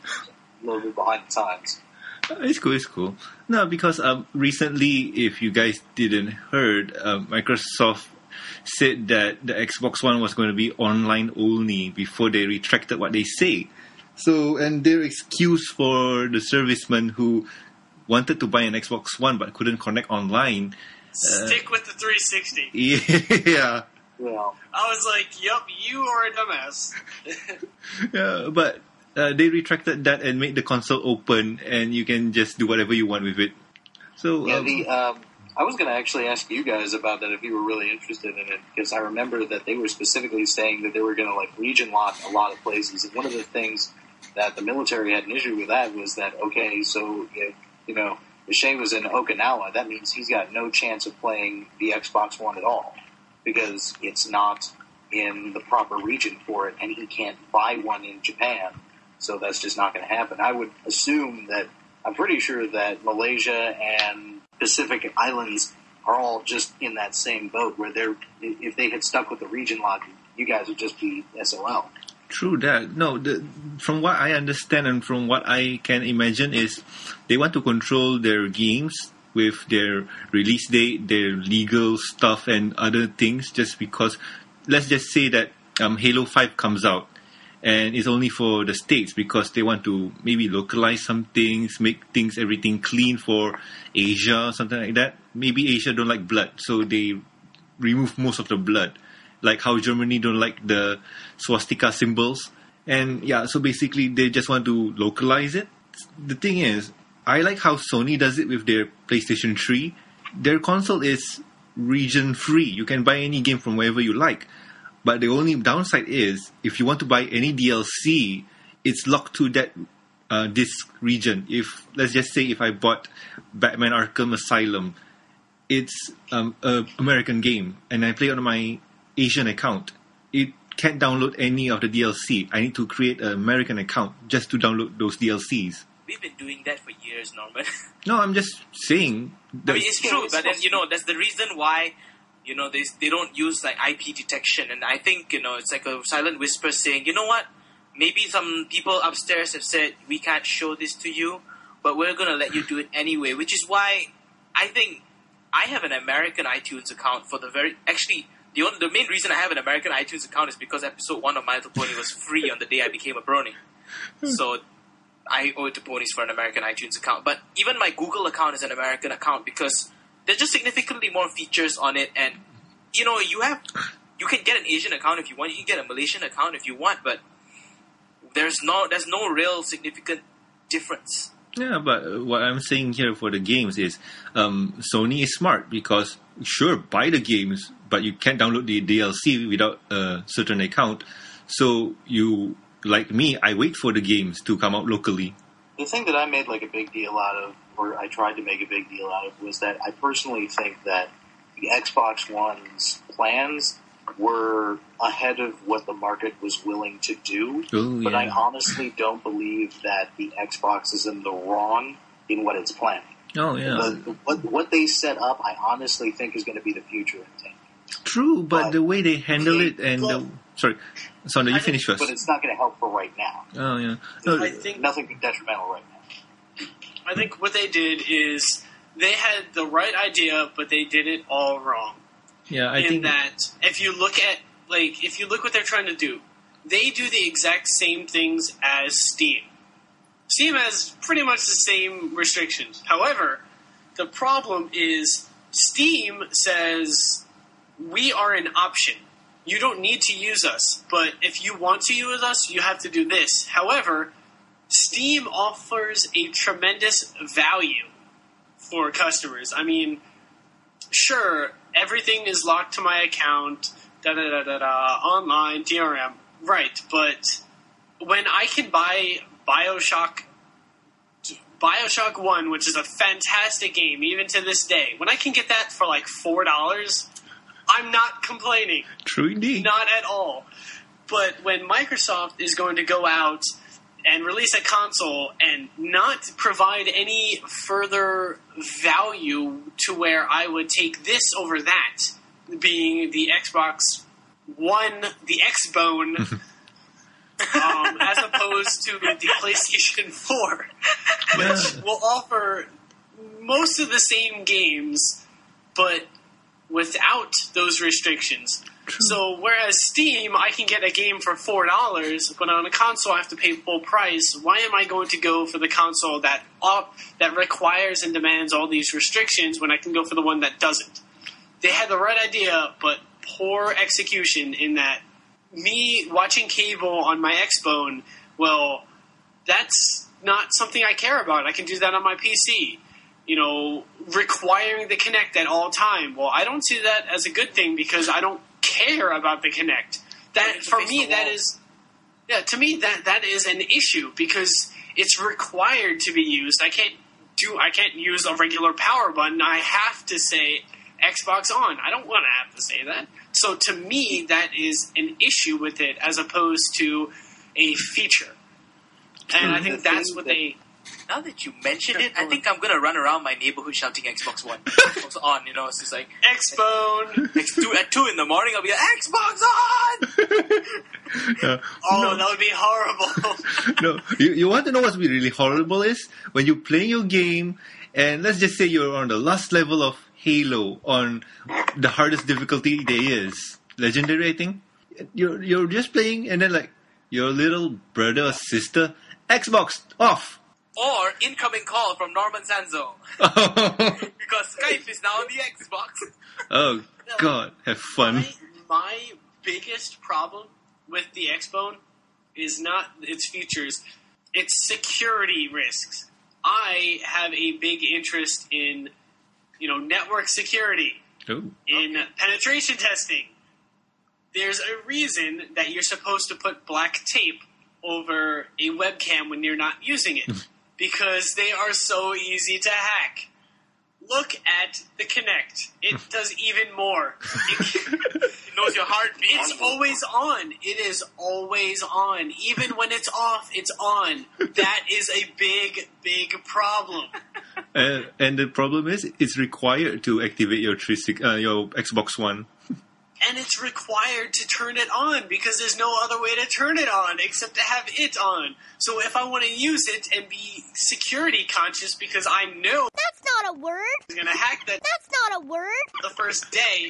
A little bit behind the times. Uh, It's cool, it's cool. No, because um, recently, if you guys didn't heard, um, Microsoft said that the Xbox One was going to be online only before they retracted what they say. So, and their excuse for the servicemen who wanted to buy an Xbox One but couldn't connect online. Stick with the 360. Yeah, Yeah. I was like, "Yup, you are a dumbass." yeah but uh, they retracted that and made the console open, and you can just do whatever you want with it. So, Yeah, um, the um, I was going to actually ask you guys about that if you were really interested in it because I remember that they were specifically saying that they were going to like region lock a lot of places. And one of the things that the military had an issue with that was that okay, so if, you know, Shane was in Okinawa, that means he's got no chance of playing the Xbox One at all because it's not in the proper region for it, and he can't buy one in Japan. So that's just not going to happen. I would assume that I'm pretty sure that Malaysia and Pacific Islands are all just in that same boat where they're if they had stuck with the region lock, you guys would just be SOL. True that. No, the, from what I understand and from what I can imagine is they want to control their games with their release date, their legal stuff and other things just because let's just say that um, Halo 5 comes out and it's only for the states because they want to maybe localize some things, make things everything clean for Asia, something like that. Maybe Asia don't like blood, so they remove most of the blood, like how Germany don't like the swastika symbols. And yeah, so basically they just want to localize it. The thing is, I like how Sony does it with their PlayStation 3. Their console is region free. You can buy any game from wherever you like. But the only downside is if you want to buy any DLC, it's locked to that uh, this region. If let's just say if I bought Batman Arkham Asylum, it's um, a American game, and I play on my Asian account. It can't download any of the DLC. I need to create an American account just to download those DLCs. We've been doing that for years, Norman. No, I'm just saying. I mean, it's true, but then you know that's the reason why you know they they don't use like IP detection, and I think you know it's like a silent whisper saying, you know what, maybe some people upstairs have said we can't show this to you, but we're gonna let you do it anyway, which is why I think I have an American iTunes account for the very actually. The, only, the main reason I have an American iTunes account is because episode one of My Little Pony was free on the day I became a brony. Hmm. So I owe it to ponies for an American iTunes account. But even my Google account is an American account because there's just significantly more features on it. And you know, you have you can get an Asian account if you want. You can get a Malaysian account if you want. But there's no there's no real significant difference. Yeah, but uh, what I'm saying here for the games is um, Sony is smart because sure buy the games, but you can't download the DLC without a certain account. So you, like me, I wait for the games to come out locally. The thing that I made like a big deal out of or I tried to make a big deal out of, was that I personally think that the Xbox One's plans were ahead of what the market was willing to do. Oh, But I honestly don't believe that the Xbox is in the wrong in what it's planning. Oh, yeah. The- what what they set up, I honestly think is going to be the future in ten. True, but but- the way they handle Okay, it and the, sorry, Saunter, you finish first. But it's not going to help for right now. Oh, yeah. No, I think Nothing detrimental right now. I think what they did is they had the right idea, but they did it all wrong. Yeah, I in think that if you look at like if you look what they're trying to do, they do the exact same things as Steam. Steam has pretty much the same restrictions. However, the problem is Steam says we are an option. You don't need to use us, but if you want to use us, you have to do this. However, Steam offers a tremendous value for customers. I mean, sure, everything is locked to my account, da da da da da, online, DRM, right, but when I can buy Bioshock Bioshock 1, which is a fantastic game, even to this day, when I can get that for like $4, I'm not complaining. true indeed. Not at all. But when Microsoft is going to go out and release a console and not provide any further value to where I would take this over that, being the Xbox One, the Xbone, um, as opposed to the PlayStation 4, which will offer most of the same games, but without those restrictions. So whereas Steam, I can get a game for four dollars, but on a console I have to pay full price. Why am I going to go for the console that op- that requires and demands all these restrictions when I can go for the one that doesn't? They had the right idea, but poor execution in that me watching cable on my Xbone, well, that's not something I care about. I can do that on my PC. You know, requiring the Kinect at all time. Well, I don't see that as a good thing because I don't care about the Kinect. That for me, that is yeah. To me, that that is an issue because it's required to be used. I can't do. I can't use a regular power button. I have to say Xbox on. I don't want to have to say that. So to me, that is an issue with it as opposed to a feature. And I think that's what they. Now that you mentioned it, I think I'm gonna run around my neighborhood shouting Xbox One, Xbox on. You know, it's just like Xbone. next two at two in the morning, I'll be like Xbox on. Oh, that would be horrible. no, you, you want to know what's really horrible is when you're playing your game, and let's just say you're on the last level of Halo on the hardest difficulty there is, legendary, I think. You're you're just playing, and then like your little brother or sister, Xbox off. Or incoming call from Norman Sanzo because Skype is now on the Xbox. Oh God, have fun. my, my biggest problem with the Xbone is not its features, it's security risks. I have a big interest in, you know, network security, Oh. in penetration testing. There's a reason that you're supposed to put black tape over a webcam when you're not using it because they are so easy to hack. Look at the Kinect. It does even more. It, It knows your heartbeat. it's always on. It is always on. Even when it's off, it's on. That is a big, big problem. Uh, and the problem is, it's required to activate your 360, uh, your Xbox One. And it's required to turn it on because there's no other way to turn it on except to have it on. So if I want to use it and be security conscious because I know That's not a word. I'm going to hack that That's not a word. the first day,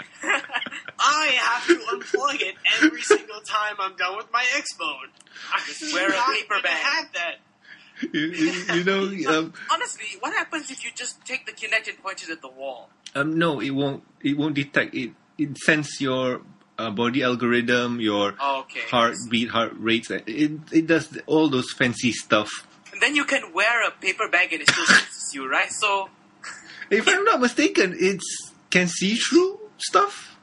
I have to unplug it every single time I'm done with my Xbone. I'm Wear a not paper bag. have that. you, you you know, um, Honestly, what happens if you just take the Kinect and point it at the wall? Um, no, it won't. It won't detect it. It sends your uh, body algorithm, your Okay. heartbeat, heart rates. It it does all those fancy stuff. And then you can wear a paper bag and it still senses you, right? So If I'm not mistaken, it's can see through stuff.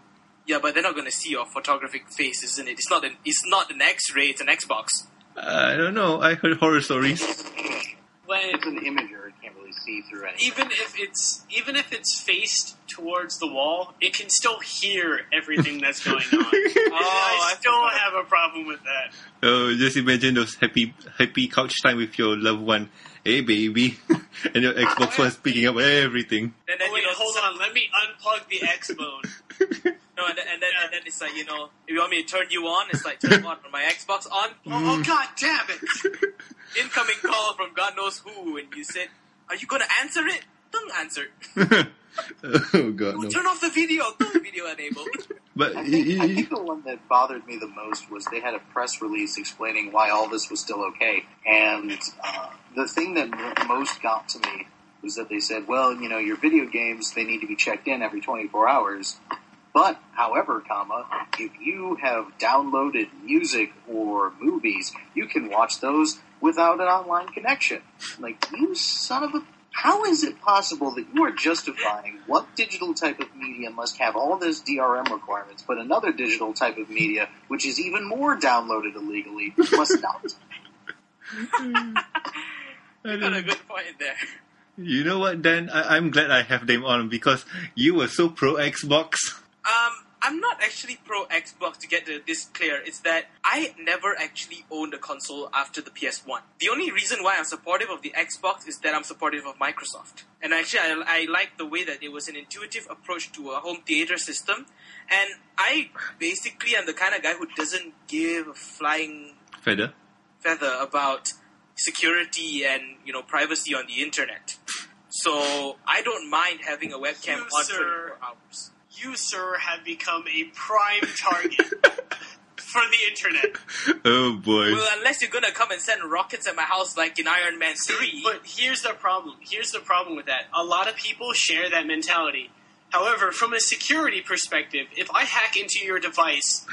yeah, but they're not gonna see your photographic face, isn't it? It's not an it's not an X-ray, it's an Xbox. I don't know. I heard horror stories. When It's an imager. It can't really see through anything. even if it's even if it's faced towards the wall, it can still hear everything that's going on. Oh, I I still forgot. have a problem with that. Oh, just imagine those happy happy couch time with your loved one. Hey, baby, and your Xbox oh, One's picking up everything. And then Oh, wait, you know, hold on. Let me unplug the Xbox. No, and then, and then and then it's like you know, if you want me to turn you on, it's like turn on my Xbox on. Oh, oh, god damn it! Incoming call from God knows who, and you said, "Are you gonna answer it?" Don't answer. oh god, Oh, no. turn off the video. Don't video enabled. But I y- think, I y- think the one that bothered me the most was they had a press release explaining why all this was still okay. And uh, the thing that most got to me was that they said, well, you know, your video games, they need to be checked in every 24 hours. But, however, comma, if you have downloaded music or movies, you can watch those without an online connection. Like, you son of a... How is it possible that you are justifying what digital type of media must have all this DRM requirements, but another digital type of media, which is even more downloaded illegally, must not? I Got a good point there. you know what, Dan? I- I'm glad I have them on because you were so pro Xbox. Um, I'm not actually pro Xbox to get this clear. It's that I never actually owned a console after the PS1. The only reason why I'm supportive of the Xbox is that I'm supportive of Microsoft. And actually, I, I like the way that it was an intuitive approach to a home theater system. And I basically am the kind of guy who doesn't give a flying Feather. feather about security and you know privacy on the internet. So I don't mind having a webcam You, on sir. 24 hours. You, sir, have become a prime target for the internet. Oh boy. Well, unless you're gonna come and send rockets at my house like in Iron Man 3. But here's the problem. Here's the problem with that. A lot of people share that mentality. However, from a security perspective, if I hack into your device,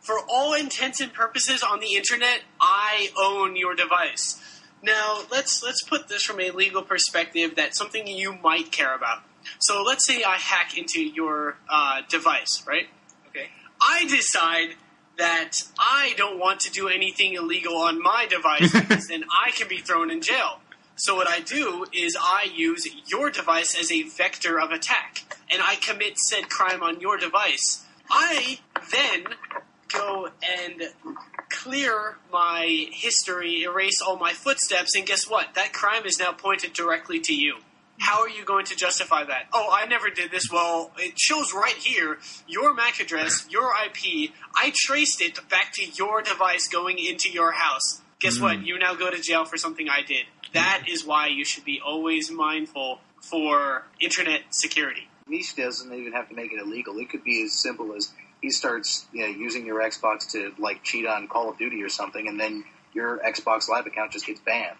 for all intents and purposes on the internet, I own your device. Now, let's let's put this from a legal perspective. That's something you might care about. So, let's say I hack into your uh, device, right? okay. I decide that I don't want to do anything illegal on my device because then I can be thrown in jail. So what I do is I use your device as a vector of attack, and I commit said crime on your device. I then go and clear my history, erase all my footsteps, and guess what? That crime is now pointed directly to you. How are you going to justify that? Oh, I never did this. Well, it shows right here your MAC address, your IP. I traced it back to your device going into your house. Guess hmm. what? You now go to jail for something I did. That is why you should be always mindful for internet security. Miche doesn't even have to make it illegal. It could be as simple as he starts you know, using your Xbox to like cheat on Call of Duty or something, and then your Xbox Live account just gets banned,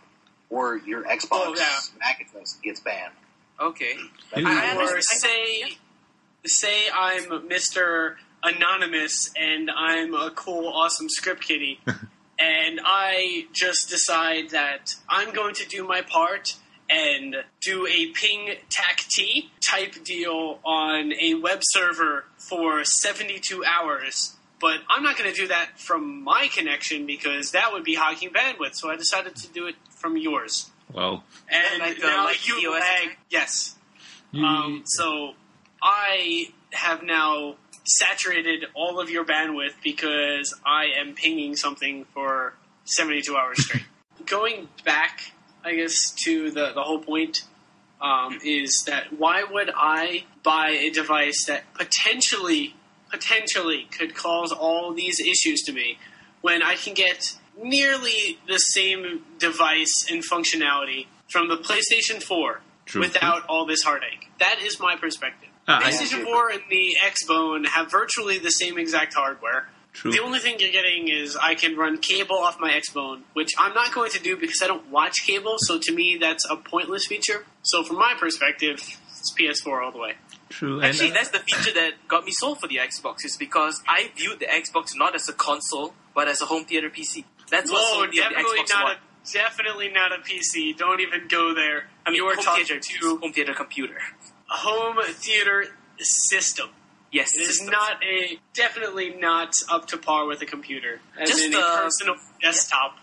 or your Xbox Oh, yeah. Mac address gets banned. Okay. Yeah. I or say say I'm Mr. Anonymous and I'm a cool, awesome script kiddie, and I just decide that I'm going to do my part and do a ping tac t type deal on a web server for 72 hours. But I'm not going to do that from my connection because that would be hogging bandwidth. So I decided to do it from yours. Well, And Like the- now like you DOS lag. attack? Yes. Um, so I have now saturated all of your bandwidth because I am pinging something for 72 hours straight. Going back, I guess, to the, the whole point um, is that why would I buy a device that potentially, potentially could cause all these issues to me when I can get nearly the same device and functionality from the PlayStation 4 True. without all this heartache? That is my perspective. Ah, PlayStation 4 and the Xbone have virtually the same exact hardware. True. The only thing you're getting is I can run cable off my Xbone, which I'm not going to do because I don't watch cable, so to me that's a pointless feature. So from my perspective, it's PS4 all the way. True. And, Actually, uh, that's the feature that got me sold for the Xbox. Is because I viewed the Xbox not as a console, but as a home theater PC. That's what Whoa, sold me on the definitely Xbox not One. a definitely not a PC. Don't even go there. I mean, you are home talking theater, to home theater computer. a home theater system. Yes, It is systems. not a definitely not up to par with a computer, as Just, in a uh, personal desktop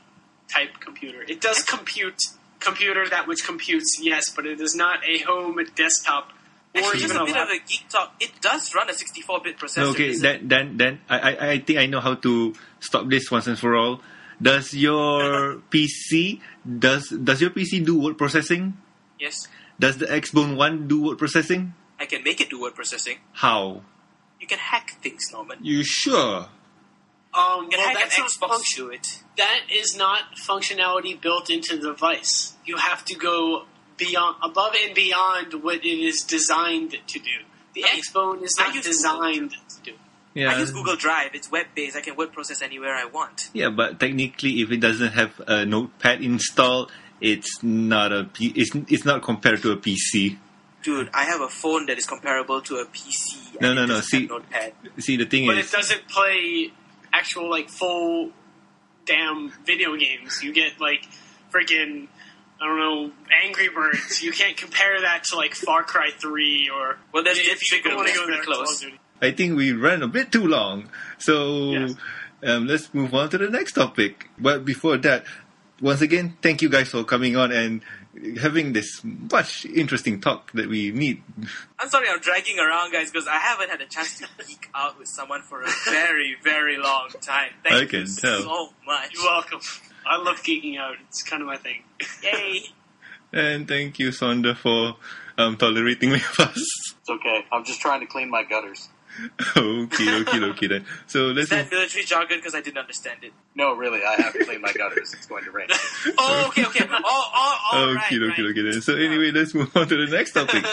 type computer. It does compute computer that which computes, yes, but it is not a home desktop or Actually, just a a bit of a geek talk. It does run a 64-bit processor. Okay, then then then I, I I think I know how to stop this once and for all. Does your PC does does your PC do word processing? Yes, Does the Xbone One do word processing? I can make it do word processing. How? You can hack things, Norman. You sure? Um, You can well, hack that's an not Xbox function- to it. that is not functionality built into the device. You have to go beyond, above and beyond what it is designed to do. The I mean, Xbone is not designed to do. Yeah. I use Google Drive. It's web-based. I can word process anywhere I want. Yeah, but technically, if it doesn't have a notepad installed, it's not a P- it's it's not compared to a PC. Dude, I have a phone that is comparable to a PC. No, and no, it no, see- Notepad. See, the thing But is, but it doesn't play actual, like, full damn video games. You get, like, freaking, I don't know, Angry Birds. You can't compare that to, like, Far Cry 3 or. Well, that's if you want to go pretty there, close. Call of Duty. I think we ran a bit too long. So Yes. um, let's move on to the next topic. But before that, once again, thank you guys for coming on and having this much interesting talk that we need. I'm sorry I'm dragging around, guys, because I haven't had a chance to geek out with someone for a very, very long time. Thank I you can tell. so much. You're welcome. I love geeking out. It's kind of my thing. Yay! And thank you, Sonda, for um, tolerating with us. It's okay. I'm just trying to clean my gutters. okay, okay, okay then. So let's Is that move. military jargon? Because I didn't understand it. No, really, I have to clean my gutters. It's going to rain. Oh, okay, okay. Oh, oh, oh, right, Okay, okay, right. okay then. So anyway, let's move on to the next topic.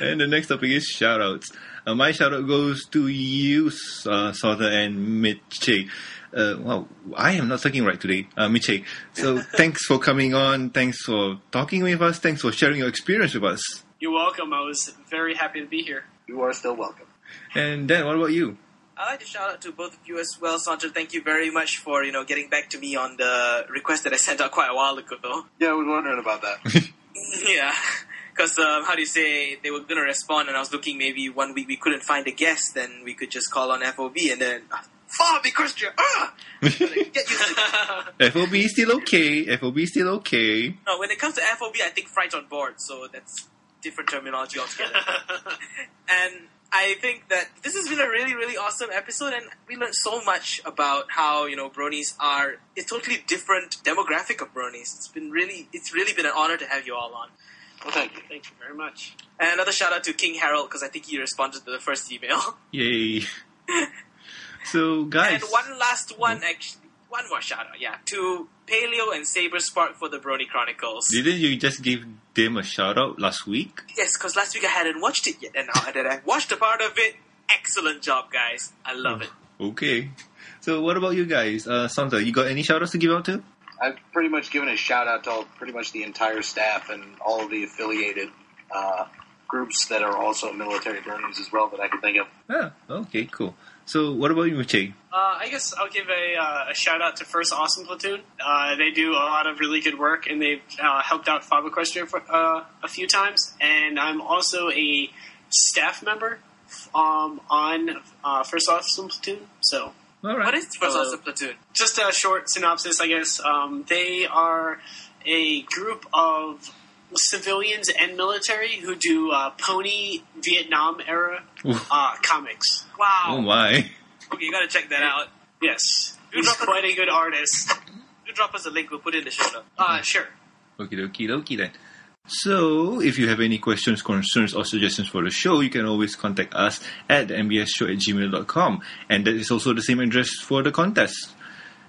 and the next topic is shoutouts. Uh, my shoutout goes to you, uh, Sotha and Miche. Uh, wow, I am not talking right today, uh, Miche. So thanks for coming on. Thanks for talking with us. Thanks for sharing your experience with us. You're welcome. I was very happy to be here. You are still welcome. And Dan, what about you? I'd like to shout out to both of you as well, Sandra. Thank you very much for you know getting back to me on the request that I sent out quite a while ago. Yeah, I was wondering about that. yeah, because um, how do you say they were gonna respond, and I was looking maybe one week we couldn't find a guest, then we could just call on FOB, and then uh, FOB question. Ah! Get used to. FOB is still okay. FOB is still okay. No, when it comes to FOB, I think fright on board, so that's different terminology altogether. and I think that this has been a really, really awesome episode, and we learned so much about how you know bronies are a totally different demographic of bronies. It's been really, it's really been an honor to have you all on. Well, thank you. Thank you very much. And another shout out to King Harold because I think he responded to the first email. Yay. So guys, And one last one, actually, one more shout out, yeah, to Paleo and Saberspark for the Brony Chronicles. didn't you just give them a shout out last week? Yes, because last week I hadn't watched it yet, and now that I've watched a part of it, excellent job, guys. I love it. Okay. So what about you guys? Uh, Santa, you got any shout outs to give out to? I've pretty much given a shout out to all, pretty much the entire staff and all of the affiliated uh, groups that are also military burners as well that I can think of. Ah, okay, cool. So what about you, Miche? Uh, I guess I'll give a, uh, a shout out to First Awesome Platoon. Uh, they do a lot of really good work, and they've uh, helped out FOB Equestria for, uh, a few times. And I'm also a staff member um, on uh, First Awesome Platoon. So All right. What is First Awesome Platoon? just a short synopsis, I guess. Um, they are a group of civilians and military who do uh, pony Vietnam era uh, comics. Wow. Oh my. Okay, you gotta check that out. Yes, You he's drop a- quite a good artist. You drop us a link, we'll put it in the show notes. Uh, sure. Okie dokie dokie then. So, if you have any questions, concerns, or suggestions for the show, you can always contact us at mbsshow at gmail.com. And that is also the same address for the contest.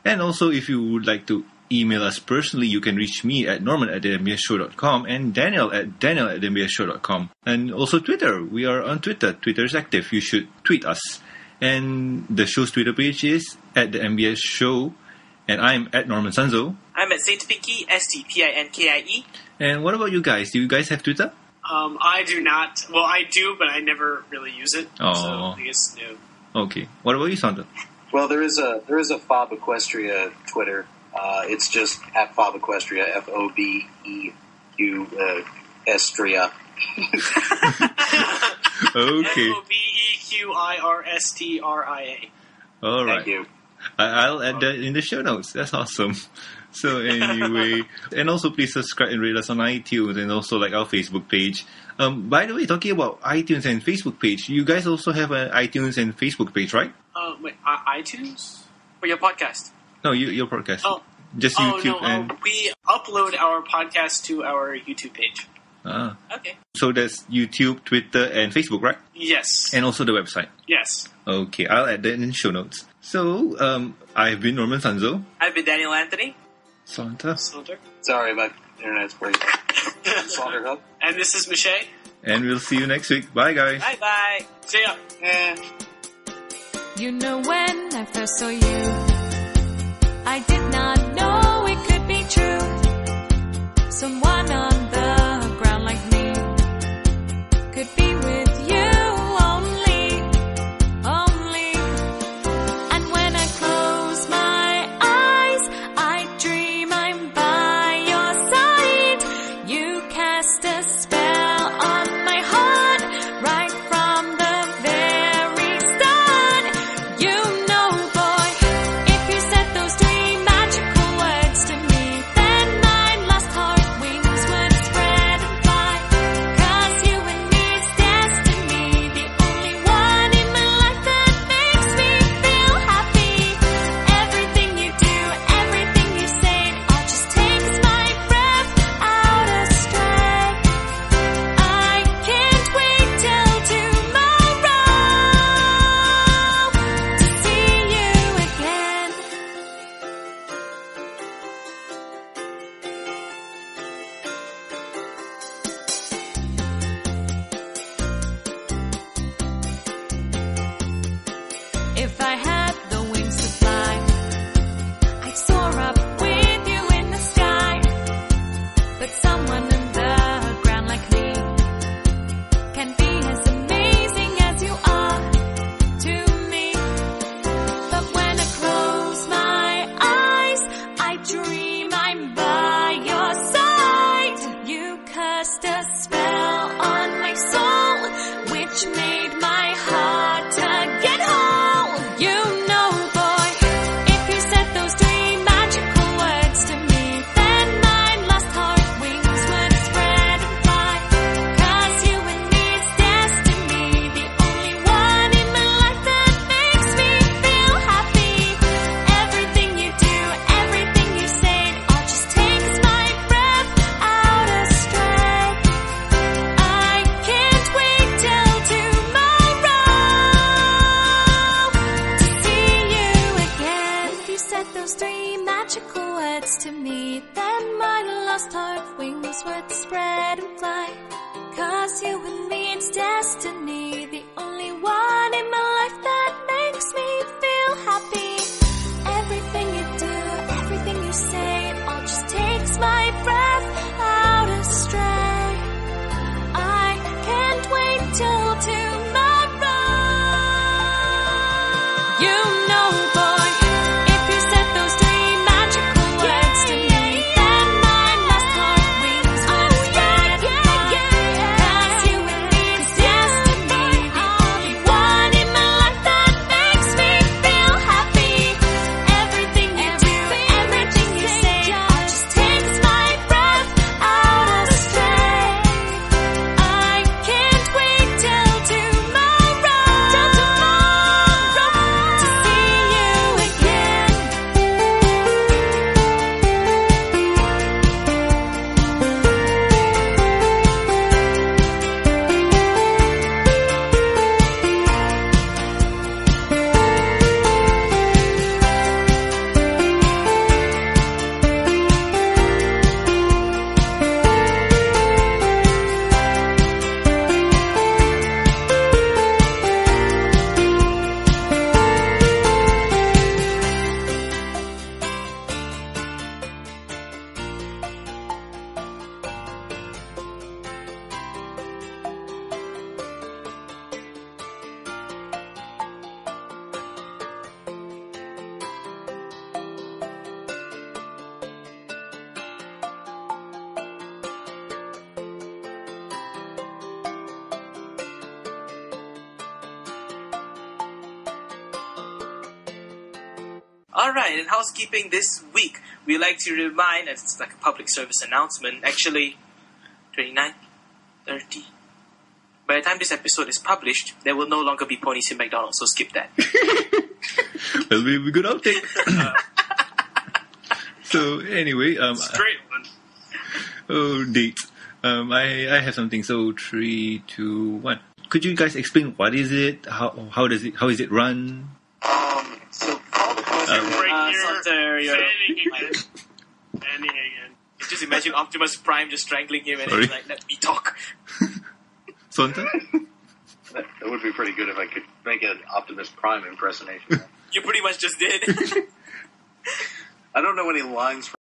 And also, if you would like to email us personally, you can reach me at norman at mbsshow.com and Daniel at daniel at mbsshow.com. And also Twitter. We are on Twitter. Twitter is active. You should tweet us. And the show's Twitter page is at the MBS Show. And I'm at Norman Sanzo. I'm at Saint Pinky, S T P I N K I E. And what about you guys? Do you guys have Twitter? Um, I do not. Well, I do, but I never really use it. So I guess no. Okay. What about you, Sandra? Well, there is a there is a FOB Equestria Twitter. Uh, it's just at FOB Equestria, F O B E Q uh, Estria. Okay. F O B E Q I R S T R I A. All right. Thank you. I- I'll add that in the show notes. That's awesome. So anyway, and also please subscribe and rate us on iTunes and also like our Facebook page. Um, by the way, talking about iTunes and Facebook page, you guys also have an iTunes and Facebook page, right? Uh, wait, I- iTunes? For your podcast. No, you, your podcast. Oh, Just oh YouTube no, and uh, we upload our podcast to our YouTube page. ah. Okay. So that's YouTube, Twitter, and Facebook, right? Yes. And also the website. yes. Okay, I'll add that in show notes. So, um, I've been Norman Sanzo. I've been Daniel Anthony. Santa. Soldier. Sorry, my internet's breaking. Saunter Hoof. and this is Michelle. And we'll see you next week. Bye, guys. Bye bye. See ya. Eh. You know when I first saw you, I did not know it could be true. Someone on the ground like me could be with to remind, and it's like a public service announcement, actually, 29, 30. By the time this episode is published, there will no longer be ponies in McDonald's, so skip that. Well, we we good outtake. so anyway, um, Straight one. oh dates. Um, I I have something. So three, two, one. Could you guys explain what is it? How how does it how is it run? Um, so call the question. Um, Right Uh, here, Salter, you're- fanning again. Fanning again. Just imagine Optimus Prime just strangling him and Sorry. he's like, let me talk. Sonta? that, that would be pretty good if I could make an Optimus Prime impersonation. You pretty much just did. I don't know any lines